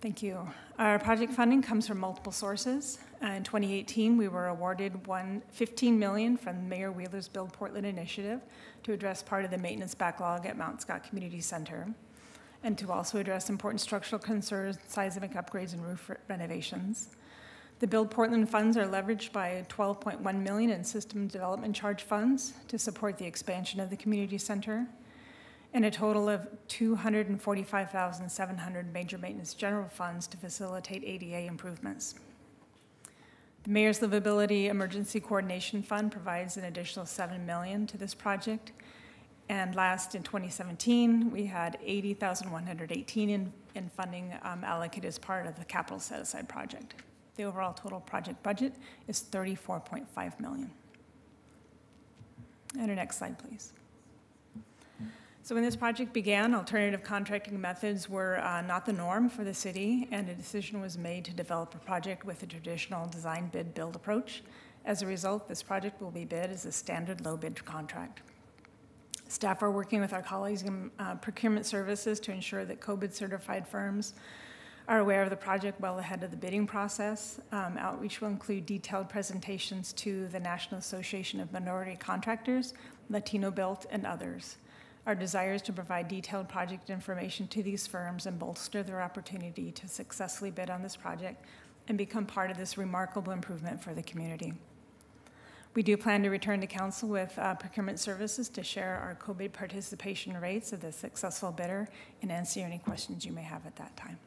[SPEAKER 23] Thank you. Our project funding comes from multiple sources. Uh, in 2018, we were awarded one, 15 million from Mayor Wheeler's Build Portland initiative to address part of the maintenance backlog at Mount Scott Community Center and to also address important structural concerns, seismic upgrades, and roof renovations. The Build Portland funds are leveraged by 12.1 million in system development charge funds to support the expansion of the community center and a total of 245,700 major maintenance general funds to facilitate ADA improvements. The Mayor's Livability Emergency Coordination Fund provides an additional 7 million to this project. And last, in 2017, we had 80,118 in, in funding um, allocated as part of the capital set-aside project. The overall total project budget is 34.5 million. And our next slide, please. So when this project began, alternative contracting methods were uh, not the norm for the city, and a decision was made to develop a project with a traditional design bid build approach. As a result, this project will be bid as a standard low bid contract. Staff are working with our colleagues in uh, procurement services to ensure that COBID certified firms are aware of the project well ahead of the bidding process. Um, outreach will include detailed presentations to the National Association of Minority Contractors, Latino Built, and others. Our desire is to provide detailed project information to these firms and bolster their opportunity to successfully bid on this project and become part of this remarkable improvement for the community. We do plan to return to council with uh, procurement services to share our COBID participation rates of the successful bidder and answer any questions you may have at that time.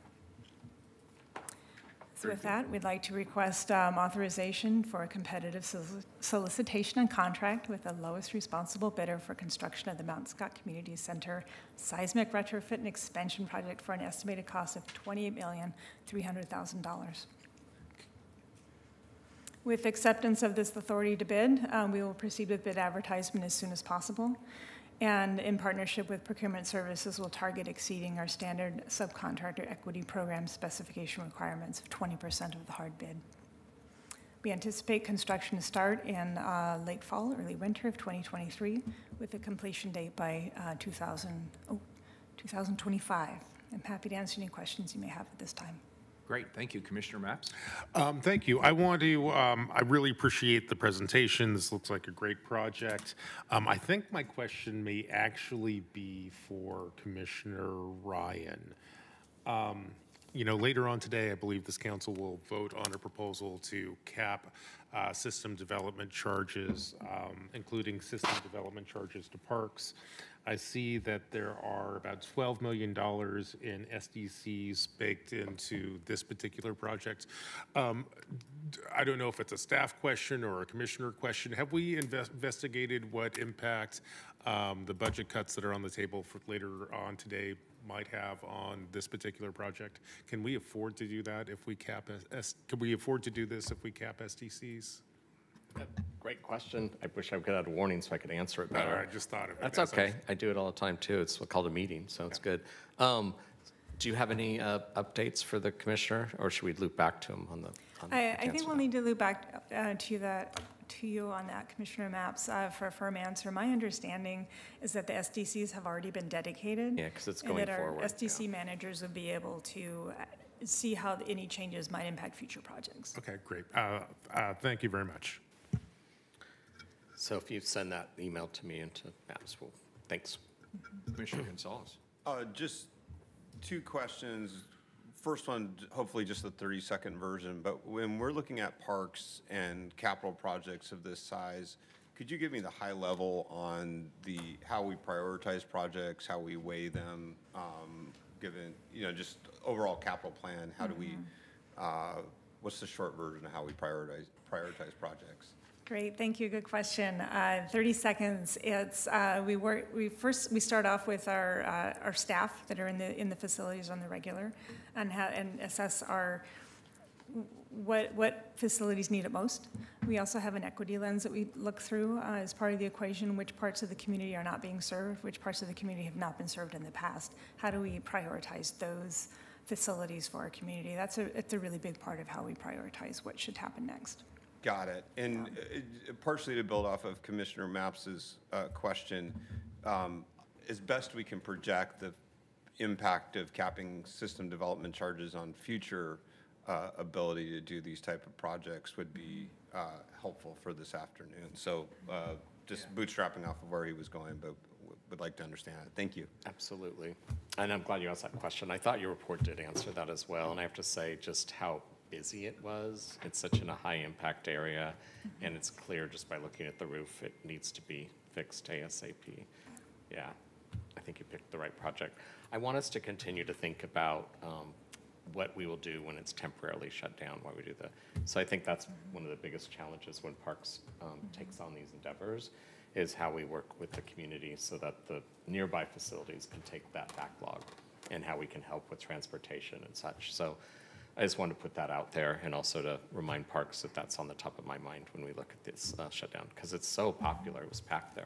[SPEAKER 23] So with that, we'd like to request um, authorization for a competitive solicitation and contract with the lowest responsible bidder for construction of the Mount Scott Community Center seismic retrofit and expansion project for an estimated cost of $28,300,000. With acceptance of this authority to bid, um, we will proceed with bid advertisement as soon as possible. And in partnership with procurement services, we'll target exceeding our standard subcontractor equity program specification requirements of 20% of the hard bid. We anticipate construction to start in uh, late fall, early winter of 2023, with a completion date by uh, 2000, oh, 2025. I'm happy to answer any questions you may have at this time.
[SPEAKER 2] Great, thank you. Commissioner Mapps?
[SPEAKER 4] Um, Thank you. I want to, um, I really appreciate the presentation. This looks like a great project. Um, I think my question may actually be for Commissioner Ryan. Um, You know, later on today, I believe this council will vote on a proposal to cap uh, system development charges, um, including system development charges to parks. I see that there are about $12 million in SDCs baked into this particular project. Um, I don't know if it's a staff question or a commissioner question. Have we invest- investigated what impact um, the budget cuts that are on the table for later on today might have on this particular project? Can we afford to do that if we cap, S- can we afford to do this if we cap SDCs?
[SPEAKER 5] Great question. I wish I could have a warning so I could answer it better.
[SPEAKER 4] I just thought of it
[SPEAKER 5] That's
[SPEAKER 4] as I
[SPEAKER 5] okay. I do it all the time, too. It's called a meeting, so it's good. Um, Do you have any uh, updates for the commissioner, or should we loop back to him on the? on the
[SPEAKER 23] I, I think we'll need to loop back uh, to that, to you on that, Commissioner Mapps, uh, for a firm answer. My understanding is that the SDCs have already been dedicated.
[SPEAKER 5] Yeah, 'cause it's going
[SPEAKER 23] And
[SPEAKER 5] going
[SPEAKER 23] that our
[SPEAKER 5] forward,
[SPEAKER 23] SDC managers would be able to uh, see how any changes might impact future projects.
[SPEAKER 4] Okay, great. Uh, uh, Thank you very much.
[SPEAKER 5] So if you send that email to me and to Mapps, well, thanks.
[SPEAKER 2] Commissioner Gonzalez?
[SPEAKER 7] Uh, Just two questions. First one, hopefully just the 30-second version, but when we're looking at parks and capital projects of this size, could you give me the high level on the, how we prioritize projects, how we weigh them, um, given, you know, just overall capital plan? How do we, uh, what's the short version of how we prioritize, prioritize projects?
[SPEAKER 23] Great, thank you, good question. Uh, 30 seconds, it's, uh, we work, we first, we start off with our, uh, our staff that are in the, in the facilities on the regular and how, and assess our, what, what facilities need it most. We also have an equity lens that we look through uh, as part of the equation, which parts of the community are not being served, which parts of the community have not been served in the past. How do we prioritize those facilities for our community? That's a, it's a really big part of how we prioritize what should happen next.
[SPEAKER 7] Got it. And uh, partially to build off of Commissioner Mapps's uh, question, um, as best we can project the impact of capping system development charges on future uh, ability to do these type of projects would be uh, helpful for this afternoon. So uh, just bootstrapping off of where he was going, but would like to understand it. Thank you.
[SPEAKER 5] Absolutely. And I'm glad you asked that question. I thought your report did answer that as well. And I have to say just how busy it was. It's such in a high impact area. And it's clear just by looking at the roof, it needs to be fixed ASAP. Yeah, I think you picked the right project. I want us to continue to think about um, what we will do when it's temporarily shut down, why we do the. So I think that's one of the biggest challenges when Parks um, takes on these endeavors, is how we work with the community so that the nearby facilities can take that backlog and how we can help with transportation and such. So I just wanted to put that out there and also to remind Parks that that's on the top of my mind when we look at this uh, shutdown, because it's so popular, it was packed there.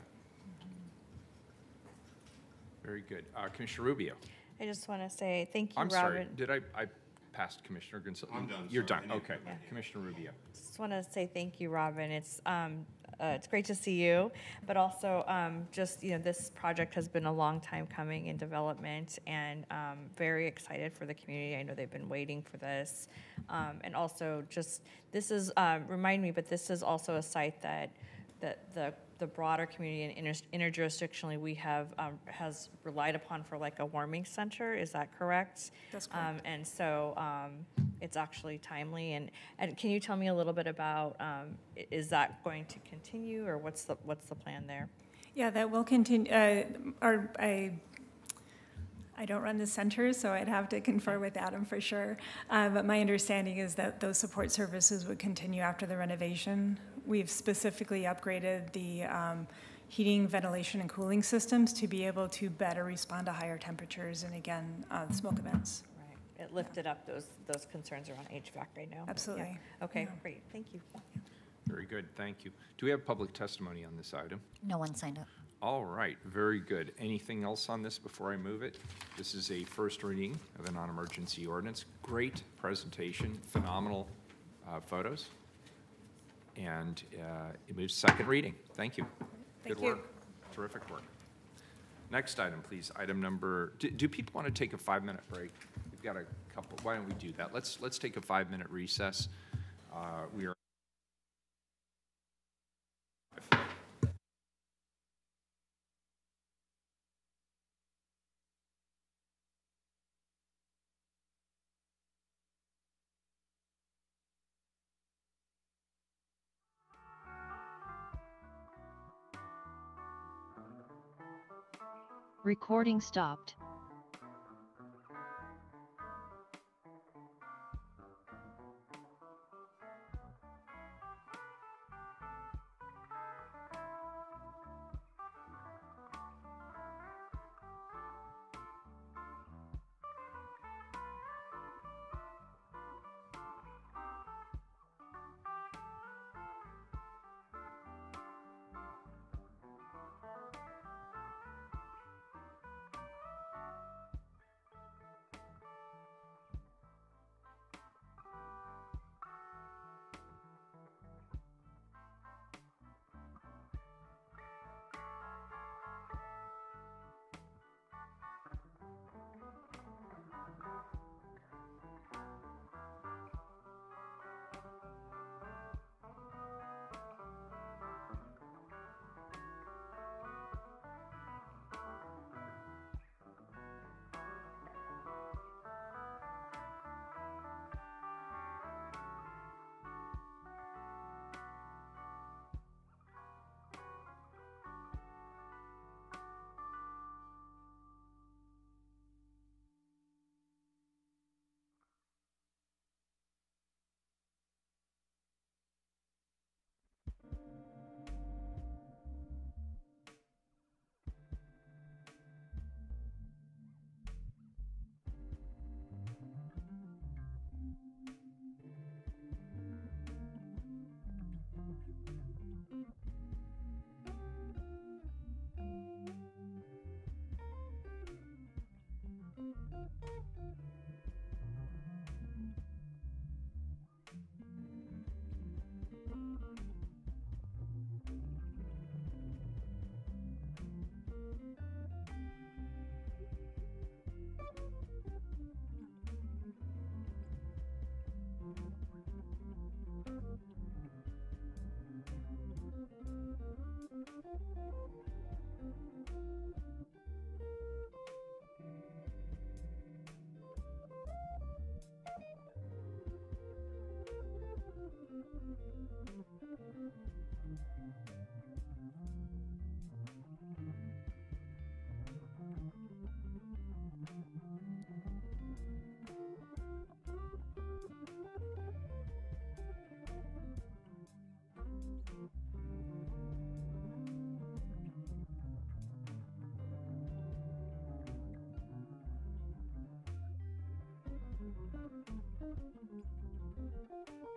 [SPEAKER 2] Very good. Uh, Commissioner Rubio?
[SPEAKER 20] I just want to say thank you,
[SPEAKER 2] I'm
[SPEAKER 20] Robin.
[SPEAKER 2] sorry, did I, I passed Commissioner Gonzalez?
[SPEAKER 7] I'm done,
[SPEAKER 2] You're
[SPEAKER 7] sir.
[SPEAKER 2] done, okay.
[SPEAKER 20] Yeah.
[SPEAKER 2] Commissioner Rubio?
[SPEAKER 20] Just want to say thank you, Robin. It's um, uh, it's great to see you, but also um, just you know this project has been a long time coming in development, and um, very excited for the community. I know they've been waiting for this, um, and also just this is uh, remind me, but this is also a site that that the the broader community and inter- interjurisdictionally, we have, um, has relied upon for like a warming center, is that correct?
[SPEAKER 23] That's
[SPEAKER 20] Um,
[SPEAKER 23] correct.
[SPEAKER 20] And so um, it's actually timely, and, and can you tell me a little bit about, um, is that going to continue, or what's the, what's the plan there?
[SPEAKER 23] Yeah, that will continue, uh, or I, I don't run the center, so I'd have to confer with Adam for sure. Uh, But my understanding is that those support services would continue after the renovation. We've specifically upgraded the um, heating, ventilation, and cooling systems to be able to better respond to higher temperatures and again, uh, smoke events.
[SPEAKER 20] Right. It lifted up those, those concerns around HVAC right now. Yeah.
[SPEAKER 23] Absolutely.
[SPEAKER 20] Okay,
[SPEAKER 23] Yeah.
[SPEAKER 20] great, thank you.
[SPEAKER 2] Very good, thank you. Do we have public testimony on this item?
[SPEAKER 3] No one signed up.
[SPEAKER 2] All right, very good. Anything else on this before I move it? This is a first reading of a non-emergency ordinance. Great presentation, phenomenal uh, photos. And uh, it moves to second reading. Thank you.
[SPEAKER 20] Thank
[SPEAKER 2] Good
[SPEAKER 20] you.
[SPEAKER 2] work. Terrific work. Next item, please. Item number, do, do people want to take a five-minute break? Got a couple, why don't we do that? Let's, let's take a five-minute recess. Uh, We are
[SPEAKER 1] Recording stopped. Thank you.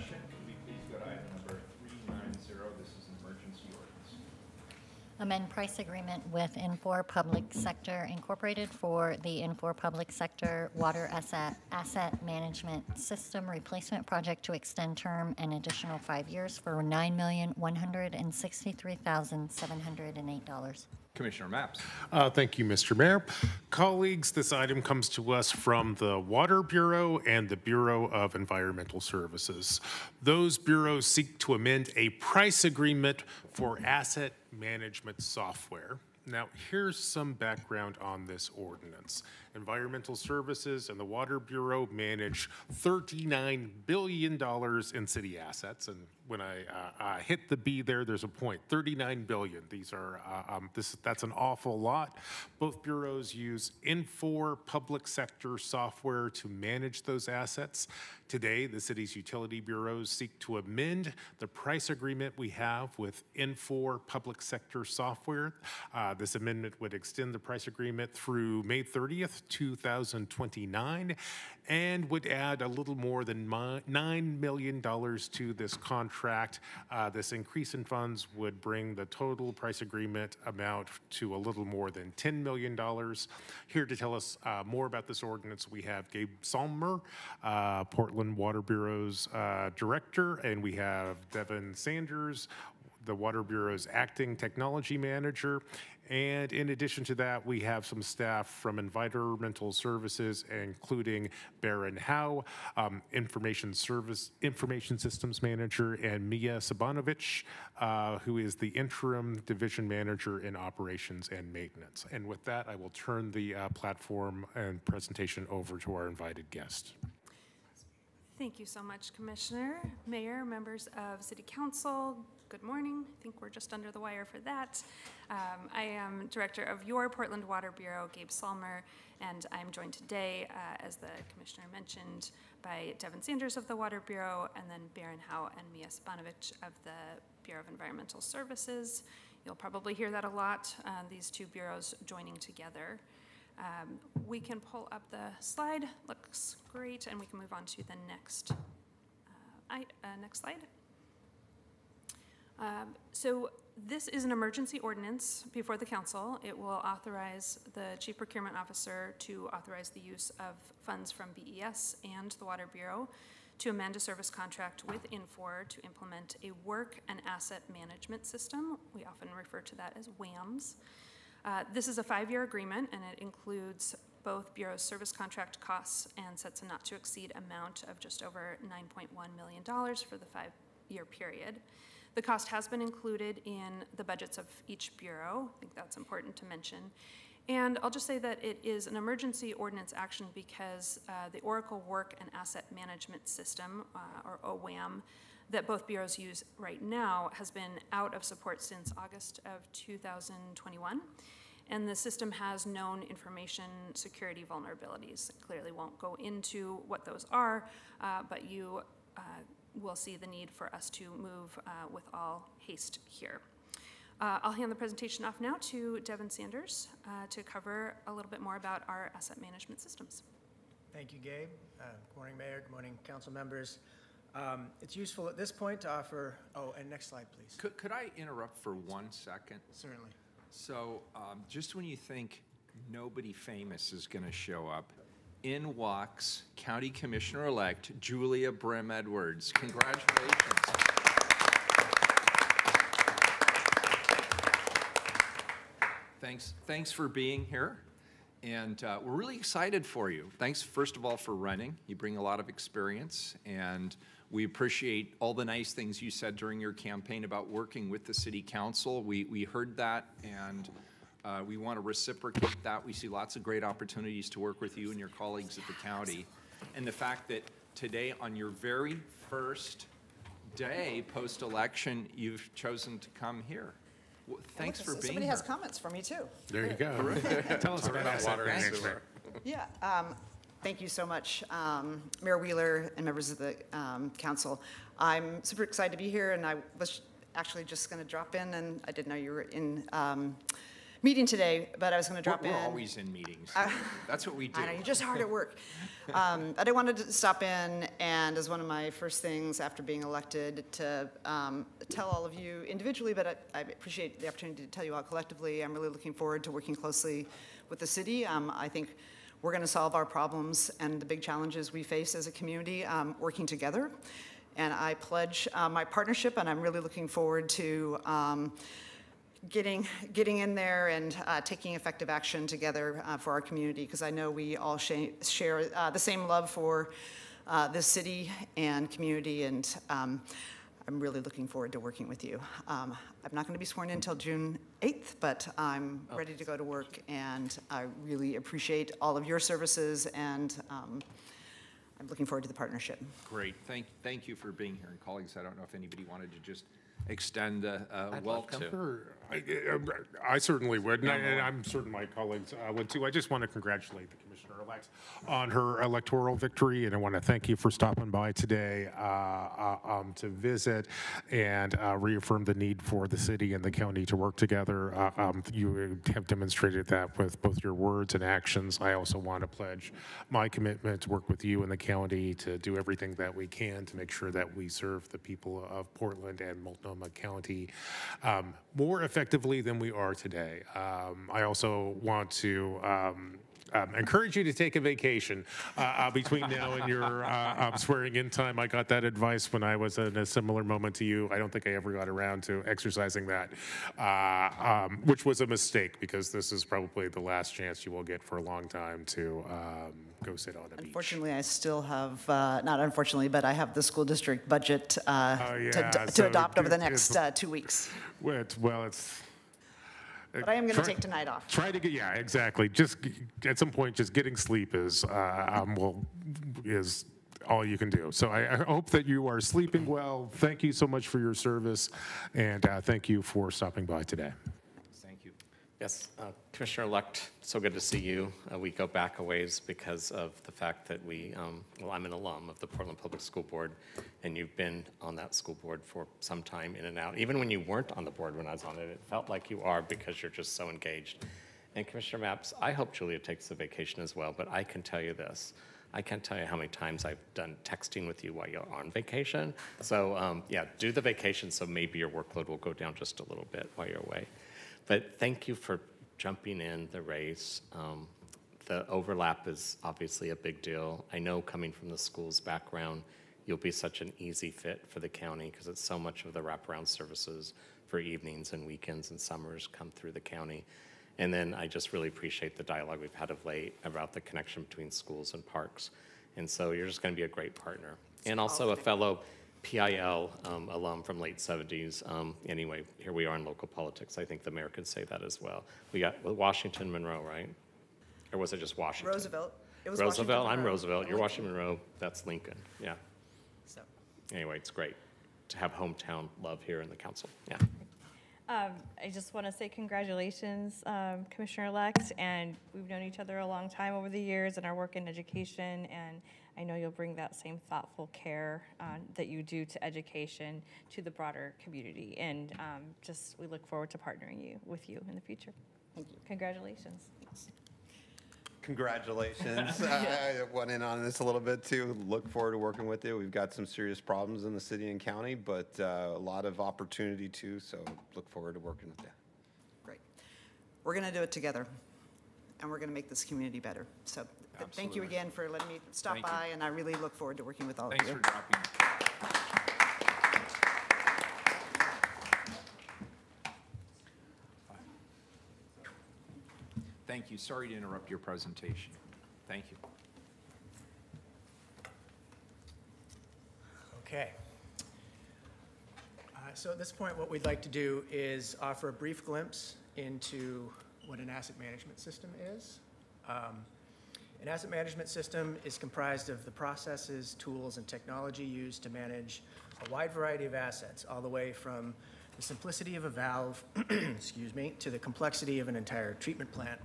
[SPEAKER 2] discussion, could we please go to item number 390? This is an emergency ordinance.
[SPEAKER 3] Amend price agreement with Infor Public Sector Incorporated for the Infor Public Sector Water Asset, Asset Management System Replacement Project to extend term an additional five years for $9,163,708.
[SPEAKER 2] Commissioner Mapps.
[SPEAKER 4] Uh, Thank you, Mr. Mayor. Colleagues, this item comes to us from the Water Bureau and the Bureau of Environmental Services. Those bureaus seek to amend a price agreement for asset management software. Now, here's some background on this ordinance. Environmental Services and the Water Bureau manage $39 billion in city assets. And when I uh, uh, hit the B there, there's a point, 39 billion. These are, uh, um, this, that's an awful lot. Both bureaus use Infor public sector software to manage those assets. Today, the city's utility bureaus seek to amend the price agreement we have with Infor public sector software. Uh, This amendment would extend the price agreement through May 30th, 2029, and would add a little more than $9 million to this contract. Uh, This increase in funds would bring the total price agreement amount to a little more than $10 million. Here to tell us uh, more about this ordinance, we have Gabe Solmer, uh, Portland Water Bureau's uh, Director, and we have Devin Sanders, the Water Bureau's acting technology manager. And in addition to that, we have some staff from Environmental Services, including Baron Howe, um, Information Service, Information Systems Manager, and Mia Sabanovich, uh, who is the interim division manager in operations and maintenance. And with that, I will turn the uh, platform and presentation over to our invited guest.
[SPEAKER 24] Thank you so much, Commissioner, Mayor, members of City Council. Good morning. I think we're just under the wire for that. Um, I am Director of your Portland Water Bureau, Gabe Solmer, and I'm joined today, uh, as the Commissioner mentioned, by Devin Sanders of the Water Bureau, and then Baron Howe and Mia Spanovich of the Bureau of Environmental Services. You'll probably hear that a lot, uh, these two bureaus joining together. Um, We can pull up the slide, looks great, and we can move on to the next, uh, I, uh, next slide. Um, So this is an emergency ordinance before the council. It will authorize the chief procurement officer to authorize the use of funds from BES and the Water Bureau to amend a service contract with Infor to implement a work and asset management system. We often refer to that as WAMS. Uh, This is a five-year agreement, and it includes both Bureau's service contract costs and sets a not-to-exceed amount of just over $9.1 million for the five-year period. The cost has been included in the budgets of each bureau. I think that's important to mention. And I'll just say that it is an emergency ordinance action because uh, the Oracle Work and Asset Management System, uh, or OWAM, that both bureaus use right now has been out of support since August of 2021. And the system has known information security vulnerabilities. I Clearly won't go into what those are, uh, but you uh, will see the need for us to move uh, with all haste here. Uh, I'll hand the presentation off now to Devin Sanders uh, to cover a little bit more about our asset management systems.
[SPEAKER 25] Thank you, Gabe. Uh, Good morning, Mayor. Good morning, council members. Um, It's useful at this point to offer, oh, and next slide, please.
[SPEAKER 2] Could, could I interrupt for one second?
[SPEAKER 25] Certainly.
[SPEAKER 2] So um, just when you think nobody famous is going to show up, in walks County Commissioner-elect Julia Brim Edwards. Congratulations. Thanks, thanks for being here. And uh, we're really excited for you. Thanks, first of all, for running. You bring a lot of experience, and we appreciate all the nice things you said during your campaign about working with the city council. We, we heard that, and uh, we want to reciprocate that. We see lots of great opportunities to work with you and your colleagues at the county. And the fact that today, on your very first day post-election, you've chosen to come here. Well, Thanks
[SPEAKER 26] Look,
[SPEAKER 2] for being
[SPEAKER 26] Somebody
[SPEAKER 2] here.
[SPEAKER 26] has comments for me, too.
[SPEAKER 4] There you go. Tell us about
[SPEAKER 2] Terrific.
[SPEAKER 4] water management.
[SPEAKER 26] Yeah, um, thank you so much, um, Mayor Wheeler and members of the um, council. I'm super excited to be here, and I was actually just going to drop in, and I didn't know you were in um, meeting today, but I was going to
[SPEAKER 2] We're
[SPEAKER 26] drop in.
[SPEAKER 2] we're always in meetings. That's what we do.
[SPEAKER 26] I know, you're just hard at work. Um, But I wanted to stop in and as one of my first things after being elected to um, tell all of you individually, but I- I appreciate the opportunity to tell you all collectively. I'm really looking forward to working closely with the city. Um, I think we're going to solve our problems and the big challenges we face as a community, um, working together. And I pledge uh, my partnership, and I'm really looking forward to um, getting, getting in there and uh, taking effective action together uh, for our community, because I know we all sha- share uh, the same love for uh, this city and community, and um, I'm really looking forward to working with you. Um, I'm not going to be sworn in until June 8th, but I'm ready to go to work, and I really appreciate all of your services, and um, I'm looking forward to the partnership.
[SPEAKER 2] Great, thank, thank you for being here. And colleagues, I don't know if anybody wanted to just extend a, a
[SPEAKER 5] love
[SPEAKER 2] welcome.
[SPEAKER 5] to.
[SPEAKER 4] Sure. I- I I certainly would, and I- and I'm certain my colleagues uh, would too. I just want to congratulate the Commissioner-elect on her electoral victory, and I want to thank you for stopping by today uh, uh, um, to visit and uh, reaffirm the need for the city and the county to work together. Uh, um, You have demonstrated that with both your words and actions. I also want to pledge my commitment to work with you and the county to do everything that we can to make sure that we serve the people of Portland and Multnomah County um, more effectively than we are today. Um, I also want to um, um, encourage you to take a vacation uh, uh, between now and your uh, um, swearing-in time. I got that advice when I was in a similar moment to you. I don't think I ever got around to exercising that, uh, um, which was a mistake because this is probably the last chance you will get for a long time to um, go sit on a beach.
[SPEAKER 26] Unfortunately, I still have, uh, not unfortunately, but I have the school district budget uh,
[SPEAKER 4] Oh,
[SPEAKER 26] to
[SPEAKER 4] yeah,
[SPEAKER 26] to
[SPEAKER 4] so
[SPEAKER 26] adopt over the next uh, two weeks.
[SPEAKER 4] Well, it's, well, it's.
[SPEAKER 26] But I am going to take tonight off.
[SPEAKER 4] Try to get, yeah, exactly. Just g- at some point, just getting sleep is, uh, um, well, is all you can do. So I, I hope that you are sleeping well. Thank you so much for your service, and uh, thank you for stopping by today.
[SPEAKER 2] Thank you.
[SPEAKER 5] Yes, uh, Commissioner-elect, so good to see you. Uh, We go back a ways because of the fact that we, um, well, I'm an alum of the Portland Public School Board, and you've been on that school board for some time in and out. Even when you weren't on the board when I was on it, it felt like you are because you're just so engaged. And Commissioner Mapps, I hope Julia takes the vacation as well, but I can tell you this. I can't tell you how many times I've done texting with you while you're on vacation. So, um, yeah, do the vacation so maybe your workload will go down just a little bit while you're away. But thank you for jumping in the race. Um, the overlap is obviously a big deal. I know coming from the school's background, you'll be such an easy fit for the county because it's so much of the wraparound services for evenings and weekends and summers come through the county. And then I just really appreciate the dialogue we've had of late about the connection between schools and parks. And so you're just going to be a great partner. And also a fellow PIL um, alum from late 70s. Um, Anyway, here we are in local politics. I think the mayor could say that as well. We got Washington Monroe, right? Or was it just Washington?
[SPEAKER 26] Roosevelt. It was
[SPEAKER 5] Roosevelt,
[SPEAKER 26] Washington
[SPEAKER 5] I'm
[SPEAKER 26] Monroe.
[SPEAKER 5] Roosevelt, you're Washington Monroe, that's Lincoln, yeah.
[SPEAKER 26] So.
[SPEAKER 5] Anyway, it's great to have hometown love here in the council, yeah.
[SPEAKER 20] Um, I just want to say congratulations, um, Commissioner-elect, and we've known each other a long time over the years in our work in education, and I know you'll bring that same thoughtful care uh, that you do to education to the broader community, and um, just, we look forward to partnering you, with you in the future.
[SPEAKER 26] Thank you.
[SPEAKER 20] Congratulations.
[SPEAKER 7] Congratulations. I I went in on this a little bit too. Look forward to working with you. We've got some serious problems in the city and county, but uh, a lot of opportunity too, so look forward to working with you.
[SPEAKER 26] Great. We're going to do it together, and we're going to make this community better. So th- thank you
[SPEAKER 2] Absolutely.
[SPEAKER 26] again for letting me stop
[SPEAKER 2] Thank you.
[SPEAKER 26] by, and I really look forward to working with all of you.
[SPEAKER 2] Thanks for dropping. Thank you. Sorry to interrupt your presentation. Thank you.
[SPEAKER 25] Okay. Uh, So at this point, what we'd like to do is offer a brief glimpse into what an asset management system is. Um, An asset management system is comprised of the processes, tools, and technology used to manage a wide variety of assets, all the way from the simplicity of a valve, excuse me, to the complexity of an entire treatment plant.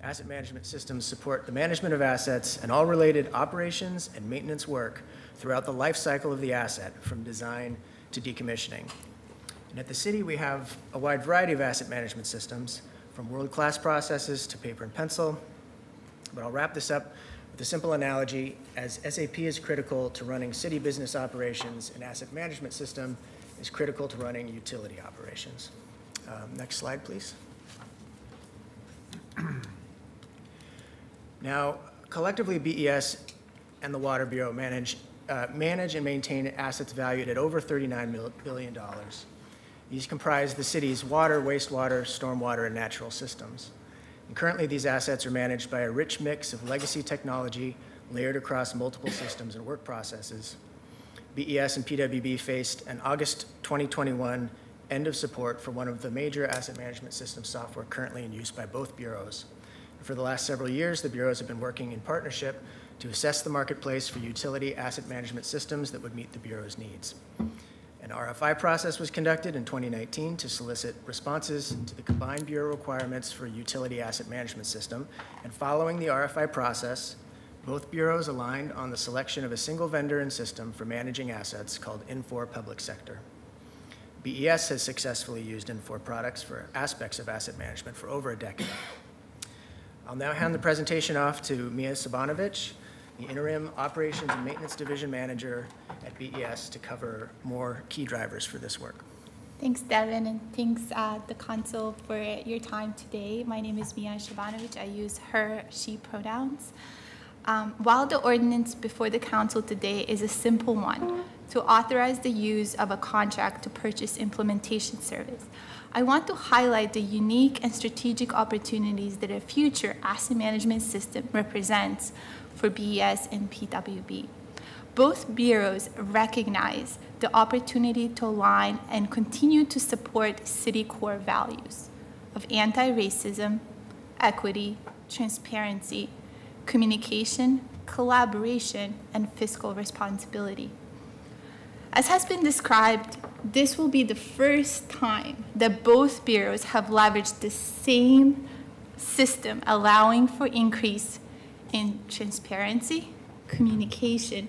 [SPEAKER 25] Asset management systems support the management of assets and all related operations and maintenance work throughout the life cycle of the asset, from design to decommissioning. And at the city, we have a wide variety of asset management systems, from world-class processes to paper and pencil. But I'll wrap this up with a simple analogy. As SAP is critical to running city business operations, an asset management system is critical to running utility operations. Um, Next slide, please. Now, collectively, BES and the Water Bureau manage, uh, manage and maintain assets valued at over $39 mil- billion. These comprise the city's water, wastewater, stormwater, and natural systems. And currently, these assets are managed by a rich mix of legacy technology layered across multiple systems and work processes. BES and PWB faced an August 2021 end of support for one of the major asset management system software currently in use by both bureaus. For the last several years, the bureaus have been working in partnership to assess the marketplace for utility asset management systems that would meet the bureau's needs. An RFI process was conducted in 2019 to solicit responses to the combined bureau requirements for utility asset management system. And following the RFI process, both bureaus aligned on the selection of a single vendor and system for managing assets called Infor Public Sector. BES has successfully used Infor products for aspects of asset management for over a decade. I'll now hand the presentation off to Mia Sabanovich, the interim Operations and Maintenance Division Manager at BES, to cover more key drivers for this work.
[SPEAKER 27] Thanks, Devin, and thanks, uh, the council, for your time today. My name is Mia Shabanovich. I use her, she pronouns. Um, while the ordinance before the council today is a simple one, to authorize the use of a contract to purchase implementation service, I want to highlight the unique and strategic opportunities that a future asset management system represents for BES and PWB. Both bureaus recognize the opportunity to align and continue to support city core values of anti-racism, equity, transparency, communication, collaboration, and fiscal responsibility. As has been described, this will be the first time that both bureaus have leveraged the same system, allowing for increase transparency, communication,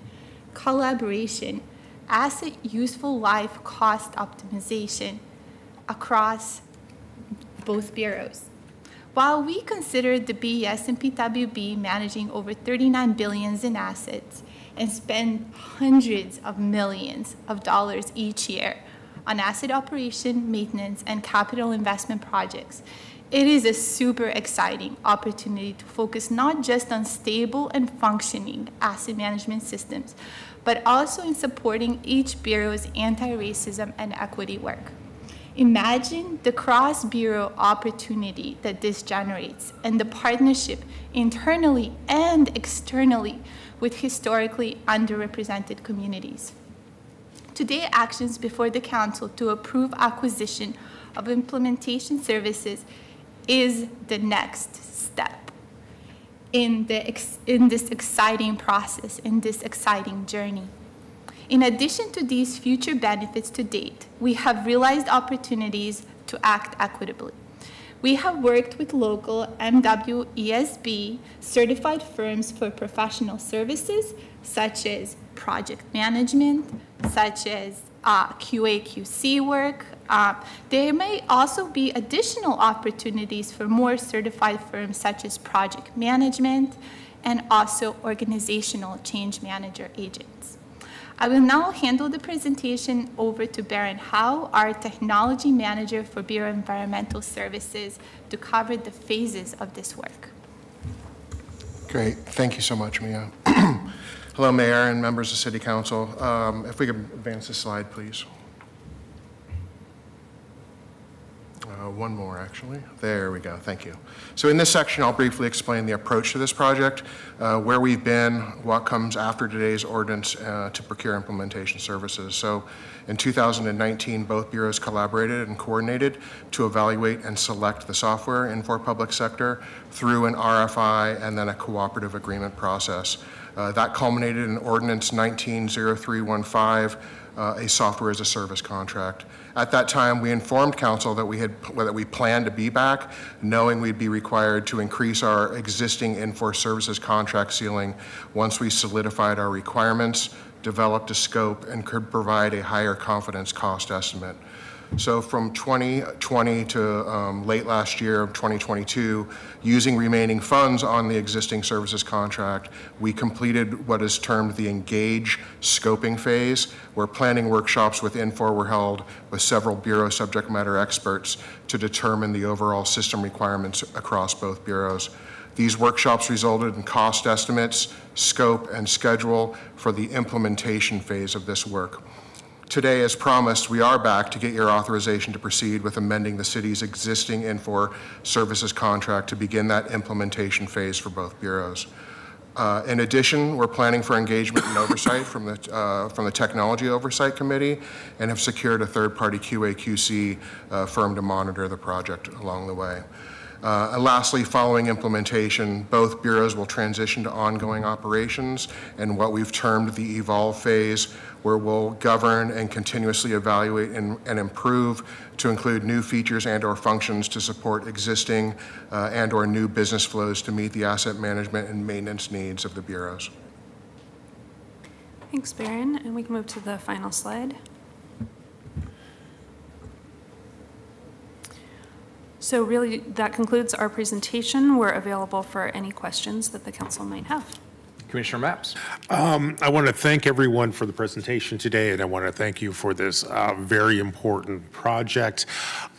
[SPEAKER 27] collaboration, asset useful life cost optimization across both bureaus. While we consider the BES and PWB managing over 39 billions in assets and spend hundreds of millions of dollars each year on asset operation, maintenance, and capital investment projects, it is a super exciting opportunity to focus not just on stable and functioning asset management systems, but also in supporting each bureau's anti-racism and equity work. Imagine the cross-bureau opportunity that this generates and the partnership internally and externally with historically underrepresented communities. Today, actions before the Council to approve acquisition of implementation services is the next step in, the in this exciting process, in this exciting journey. In addition to these future benefits to date, we have realized opportunities to act equitably. We have worked with local MWESB certified firms for professional services such as project management, such as uh, QA QC work. Uh, there may also be additional opportunities for more certified firms such as project management and also organizational change manager agents. I will now handle the presentation over to Baron Howe, our technology manager for Bureau Environmental Services, to cover the phases of this work.
[SPEAKER 28] Great. Thank you so much, Mia. Hello, Mayor and members of City Council. Um, if we could advance the slide, please. Uh, one more, actually. There we go. Thank you. So in this section, I'll briefly explain the approach to this project, uh, where we've been, what comes after today's ordinance uh, to procure implementation services. So in 2019, both bureaus collaborated and coordinated to evaluate and select the software Infor public sector through an RFI and then a cooperative agreement process. Uh, that culminated in Ordinance 190315, uh, a software as a service contract. At that time, we informed council that we had that we planned to be back, knowing we'd be required to increase our existing Infor services contract ceiling once we solidified our requirements, developed a scope, and could provide a higher confidence cost estimate. So from 2020 to um, late last year, 2022, using remaining funds on the existing services contract, we completed what is termed the engage scoping phase, where planning workshops with Infor were held with several Bureau subject matter experts to determine the overall system requirements across both bureaus. These workshops resulted in cost estimates, scope, and schedule for the implementation phase of this work. Today, as promised, we are back to get your authorization to proceed with amending the city's existing Infor services contract to begin that implementation phase for both bureaus. Uh, In addition, we're planning for engagement and oversight from the, uh, from the Technology Oversight Committee and have secured a third-party QA/QC uh, firm to monitor the project along the way. Uh, And lastly, following implementation, both bureaus will transition to ongoing operations and what we've termed the evolve phase, where we'll govern and continuously evaluate and and improve to include new features and/or functions to support existing uh, and/or new business flows to meet the asset management and maintenance needs of the bureaus.
[SPEAKER 24] Thanks, Baron. And we can move to the final slide. So really, that concludes our presentation. We're available for any questions that the council might have.
[SPEAKER 2] Commissioner Mapps?
[SPEAKER 4] Um, I want to thank everyone for the presentation today, and I want to thank you for this uh, very important project.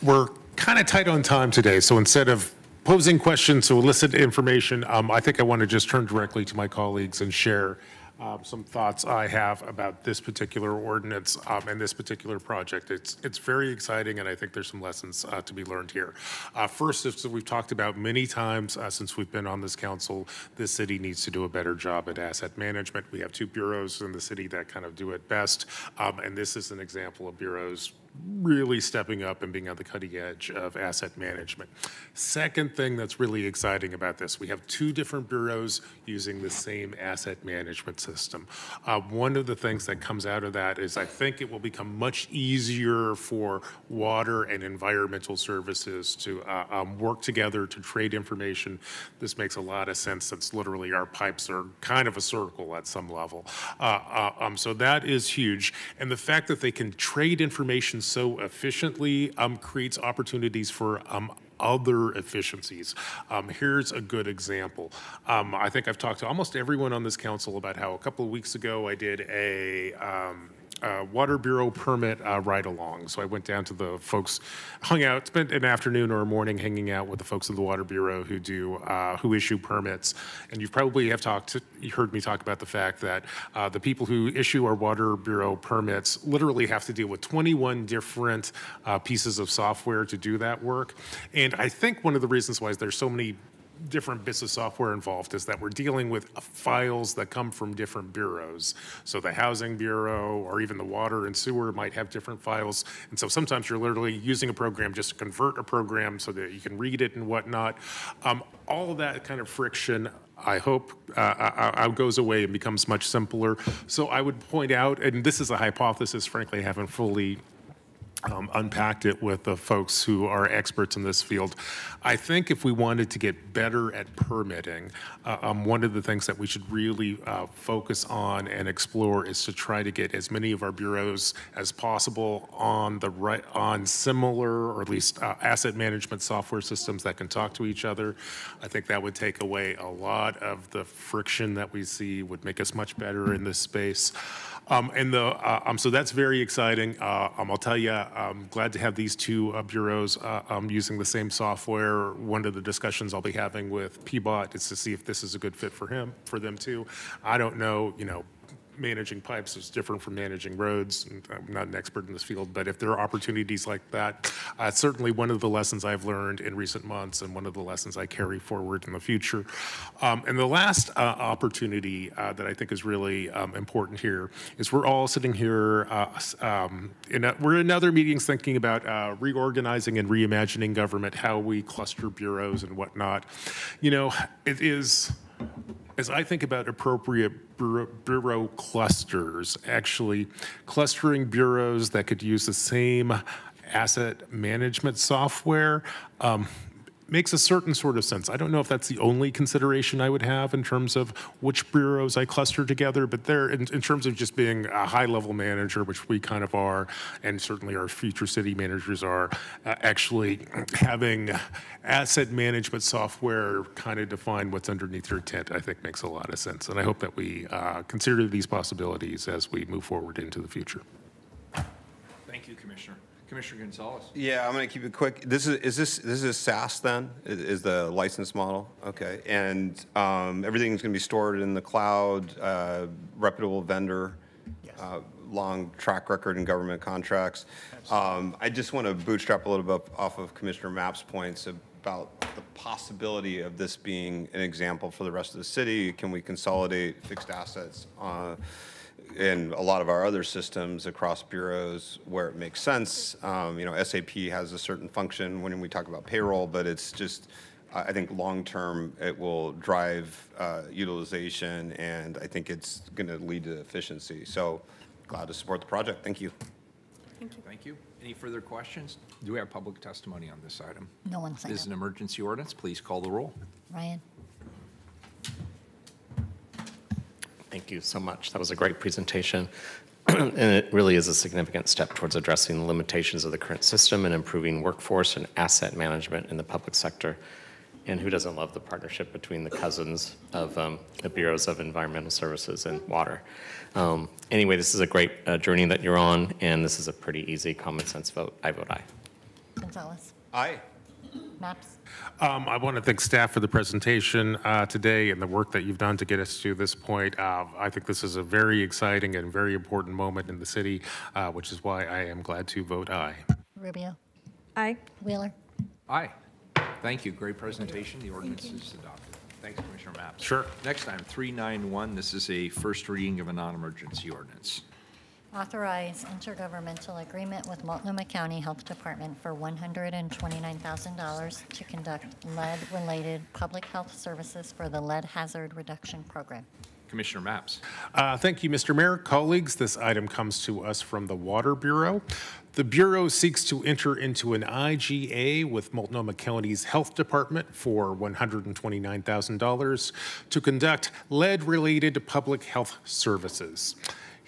[SPEAKER 4] We're kind of tight on time today, so instead of posing questions to elicit information, um, I think I want to just turn directly to my colleagues and share um, some thoughts I have about this particular ordinance um, and this particular project. It's it's very exciting, and I think there's some lessons uh, to be learned here. Uh, first, as we've talked about many times uh, since we've been on this council, this city needs to do a better job at asset management. We have two bureaus in the city that kind of do it best, um, and this is an example of bureaus really stepping up and being on the cutting edge of asset management. Second thing that's really exciting about this, we have two different bureaus using the same asset management system. Uh, one of the things that comes out of that is I think it will become much easier for water and environmental services to uh, um, work together to trade information. This makes a lot of sense since literally our pipes are kind of a circle at some level. Uh, uh, um, so that is huge. And the fact that they can trade information so efficiently um, creates opportunities for um, other efficiencies. Um, here's a good example. Um, I think I've talked to almost everyone on this council about how a couple of weeks ago I did a um, uh, Water Bureau permit uh, ride along. So I went down to the folks, hung out, spent an afternoon or a morning hanging out with the folks of the Water Bureau who do uh, who issue permits. And you probably have talked, you heard me talk about the fact that uh, the people who issue our Water Bureau permits literally have to deal with 21 different uh, pieces of software to do that work. And I think one of the reasons why there's so many different bits of software involved is that we're dealing with files that come from different bureaus. So the Housing Bureau or even the Water and Sewer might have different files. And so sometimes you're literally using a program just to convert a program so that you can read it and whatnot. Um, all that kind of friction I hope uh, uh, uh, goes away and becomes much simpler. So I would point out, and this is a hypothesis, frankly, I haven't fully um, unpacked it with the folks who are experts in this field. I think if we wanted to get better at permitting, uh, um, one of the things that we should really uh, focus on and explore is to try to get as many of our bureaus as possible on the right on similar or at least uh, asset management software systems that can talk to each other. I think that would take away a lot of the friction that we see, would make us much better in this space. Um, and the uh, um, so that's very exciting. Uh, um, I'll tell you, I'm glad to have these two uh, bureaus uh, um, using the same software. One of the discussions I'll be having with PBOT is to see if this is a good fit for him, for them too. I don't know, you know, managing pipes is different from managing roads. I'm not an expert in this field, but if there are opportunities like that, uh, certainly one of the lessons I've learned in recent months and one of the lessons I carry forward in the future. Um, and the last uh, opportunity uh, that I think is really um, important here is we're all sitting here, uh, um, in a, we're in other meetings thinking about uh, reorganizing and reimagining government, how we cluster bureaus and whatnot. You know, it is as I think about appropriate bureau, bureau, clusters, actually clustering bureaus that could use the same asset management software, um, makes a certain sort of sense. I don't know if that's the only consideration I would have in terms of which bureaus I cluster together, but there, in, in terms of just being a high-level manager, which we kind of are, and certainly our future city managers are, uh, actually having asset management software kind of define what's underneath your tent, I think makes a lot of sense. And I hope that we uh, consider these possibilities as we move forward into the future.
[SPEAKER 2] Thank you, Commissioner. Commissioner Gonzalez?
[SPEAKER 7] Yeah, I'm going to keep it quick. This is, is this, this is SaaS then, i- is the license model? Okay, and um, everything's going to be stored in the cloud, uh, reputable vendor? uh, Long track record in government contracts. Um, I just want to bootstrap a little bit off of Commissioner Mapps' points about the possibility of this being an example for the rest of the city. Can we consolidate fixed assets? uh, in a lot of our other systems across bureaus where it makes sense. Um, you know, SAP has a certain function when we talk about payroll, but it's just, I I think long-term, it will drive uh, utilization, and I think it's going to lead to efficiency. So glad to support the project. Thank you.
[SPEAKER 29] Thank you.
[SPEAKER 2] Thank you. Any further questions? Do we have public testimony on this item?
[SPEAKER 3] No one signed
[SPEAKER 2] This is an emergency ordinance. Please call the roll.
[SPEAKER 3] Ryan?
[SPEAKER 5] Thank you so much. That was a great presentation. And it really is a significant step towards addressing the limitations of the current system and improving workforce and asset management in the public sector. And who doesn't love the partnership between the cousins of um, the Bureaus of Environmental Services and Water? Um, Anyway, this is a great uh, journey that you're on, and this is a pretty easy common sense vote. I vote aye.
[SPEAKER 3] Gonzalez?
[SPEAKER 7] Aye.
[SPEAKER 3] Mapps?
[SPEAKER 4] Um, I want to thank staff for the presentation uh, today and the work that you've done to get us to this point. Uh, I think this is a very exciting and very important moment in the city, uh, which is why I am glad to vote aye.
[SPEAKER 3] Rubio?
[SPEAKER 20] Aye.
[SPEAKER 3] Wheeler?
[SPEAKER 2] Aye. Thank you. Great presentation. The ordinance is adopted. Thanks, Commissioner Mapps.
[SPEAKER 4] Sure.
[SPEAKER 2] Next time, 391. This is a first reading of a non-emergency ordinance.
[SPEAKER 3] Authorize intergovernmental agreement with Multnomah County Health Department for $129,000 to conduct lead-related public health services for the lead hazard reduction program.
[SPEAKER 2] Commissioner Mapps.
[SPEAKER 4] Uh, Thank you, Mr. Mayor. Colleagues, this item comes to us from the Water Bureau. The Bureau seeks to enter into an IGA with Multnomah County's Health Department for $129,000 to conduct lead-related public health services.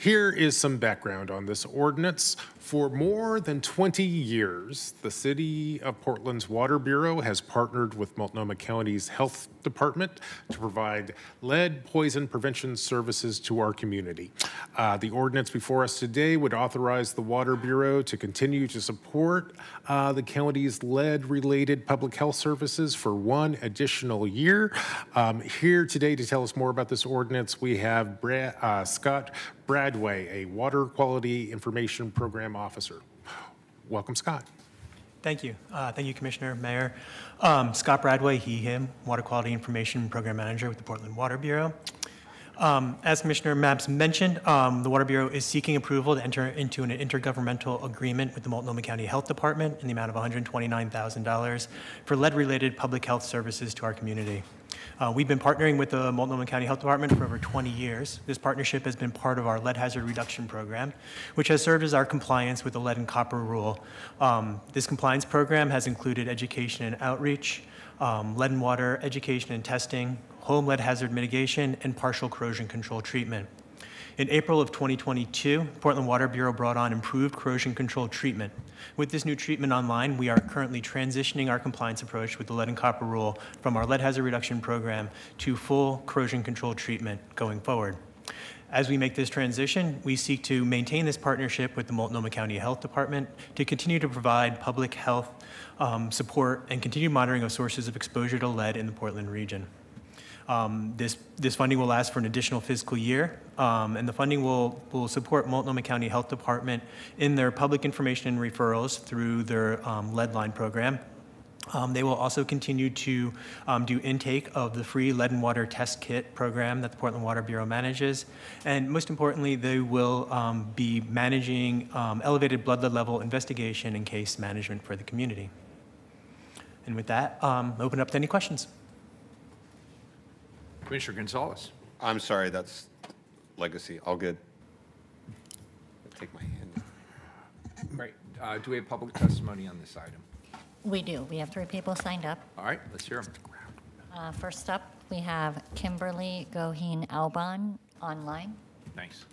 [SPEAKER 4] Here is some background on this ordinance. For more than 20 years, the City of Portland's Water Bureau has partnered with Multnomah County's Health Department to provide lead poison prevention services to our community. Uh, The ordinance before us today would authorize the Water Bureau to continue to support uh, the county's lead-related public health services for one additional year. Um, Here today to tell us more about this ordinance, we have Bra- uh, Scott Bradway, a Water Quality Information Program Officer. Welcome, Scott.
[SPEAKER 30] Thank you. Uh, Thank you, Commissioner, Mayor. Um, Scott Bradway, he, him, Water Quality Information Program Manager with the Portland Water Bureau. Um, As Commissioner Mapps mentioned, um, the Water Bureau is seeking approval to enter into an intergovernmental agreement with the Multnomah County Health Department in the amount of $129,000 for lead-related public health services to our community. Uh, We've been partnering with the Multnomah County Health Department for over 20 years. This partnership has been part of our lead hazard reduction program, which has served as our compliance with the lead and copper rule. Um, This compliance program has included education and outreach, um, lead and water education and testing, home lead hazard mitigation, and partial corrosion control treatment. In April of 2022, Portland Water Bureau brought on improved corrosion control treatment. With this new treatment online, we are currently transitioning our compliance approach with the lead and copper rule from our lead hazard reduction program to full corrosion control treatment going forward. As we make this transition, we seek to maintain this partnership with the Multnomah County Health Department to continue to provide public health um, support and continued monitoring of sources of exposure to lead in the Portland region. Um, This, this funding will last for an additional fiscal year, um, and the funding will, will support Multnomah County Health Department in their public information and referrals through their um, lead line program. Um, They will also continue to um, do intake of the free lead and water test kit program that the Portland Water Bureau manages. And most importantly, they will um, be managing elevated blood lead level investigation and case management for the community. And with that, open up to any questions.
[SPEAKER 2] Commissioner Gonzalez.
[SPEAKER 7] I'm sorry, that's legacy. All good. Take my hand.
[SPEAKER 2] Great. Uh, Do we have public testimony on this item?
[SPEAKER 3] We do. We have three people signed up.
[SPEAKER 2] All right, let's hear them.
[SPEAKER 3] Uh, First up, we have Kimberly Goheen Alban online.
[SPEAKER 2] Thanks.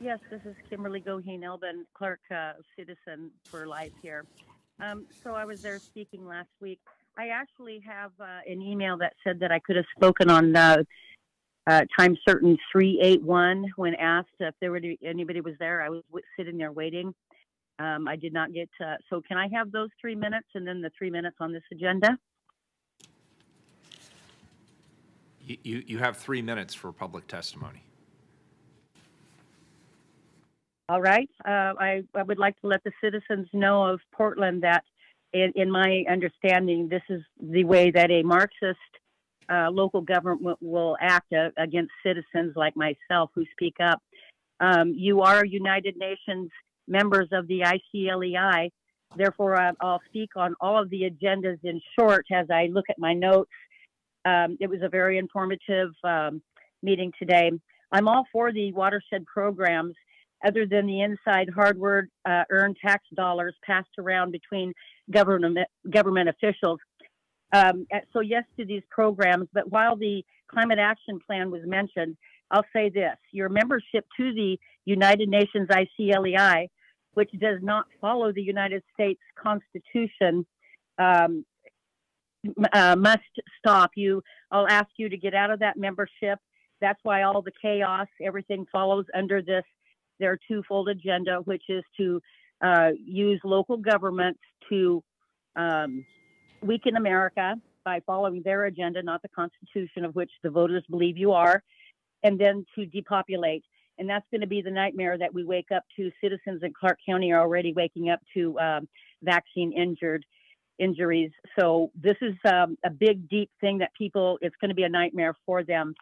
[SPEAKER 31] Yes, this is Kimberly Goheen Elbin, clerk, uh, citizen for life here. Um, so I was there speaking last week. I actually have uh, an email that said that I could have spoken on uh, uh, time certain 381 when asked if there were anybody was there. I was w- sitting there waiting. Um, I did not get to, so can I have those three minutes and then the three minutes on this agenda?
[SPEAKER 2] You, you, you have three minutes for public testimony.
[SPEAKER 31] All right. Uh, I, I would like to let the citizens know of Portland that, in, in my understanding, this is the way that a Marxist uh, local government will act uh, against citizens like myself who speak up. Um, you are United Nations members of the ICLEI. Therefore, I'll speak on all of the agendas in short as I look at my notes. Um, it was a very informative um, meeting today. I'm all for the watershed programs other than the inside hardware uh, earned tax dollars passed around between government government officials. Um, so yes to these programs, but while the climate action plan was mentioned, I'll say this: your membership to the United Nations ICLEI, which does not follow the United States Constitution, um, uh, must stop. You, I'll ask you to get out of that membership. That's why all the chaos, everything follows under this their twofold agenda, which is to uh, use local governments to um, weaken America by following their agenda, not the Constitution of which the voters believe you are, and then to depopulate. And that's going to be the nightmare that we wake up to. Citizens in Clark County are already waking up to um, vaccine injured injuries. So this is um, a big, deep thing that people. It's going to be a nightmare for them.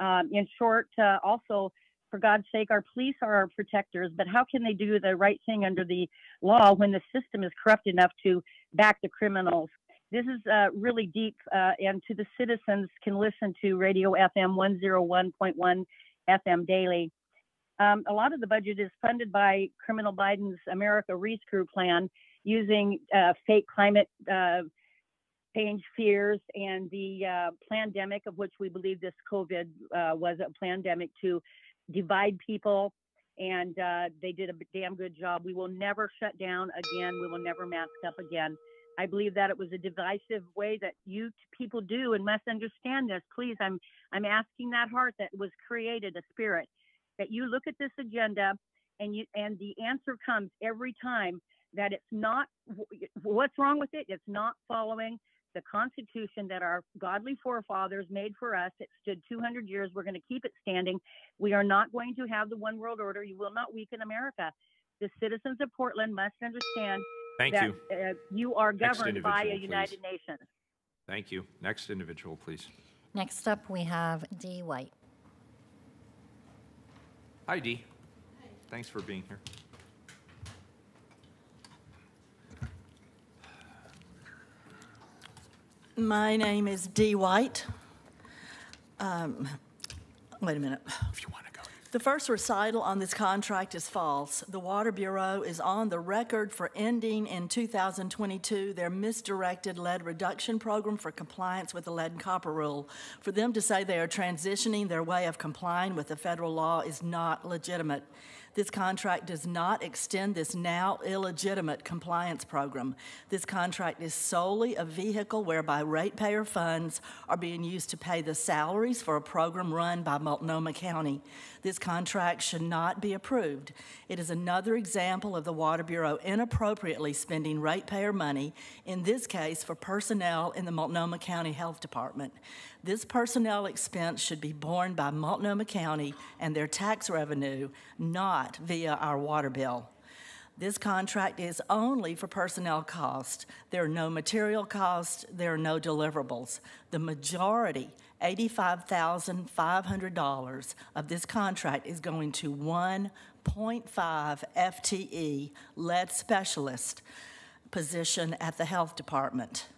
[SPEAKER 31] Um, in short, uh, also for God's sake, our police are our protectors, but how can they do the right thing under the law when the system is corrupt enough to back the criminals? This is uh, really deep, uh, and to the citizens can listen to Radio FM 101.1 FM daily. Um, a lot of the budget is funded by Criminal Biden's America Rescue Plan using uh, fake climate uh, change fears and the uh, pandemic, of which we believe this COVID uh, was a pandemic, to divide people, and uh, they did a damn good job. We will never shut down again. We will never mask up again. I believe that it was a divisive way that you people do and must understand this. Please, I'm I'm asking that heart that was created a spirit that you look at this agenda and you and the answer comes every time that it's not what's wrong with it. It's not following the Constitution that our godly forefathers made for us. It stood 200 years. We're going to keep it standing. We are not going to have the one world order. You will not weaken America. The citizens of Portland must understand
[SPEAKER 2] Thank
[SPEAKER 31] that
[SPEAKER 2] you.
[SPEAKER 31] Uh, you are governed by a
[SPEAKER 2] individual,
[SPEAKER 31] United
[SPEAKER 2] please.
[SPEAKER 31] Nations.
[SPEAKER 2] Thank you. Next individual, please.
[SPEAKER 3] Next up, we have Dee White.
[SPEAKER 2] Hi, Dee. Thanks for being here.
[SPEAKER 32] My name is Dee White. Um, Wait a minute. If you want to go. The first recital on this contract is false. The Water Bureau is on the record for ending in 2022 their misdirected lead reduction program for compliance with the lead and copper rule. For them to say they are transitioning their way of complying with the federal law is not legitimate. This contract does not extend this now illegitimate compliance program. This contract is solely a vehicle whereby ratepayer funds are being used to pay the salaries for a program run by Multnomah County. This contract should not be approved. It is another example of the Water Bureau inappropriately spending ratepayer money, in this case for personnel in the Multnomah County Health Department. This personnel expense should be borne by Multnomah County and their tax revenue, not via our water bill. This contract is only for personnel costs. There are no material costs, there are no deliverables. The majority, $85,500 of this contract is going to 1.5 FTE lead specialist position at the health department.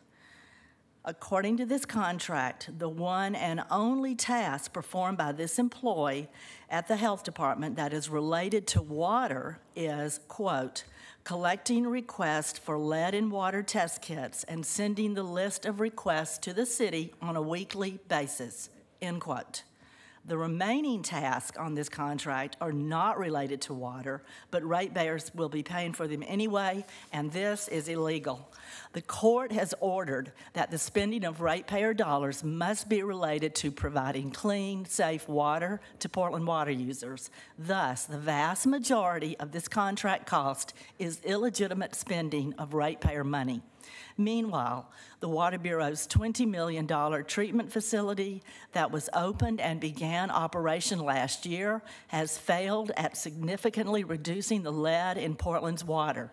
[SPEAKER 32] According to this contract, the one and only task performed by this employee at the health department that is related to water is, quote, collecting requests for lead and water test kits and sending the list of requests to the city on a weekly basis, end quote. The remaining tasks on this contract are not related to water, but ratepayers will be paying for them anyway, and this is illegal. The court has ordered that the spending of ratepayer dollars must be related to providing clean, safe water to Portland water users. Thus, the vast majority of this contract cost is illegitimate spending of ratepayer money. Meanwhile, the Water Bureau's $20 million treatment facility that was opened and began operation last year has failed at significantly reducing the lead in Portland's water.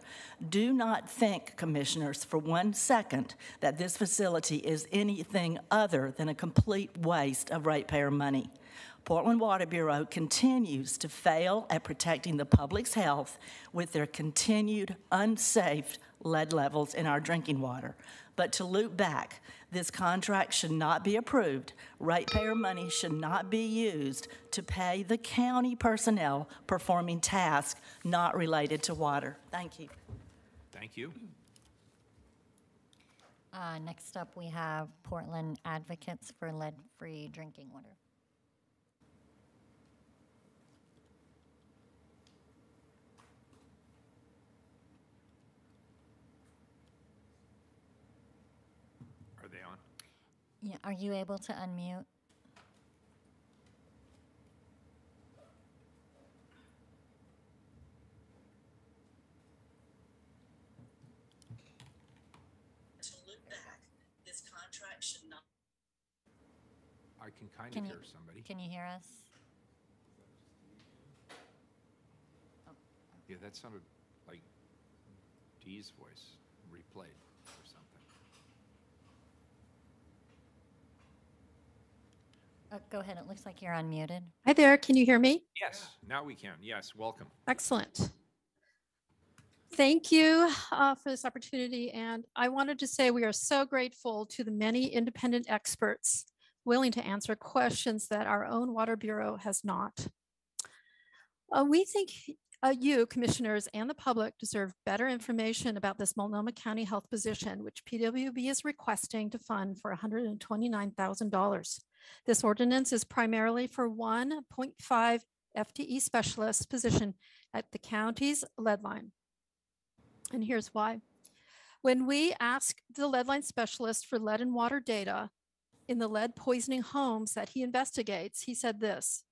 [SPEAKER 32] Do not think, Commissioners, for one second that this facility is anything other than a complete waste of ratepayer money. Portland Water Bureau continues to fail at protecting the public's health with their continued unsafe lead levels in our drinking water. But to loop back, this contract should not be approved. Ratepayer money should not be used to pay the county personnel performing tasks not related to water. Thank you.
[SPEAKER 2] Thank you.
[SPEAKER 3] Uh, Next up, we have Portland Advocates for Lead-Free Drinking Water.
[SPEAKER 2] Are they on?
[SPEAKER 3] Yeah, are you able to unmute?
[SPEAKER 32] To loop back, this contract should not.
[SPEAKER 2] I can kind
[SPEAKER 3] Can
[SPEAKER 2] of
[SPEAKER 3] you-
[SPEAKER 2] hear somebody.
[SPEAKER 3] Can you hear us?
[SPEAKER 2] Yeah, that sounded like Dee's voice replayed or something.
[SPEAKER 3] Uh, Go ahead, it looks like you're unmuted.
[SPEAKER 33] Hi there, can you hear me?
[SPEAKER 2] Yes, now we can. Yes, welcome.
[SPEAKER 33] Excellent. Thank you uh, for this opportunity. And I wanted to say we are so grateful to the many independent experts willing to answer questions that our own Water Bureau has not. Uh, we think uh, you, commissioners, and the public deserve better information about this Multnomah County Health position, which PWB is requesting to fund for $129,000. This ordinance is primarily for 1.5 FTE specialist position at the county's lead line. And here's why. When we asked the lead line specialist for lead and water data in the lead poisoning homes that he investigates, he said this.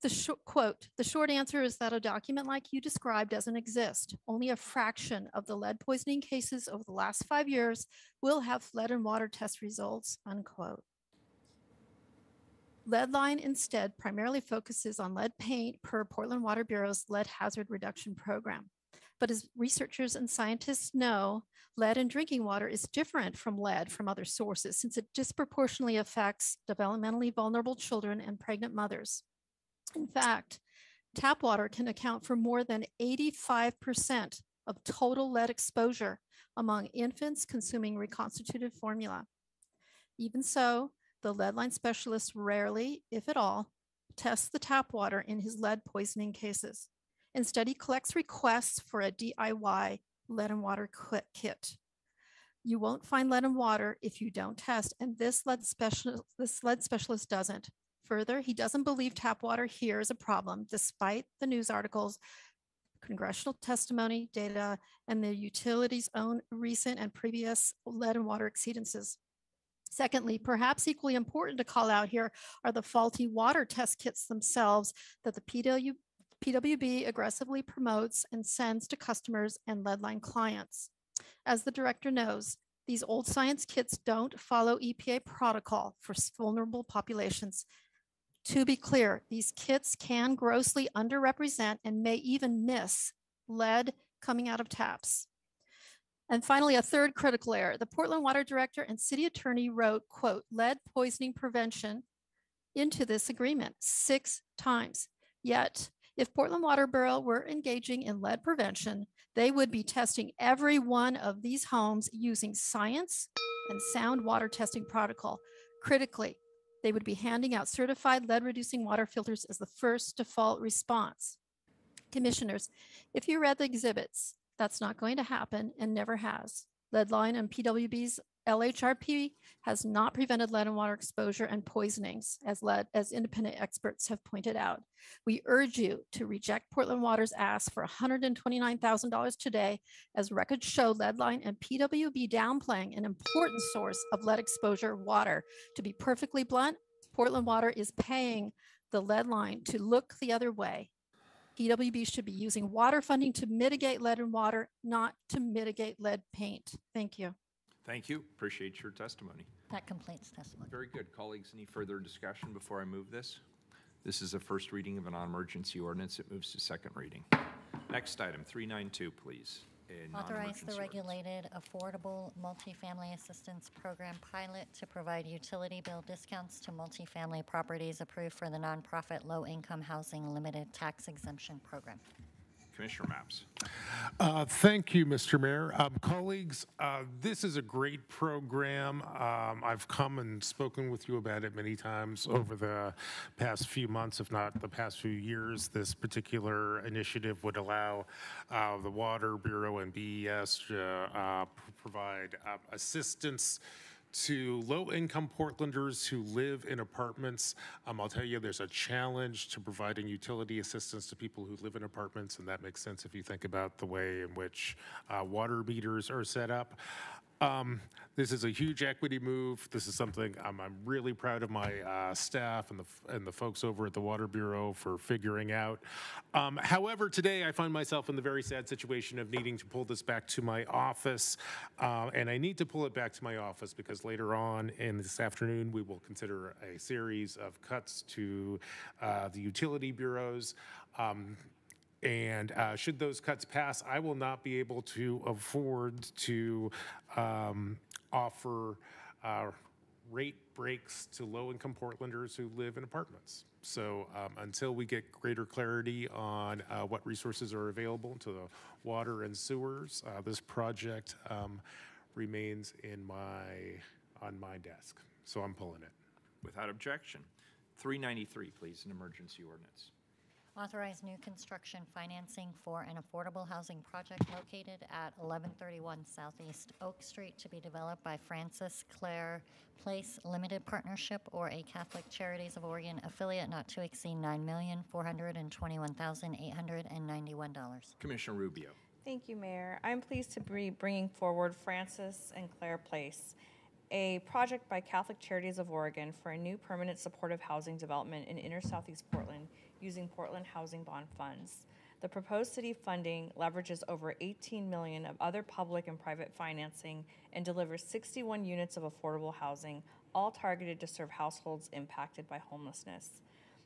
[SPEAKER 33] The short quote, the short answer is that a document like you described doesn't exist. Only a fraction of the lead poisoning cases over the last five years will have lead and water test results, unquote. Leadline instead primarily focuses on lead paint per Portland Water Bureau's lead hazard reduction program. But as researchers and scientists know, lead in drinking water is different from lead from other sources since it disproportionately affects developmentally vulnerable children and pregnant mothers. In fact, tap water can account for more than 85% of total lead exposure among infants consuming reconstituted formula. Even so, the lead line specialist rarely, if at all, tests the tap water in his lead poisoning cases. Instead, he collects requests for a DIY lead and water kit. You won't find lead and water if you don't test, and this lead specialist, this lead specialist doesn't. Further, he doesn't believe tap water here is a problem, despite the news articles, congressional testimony, data, and the utility's own recent and previous lead and water exceedances. Secondly, perhaps equally important to call out here are the faulty water test kits themselves that the PW, PWB aggressively promotes and sends to customers and leadline clients. As the director knows, these old science kits don't follow EPA protocol for vulnerable populations. To be clear, these kits can grossly underrepresent and may even miss lead coming out of taps. And finally, a third critical error. The Portland Water Director and City Attorney wrote, quote, lead poisoning prevention into this agreement six times. Yet, if Portland Water Bureau were engaging in lead prevention, they would be testing every one of these homes using science and sound water testing protocol. Critically, they would be handing out certified lead reducing water filters as the first default response. Commissioners, if you read the exhibits, that's not going to happen and never has. Leadline and PWB's LHRP has not prevented lead and water exposure and poisonings, as lead, as independent experts have pointed out. We urge you to reject Portland Water's ask for $129,000 today, as records show Leadline and PWB downplaying an important source of lead exposure water. To be perfectly blunt, Portland Water is paying the lead line to look the other way. PWB should be using water funding to mitigate lead in water, not to mitigate lead paint. Thank you.
[SPEAKER 2] Thank you. Appreciate your testimony.
[SPEAKER 3] That completes testimony.
[SPEAKER 2] Very good. Colleagues, any further discussion before I move this? This is a first reading of a non-emergency ordinance. It moves to second reading. Next item, 392, please.
[SPEAKER 3] Authorize the
[SPEAKER 2] ordinance.
[SPEAKER 3] regulated affordable multifamily assistance program pilot to provide utility bill discounts to multifamily properties approved for the nonprofit low-income housing limited tax exemption program.
[SPEAKER 2] Commissioner Mapps.
[SPEAKER 4] Uh, Thank you, Mr. Mayor. Um, Colleagues, uh, this is a great program. Um, I've come and spoken with you about it many times over the past few months, if not the past few years. This particular initiative would allow uh, the Water Bureau and BES to uh, provide uh, assistance to low-income Portlanders who live in apartments. Um, I'll tell you, there's a challenge to providing utility assistance to people who live in apartments, and that makes sense if you think about the way in which uh, water meters are set up. Um, This is a huge equity move. This is something I'm, I'm really proud of my uh, staff and the, and the folks over at the Water Bureau for figuring out. Um, However, today I find myself in the very sad situation of needing to pull this back to my office. Uh, And I need to pull it back to my office because later on in this afternoon, we will consider a series of cuts to uh, the utility bureaus. Um, and uh, should those cuts pass, I will not be able to afford to um, offer uh, rate breaks to low-income Portlanders who live in apartments. So um, until we get greater clarity on uh, what resources are available to the water and sewers, uh, this project um, remains in my, on my desk. So I'm pulling it.
[SPEAKER 2] Without objection. 393, please, an emergency ordinance.
[SPEAKER 3] Authorize new construction financing for an affordable housing project located at 1131 Southeast Oak Street to be developed by Francis Clare Place Limited Partnership or a Catholic Charities of Oregon affiliate not to exceed $9,421,891.
[SPEAKER 2] Commissioner Rubio.
[SPEAKER 20] Thank you, Mayor. I'm pleased to be bringing forward Francis and Clare Place, a project by Catholic Charities of Oregon for a new permanent supportive housing development in inner southeast Portland using Portland Housing Bond funds. The proposed city funding leverages over 18 million of other public and private financing and delivers 61 units of affordable housing, all targeted to serve households impacted by homelessness.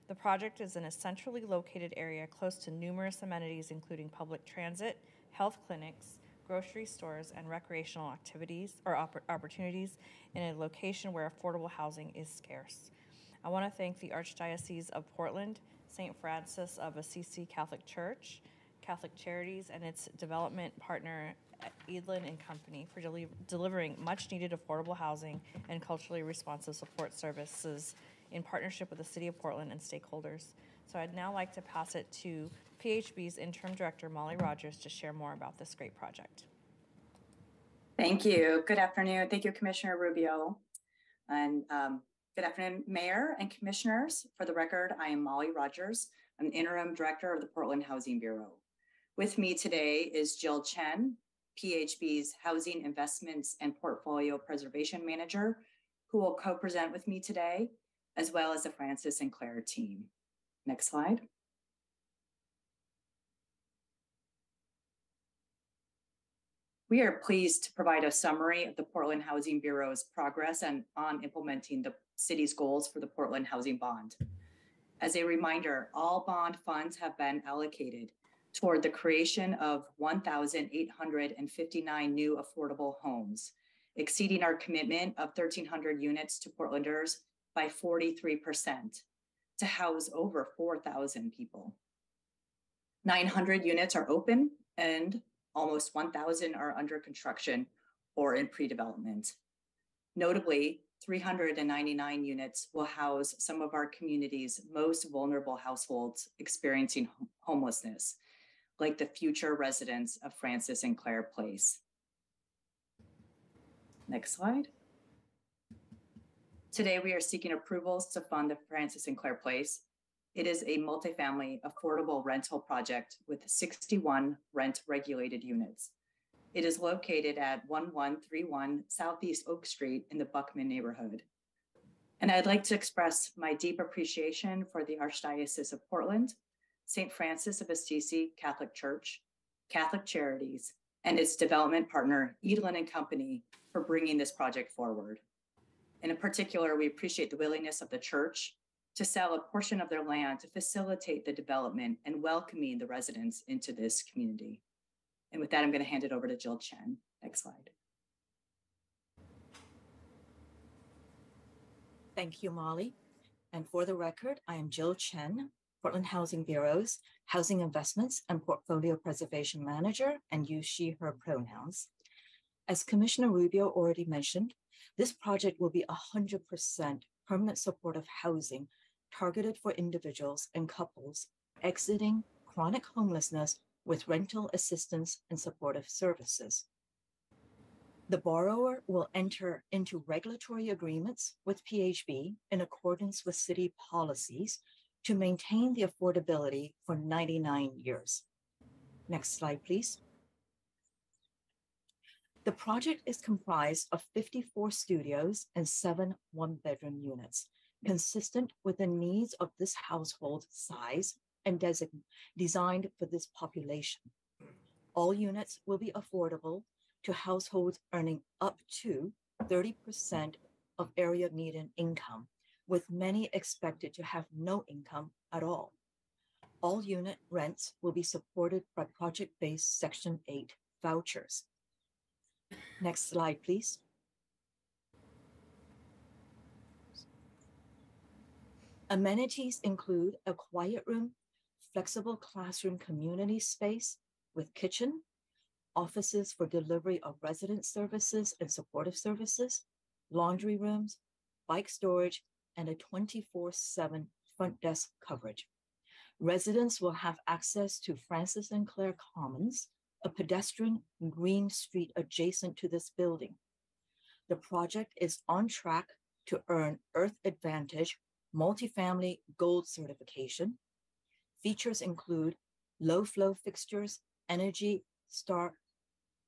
[SPEAKER 20] The project is in a centrally located area close to numerous amenities, including public transit, health clinics, grocery stores, and recreational activities or oppor- opportunities in a location where affordable housing is scarce. I want to thank the Archdiocese of Portland, St. Francis of Assisi Catholic Church, Catholic Charities, and its development partner, Edlen and Company, for deli- delivering much-needed affordable housing and culturally responsive support services in partnership with the City of Portland and stakeholders. So I'd now like to pass it to PHB's Interim Director, Molly Rogers, to share more about this great project.
[SPEAKER 34] Thank you. Good afternoon. Thank you, Commissioner Rubio. And um, good afternoon, Mayor and Commissioners. For the record, I am Molly Rogers. I'm Interim Director of the Portland Housing Bureau. With me today is Jill Chen, PHB's Housing Investments and Portfolio Preservation Manager, who will co-present with me today, as well as the Francis and Clare team. Next slide. We are pleased to provide a summary of the Portland Housing Bureau's progress and on implementing the city's goals for the Portland Housing Bond. As a reminder, all bond funds have been allocated toward the creation of 1,859 new affordable homes, exceeding our commitment of 1,300 units to Portlanders by 43% to house over 4,000 people. 900 units are open and almost 1,000 are under construction or in pre-development. Notably, 399 units will house some of our community's most vulnerable households experiencing homelessness, like the future residents of Francis and Clare Place. Next slide. Today, we are seeking approvals to fund the Francis and Clare Place. It is a multifamily affordable rental project with 61 rent regulated units. It is located at 1131 Southeast Oak Street in the Buckman neighborhood. And I'd like to express my deep appreciation for the Archdiocese of Portland, St. Francis of Assisi Catholic Church, Catholic Charities, and its development partner, Edlen and Company, for bringing this project forward. And in particular, we appreciate the willingness of the church to sell a portion of their land to facilitate the development and welcoming the residents into this community. And with that, I'm going to hand it over to Jill Chen. Next slide.
[SPEAKER 35] Thank you, Molly. And for the record, I am Jill Chen, Portland Housing Bureau's Housing Investments and Portfolio Preservation Manager, and use she, her pronouns. As Commissioner Rubio already mentioned, this project will be 100% permanent supportive housing targeted for individuals and couples exiting chronic homelessness with rental assistance and supportive services. The borrower will enter into regulatory agreements with PHB in accordance with city policies to maintain the affordability for 99 years. Next slide, please. The project is comprised of 54 studios and seven one bedroom units, consistent with the needs of this household size and design, designed for this population. All units will be affordable to households earning up to 30% of area median income, with many expected to have no income at all. All unit rents will be supported by project based Section 8 vouchers. Next slide, please. Amenities include a quiet room, flexible classroom community space with kitchen, offices for delivery of resident services and supportive services, laundry rooms, bike storage, and a 24 7 front desk coverage. Residents will have access to Francis and Clare Commons, a pedestrian green street adjacent to this building. The project is on track to earn Earth Advantage multifamily gold certification. Features include low flow fixtures, energy star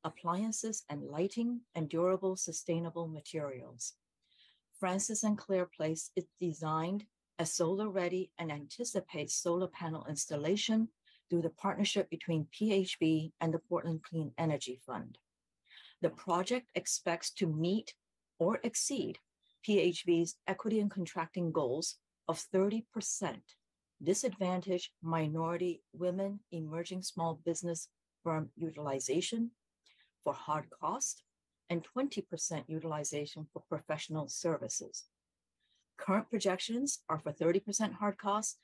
[SPEAKER 35] appliances and lighting, and durable sustainable materials. Francis and Clare Place is designed as solar ready and anticipates solar panel installation through the partnership between PHB and the Portland Clean Energy Fund. The project expects to meet or exceed PHB's equity and contracting goals of 30% disadvantaged minority women emerging small business firm utilization for hard cost and 20% utilization for professional services. Current projections are for 30% hard costs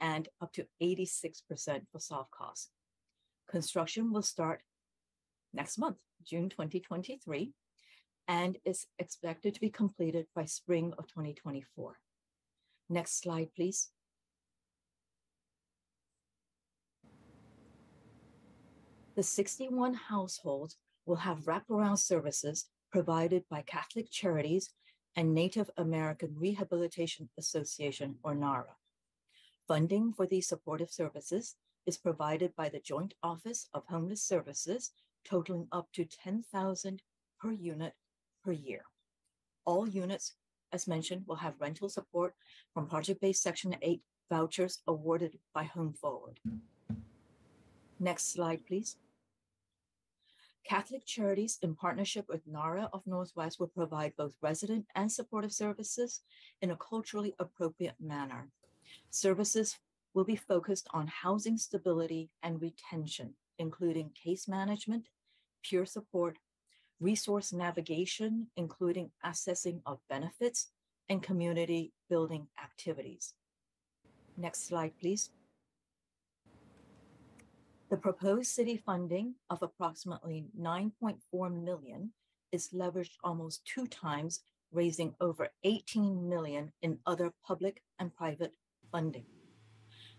[SPEAKER 35] and up to 86% for soft costs. Construction will start next month, June 2023, and is expected to be completed by spring of 2024. Next slide, please. The 61 households will have wraparound services provided by Catholic Charities and Native American Rehabilitation Association, or NARA. Funding for these supportive services is provided by the Joint Office of Homeless Services, totaling up to 10,000 per unit per year. All units, as mentioned, will have rental support from project-based Section 8 vouchers awarded by Home Forward. Next slide, please. Catholic Charities, in partnership with NARA of Northwest, will provide both resident and supportive services in a culturally appropriate manner. Services will be focused on housing stability and retention, including case management, peer support, resource navigation, including assessing of benefits, and community building activities. Next slide, please. The proposed city funding of approximately 9.4 million is leveraged almost two times raising over 18 million in other public and private funding.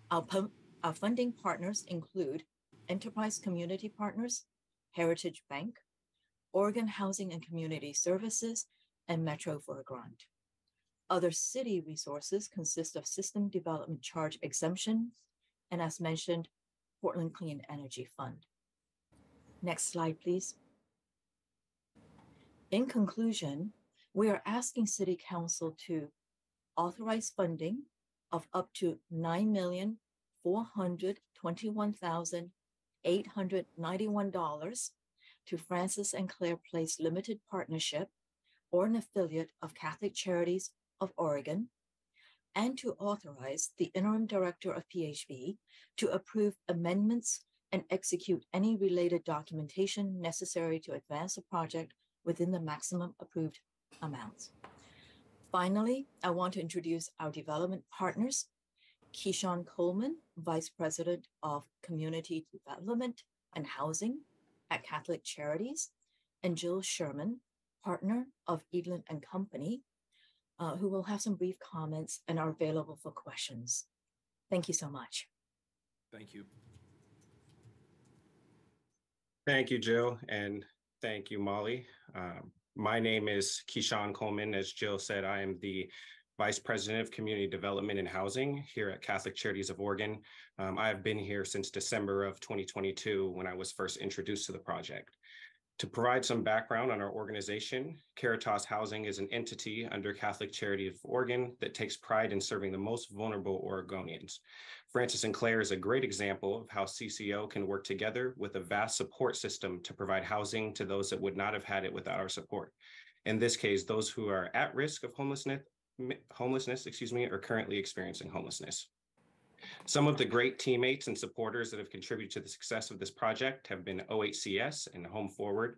[SPEAKER 35] Our, pu- our funding partners include Enterprise Community Partners, Heritage Bank, Oregon Housing and Community Services, and Metro for a grant. Other city resources consist of system development charge exemptions, and as mentioned, Portland Clean Energy Fund. Next slide, please. In conclusion, we are asking City Council to authorize funding of up to nine million four hundred twenty-one thousand eight hundred ninety-one dollars to Francis and Clare Place Limited Partnership or an affiliate of Catholic Charities of Oregon, and to authorize the interim director of PHB to approve amendments and execute any related documentation necessary to advance the project within the maximum approved amounts. Finally, I want to introduce our development partners, Keyshawn Coleman, Vice President of Community Development and Housing at Catholic Charities, and Jill Sherman, partner of Edlen and Company, uh, who will have some brief comments and are available for questions. Thank you so much.
[SPEAKER 2] Thank you.
[SPEAKER 36] Thank you, Jill, and thank you, Molly. Um, my name is Keyshawn Coleman. As Jill said, I am the Vice President of Community Development and Housing here at Catholic Charities of Oregon. Um, I have been here since December of 2022 when I was first introduced to the project. To provide some background on our organization, Caritas Housing is an entity under Catholic Charity of Oregon that takes pride in serving the most vulnerable Oregonians. Francis and Clare is a great example of how CCO can work together with a vast support system to provide housing to those that would not have had it without our support. In this case, those who are at risk of homelessness, homelessness, excuse me, are currently experiencing homelessness. Some of the great teammates and supporters that have contributed to the success of this project have been OHCS and Home Forward,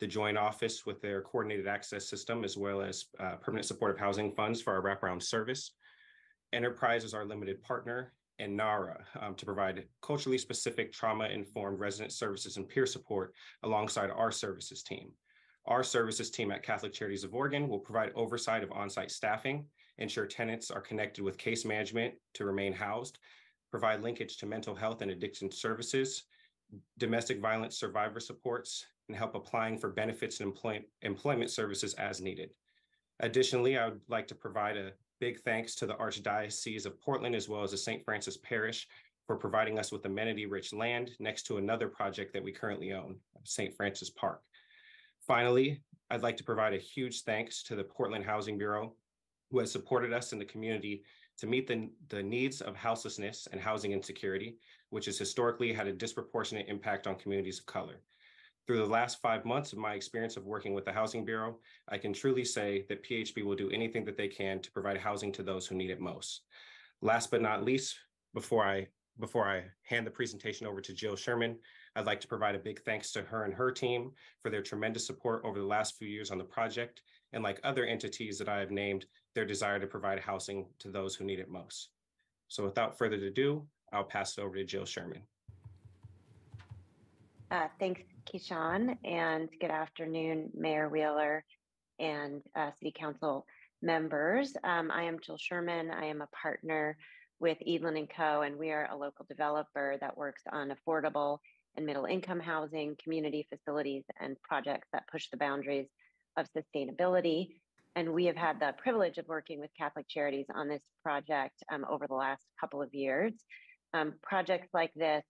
[SPEAKER 36] the joint office with their coordinated access system, as well as uh, permanent supportive housing funds for our wraparound service. Enterprise is our limited partner, and NARA um, to provide culturally specific trauma-informed resident services and peer support alongside our services team. Our services team at Catholic Charities of Oregon will provide oversight of on-site staffing ensure tenants are connected with case management to remain housed, provide linkage to mental health and addiction services, domestic violence survivor supports, and help applying for benefits and employ employment services as needed. Additionally, I would like to provide a big thanks to the Archdiocese of Portland as well as the St. Francis Parish for providing us with amenity-rich land next to another project that we currently own, St. Francis Park. Finally, I'd like to provide a huge thanks to the Portland Housing Bureau who has supported us in the community to meet the, the needs of houselessness and housing insecurity, which has historically had a disproportionate impact on communities of color. Through the last five months of my experience of working with the Housing Bureau, I can truly say that PHB will do anything that they can to provide housing to those who need it most. Last but not least, before I before I hand the presentation over to Jill Sherman, I'd like to provide a big thanks to her and her team for their tremendous support over the last few years on the project. And like other entities that I have named, their desire to provide housing to those who need it most. So without further ado, I'll pass it over to Jill Sherman.
[SPEAKER 37] Uh, thanks, Keyshawn, and good afternoon, Mayor Wheeler and uh, City Council members. Um, I am Jill Sherman. I am a partner with Edlen and Co., and we are a local developer that works on affordable and middle income housing, community facilities, and projects that push the boundaries of sustainability and we have had the privilege of working with Catholic Charities on this project um, over the last couple of years. Um, projects like this,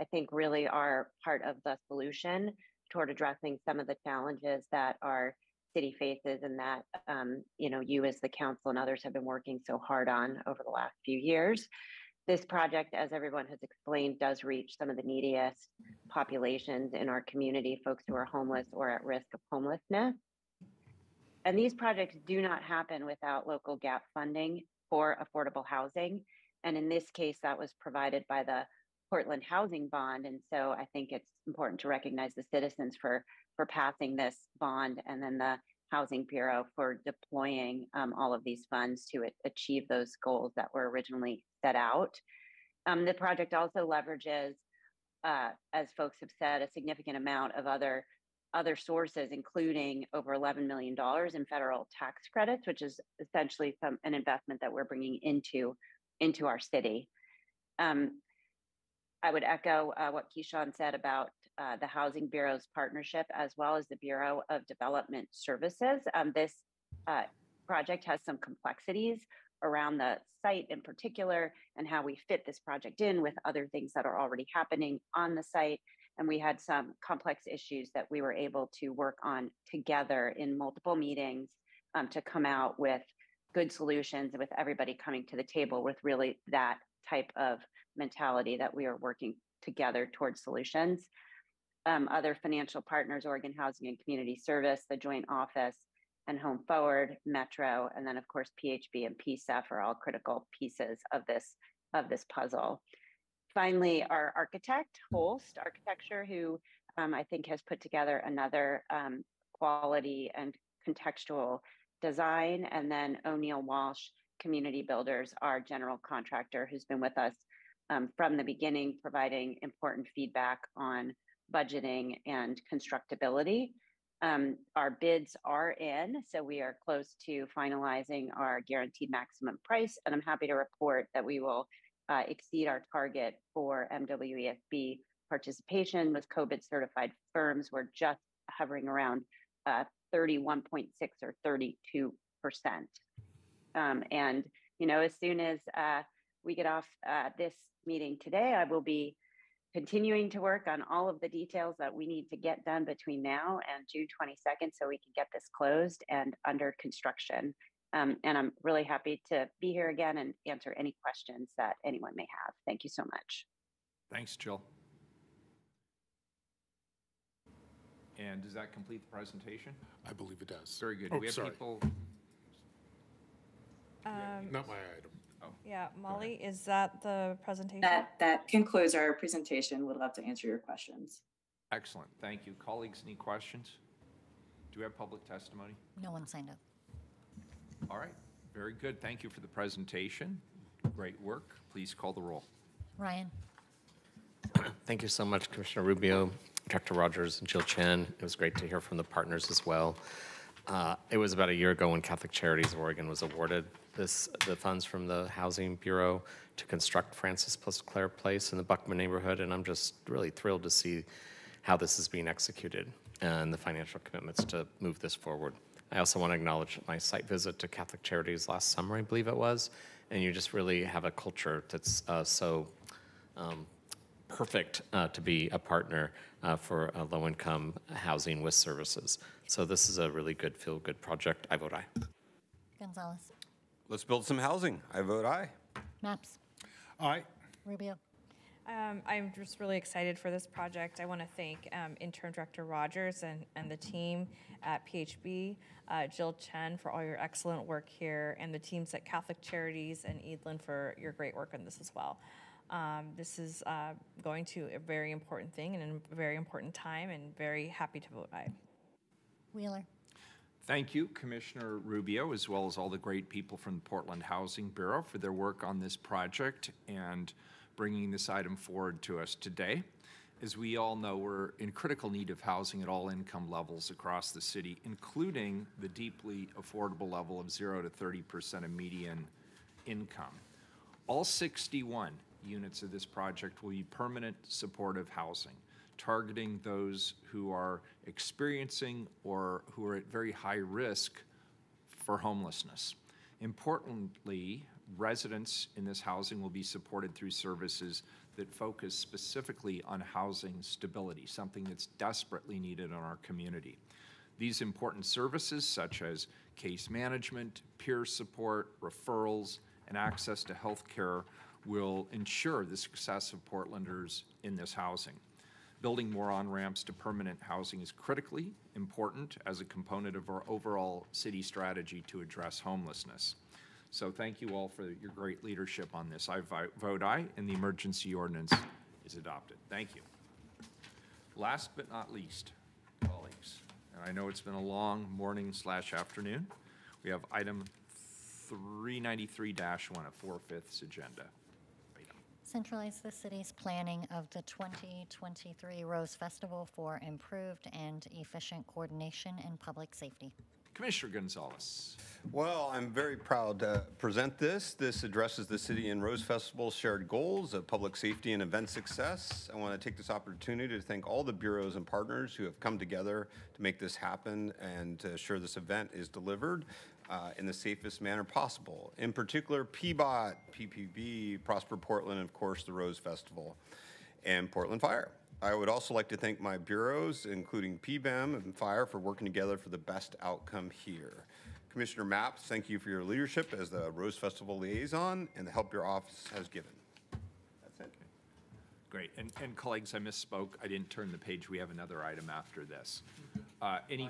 [SPEAKER 37] I think, really are part of the solution toward addressing some of the challenges that our city faces and that um, you know you as the council and others have been working so hard on over the last few years. This project, as everyone has explained, does reach some of the neediest populations in our community, folks who are homeless or at risk of homelessness. And these projects do not happen without local gap funding for affordable housing. And in this case, that was provided by the Portland Housing Bond. And so I think it's important to recognize the citizens for, for passing this bond and then the Housing Bureau for deploying um, all of these funds to achieve those goals that were originally set out. Um, the project also leverages, uh, as folks have said, a significant amount of other other sources, including over $11 million in federal tax credits, which is essentially some an investment that we're bringing into into our city. Um, I would echo uh, what Keyshawn said about uh, the Housing Bureau's partnership as well as the Bureau of Development Services. Um, this uh, project has some complexities around the site in particular and how we fit this project in with other things that are already happening on the site. And we had some complex issues that we were able to work on together in multiple meetings um, to come out with good solutions with everybody coming to the table with really that type of mentality that we are working together towards solutions. Um, other financial partners, Oregon Housing and Community Service, the Joint Office, and Home Forward, Metro, and then of course PHB and PCEF are all critical pieces of this of this puzzle. Finally, our architect, Holst Architecture, who um, I think has put together another um, quality and contextual design, and then O'Neill Walsh Community Builders, our general contractor, who's been with us um, from the beginning, providing important feedback on budgeting and constructability. Um, our bids are in, so we are close to finalizing our guaranteed maximum price. And I'm happy to report that we will uh, exceed our target for MWESB participation with COBID certified firms. We're just hovering around uh, 31.6 or 32 percent. Um, and you know, as soon as uh, we get off uh, this meeting today, I will be continuing to work on all of the details that we need to get done between now and June 22nd so we can get this closed and under construction. Um, and I'm really happy to be here again and answer any questions that anyone may have. Thank you so much.
[SPEAKER 2] Thanks, Jill. And does that complete the presentation?
[SPEAKER 4] I believe it does.
[SPEAKER 2] Very good.
[SPEAKER 4] Oh,
[SPEAKER 2] Do we have
[SPEAKER 4] sorry.
[SPEAKER 2] people?
[SPEAKER 20] Um,
[SPEAKER 4] Not my item. Oh.
[SPEAKER 20] Yeah, Molly, is that the presentation?
[SPEAKER 34] That, that concludes our presentation. We'd love to answer your questions.
[SPEAKER 2] Excellent. Thank you. Colleagues, any questions? Do we have public testimony?
[SPEAKER 3] No one signed up.
[SPEAKER 2] All right. Very good. Thank you for the presentation. Great work. Please call the roll.
[SPEAKER 3] Ryan?
[SPEAKER 5] Thank you so much, Commissioner Rubio, Director Rogers, and Jill Chen. It was great to hear from the partners as well. Uh, It was about a year ago when Catholic Charities of Oregon was awarded this, the funds from the Housing Bureau to construct Francis plus Clare Place in the Buckman neighborhood, and I'm just really thrilled to see how this is being executed and the financial commitments to move this forward. I also want to acknowledge my site visit to Catholic Charities last summer, I believe it was, and you just really have a culture that's uh, so um, perfect uh, to be a partner uh, for uh, low-income housing with services. So this is a really good, feel-good project. I vote aye.
[SPEAKER 3] Gonzalez?
[SPEAKER 7] Let's build some housing. I vote aye.
[SPEAKER 3] Mapps?
[SPEAKER 4] Aye.
[SPEAKER 3] Rubio?
[SPEAKER 20] Um, I'm just really excited for this project. I want to thank um, Intern Director Rogers and, and the team at PHB, uh, Jill Chen for all your excellent work here, and the teams at Catholic Charities and Edlen for your great work on this as well. Um, this is uh, going to a very important thing and a very important time, and very happy to vote aye.
[SPEAKER 3] Wheeler?
[SPEAKER 2] Thank you, Commissioner Rubio, as well as all the great people from the Portland Housing Bureau for their work on this project and bringing this item forward to us today. As we all know, we're in critical need of housing at all income levels across the city, including the deeply affordable level of 0 to 30% of median income. All 61 units of this project will be permanent supportive housing, targeting those who are experiencing or who are at very high risk for homelessness. Importantly, residents in this housing will be supported through services that focus specifically on housing stability, something that's desperately needed in our community. These important services, such as case management, peer support, referrals, and access to health care, will ensure the success of Portlanders in this housing. Building more on-ramps to permanent housing is critically important as a component of our overall city strategy to address homelessness. So thank you all for your great leadership on this. I vote aye, and the emergency ordinance is adopted. Thank you. Last but not least, colleagues, and I know it's been a long morning slash afternoon, we have item 393-1, a four-fifths agenda.
[SPEAKER 3] centralize the city's planning of the 2023 Rose Festival for improved and efficient coordination and public safety.
[SPEAKER 2] Commissioner Gonzalez.
[SPEAKER 7] Well, I'm very proud to present this. This addresses the City and Rose Festival's shared goals of public safety and event success. I want to take this opportunity to thank all the bureaus and partners who have come together to make this happen and to ensure this event is delivered uh, in the safest manner possible. In particular, PBOT, PPB, Prosper Portland, and of course, the Rose Festival, and Portland Fire. I would also like to thank my bureaus, including PBEM and Fire, for working together for the best outcome here. Commissioner Mapps, thank you for your leadership as the Rose Festival liaison and the help your office has given. That's it.
[SPEAKER 2] Great. And, and colleagues, I misspoke. I didn't turn the page. We have another item after this. Uh, Any,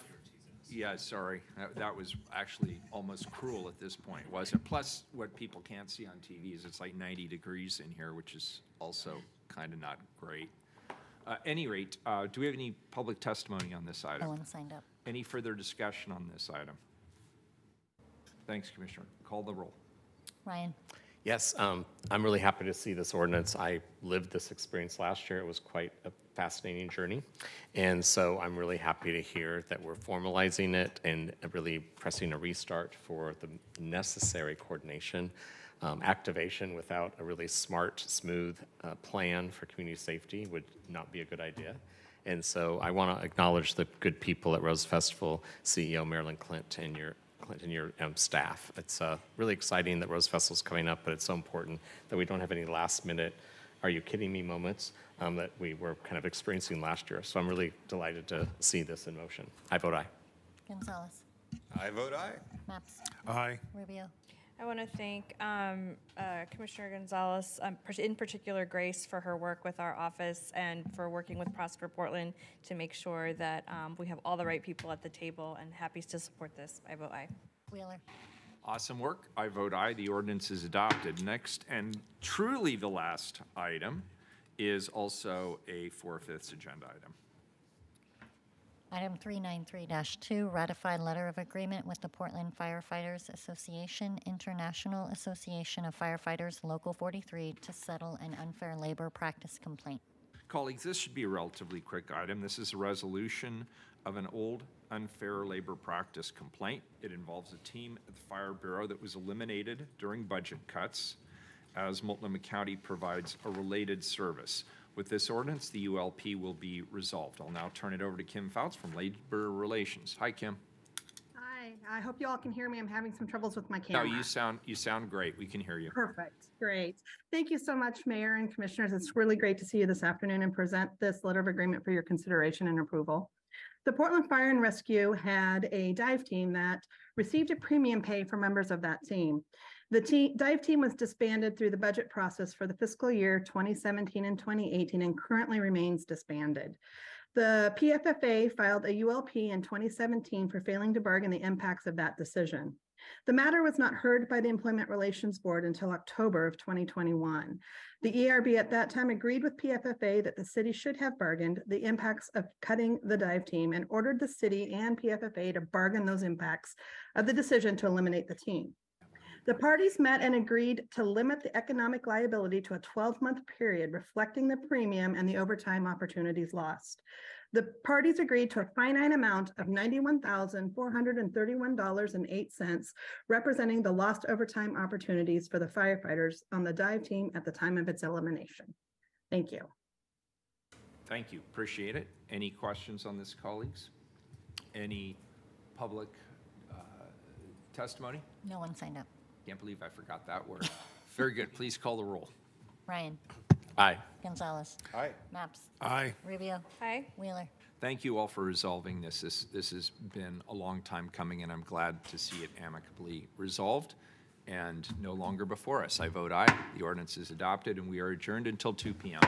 [SPEAKER 2] yeah, sorry. That- That was actually almost cruel at this point, wasn't it? Plus, what people can't see on TV is it's like 90 degrees in here, which is also kind of not great. Uh, Any rate, uh, do we have any public testimony on this item?
[SPEAKER 3] No
[SPEAKER 2] item?
[SPEAKER 3] one signed up.
[SPEAKER 2] Any further discussion on this item? Thanks, Commissioner. Call the roll.
[SPEAKER 3] Ryan?
[SPEAKER 5] Yes, um, I'm really happy to see this ordinance. I lived this experience last year. It was quite a fascinating journey. And so I'm really happy to hear that we're formalizing it and really pressing a restart for the necessary coordination. Um, activation without a really smart, smooth uh, plan for community safety would not be a good idea. And so I want to acknowledge the good people at Rose Festival, CEO Marilyn Clint and your Clint and your um, staff. It's uh, really exciting that Rose Festival is coming up, but it's so important that we don't have any last minute, are you kidding me moments um, that we were kind of experiencing last year. So I'm really delighted to see this in motion. I vote aye.
[SPEAKER 3] Gonzalez?
[SPEAKER 7] I vote aye.
[SPEAKER 3] Mapps?
[SPEAKER 4] Aye.
[SPEAKER 3] Rubio?
[SPEAKER 20] I want to thank um, uh, Commissioner Gonzalez, um, in particular Grace, for her work with our office and for working with Prosper Portland to make sure that um, we have all the right people at the table and happy to support this. I vote aye.
[SPEAKER 3] Wheeler?
[SPEAKER 2] Awesome work. I vote aye. The ordinance is adopted. Next, and truly the last item, is also a four-fifths agenda item.
[SPEAKER 3] Item 393-2, ratified letter of agreement with the Portland Firefighters Association, International Association of Firefighters, Local 43, to settle an unfair labor practice complaint.
[SPEAKER 2] Colleagues, this should be a relatively quick item. This is a resolution of an old unfair labor practice complaint. It involves a team at the Fire Bureau that was eliminated during budget cuts as Multnomah County provides a related service. With this ordinance, the ULP will be resolved. I'll now turn it over to Kim Fouts from Labor Relations. Hi, Kim.
[SPEAKER 38] Hi, I hope you all can hear me. I'm having some troubles with my camera.
[SPEAKER 2] No, you sound, you sound great. We can hear you.
[SPEAKER 38] Perfect, great. Thank you so much, Mayor and Commissioners. It's really great to see you this afternoon and present this letter of agreement for your consideration and approval. The Portland Fire and Rescue had a dive team that received a premium pay for members of that team. The team, dive team was disbanded through the budget process for the fiscal year 2017 and 2018 and currently remains disbanded. The PFFA filed a ULP in 2017 for failing to bargain the impacts of that decision. The matter was not heard by the Employment Relations Board until October of 2021. The ERB at that time agreed with PFFA that the city should have bargained the impacts of cutting the dive team and ordered the city and PFFA to bargain those impacts of the decision to eliminate the team. The parties met and agreed to limit the economic liability to a 12-month period reflecting the premium and the overtime opportunities lost. The parties agreed to a finite amount of $91,431.08, representing the lost overtime opportunities for the firefighters on the dive team at the time of its elimination. Thank you.
[SPEAKER 2] Thank you. Appreciate it. Any questions on this, colleagues? Any public uh, testimony?
[SPEAKER 3] No one signed up.
[SPEAKER 2] Can't believe I forgot that word. Very good. Please call the roll.
[SPEAKER 3] Ryan?
[SPEAKER 5] Aye.
[SPEAKER 3] Gonzalez?
[SPEAKER 7] Aye.
[SPEAKER 3] Mapps?
[SPEAKER 4] Aye.
[SPEAKER 3] Rubio?
[SPEAKER 20] Aye.
[SPEAKER 3] Wheeler?
[SPEAKER 2] Thank you all for resolving this. This, this has been a long time coming, and I'm glad to see it amicably resolved and no longer before us. I vote aye. The ordinance is adopted, and we are adjourned until 2 PM.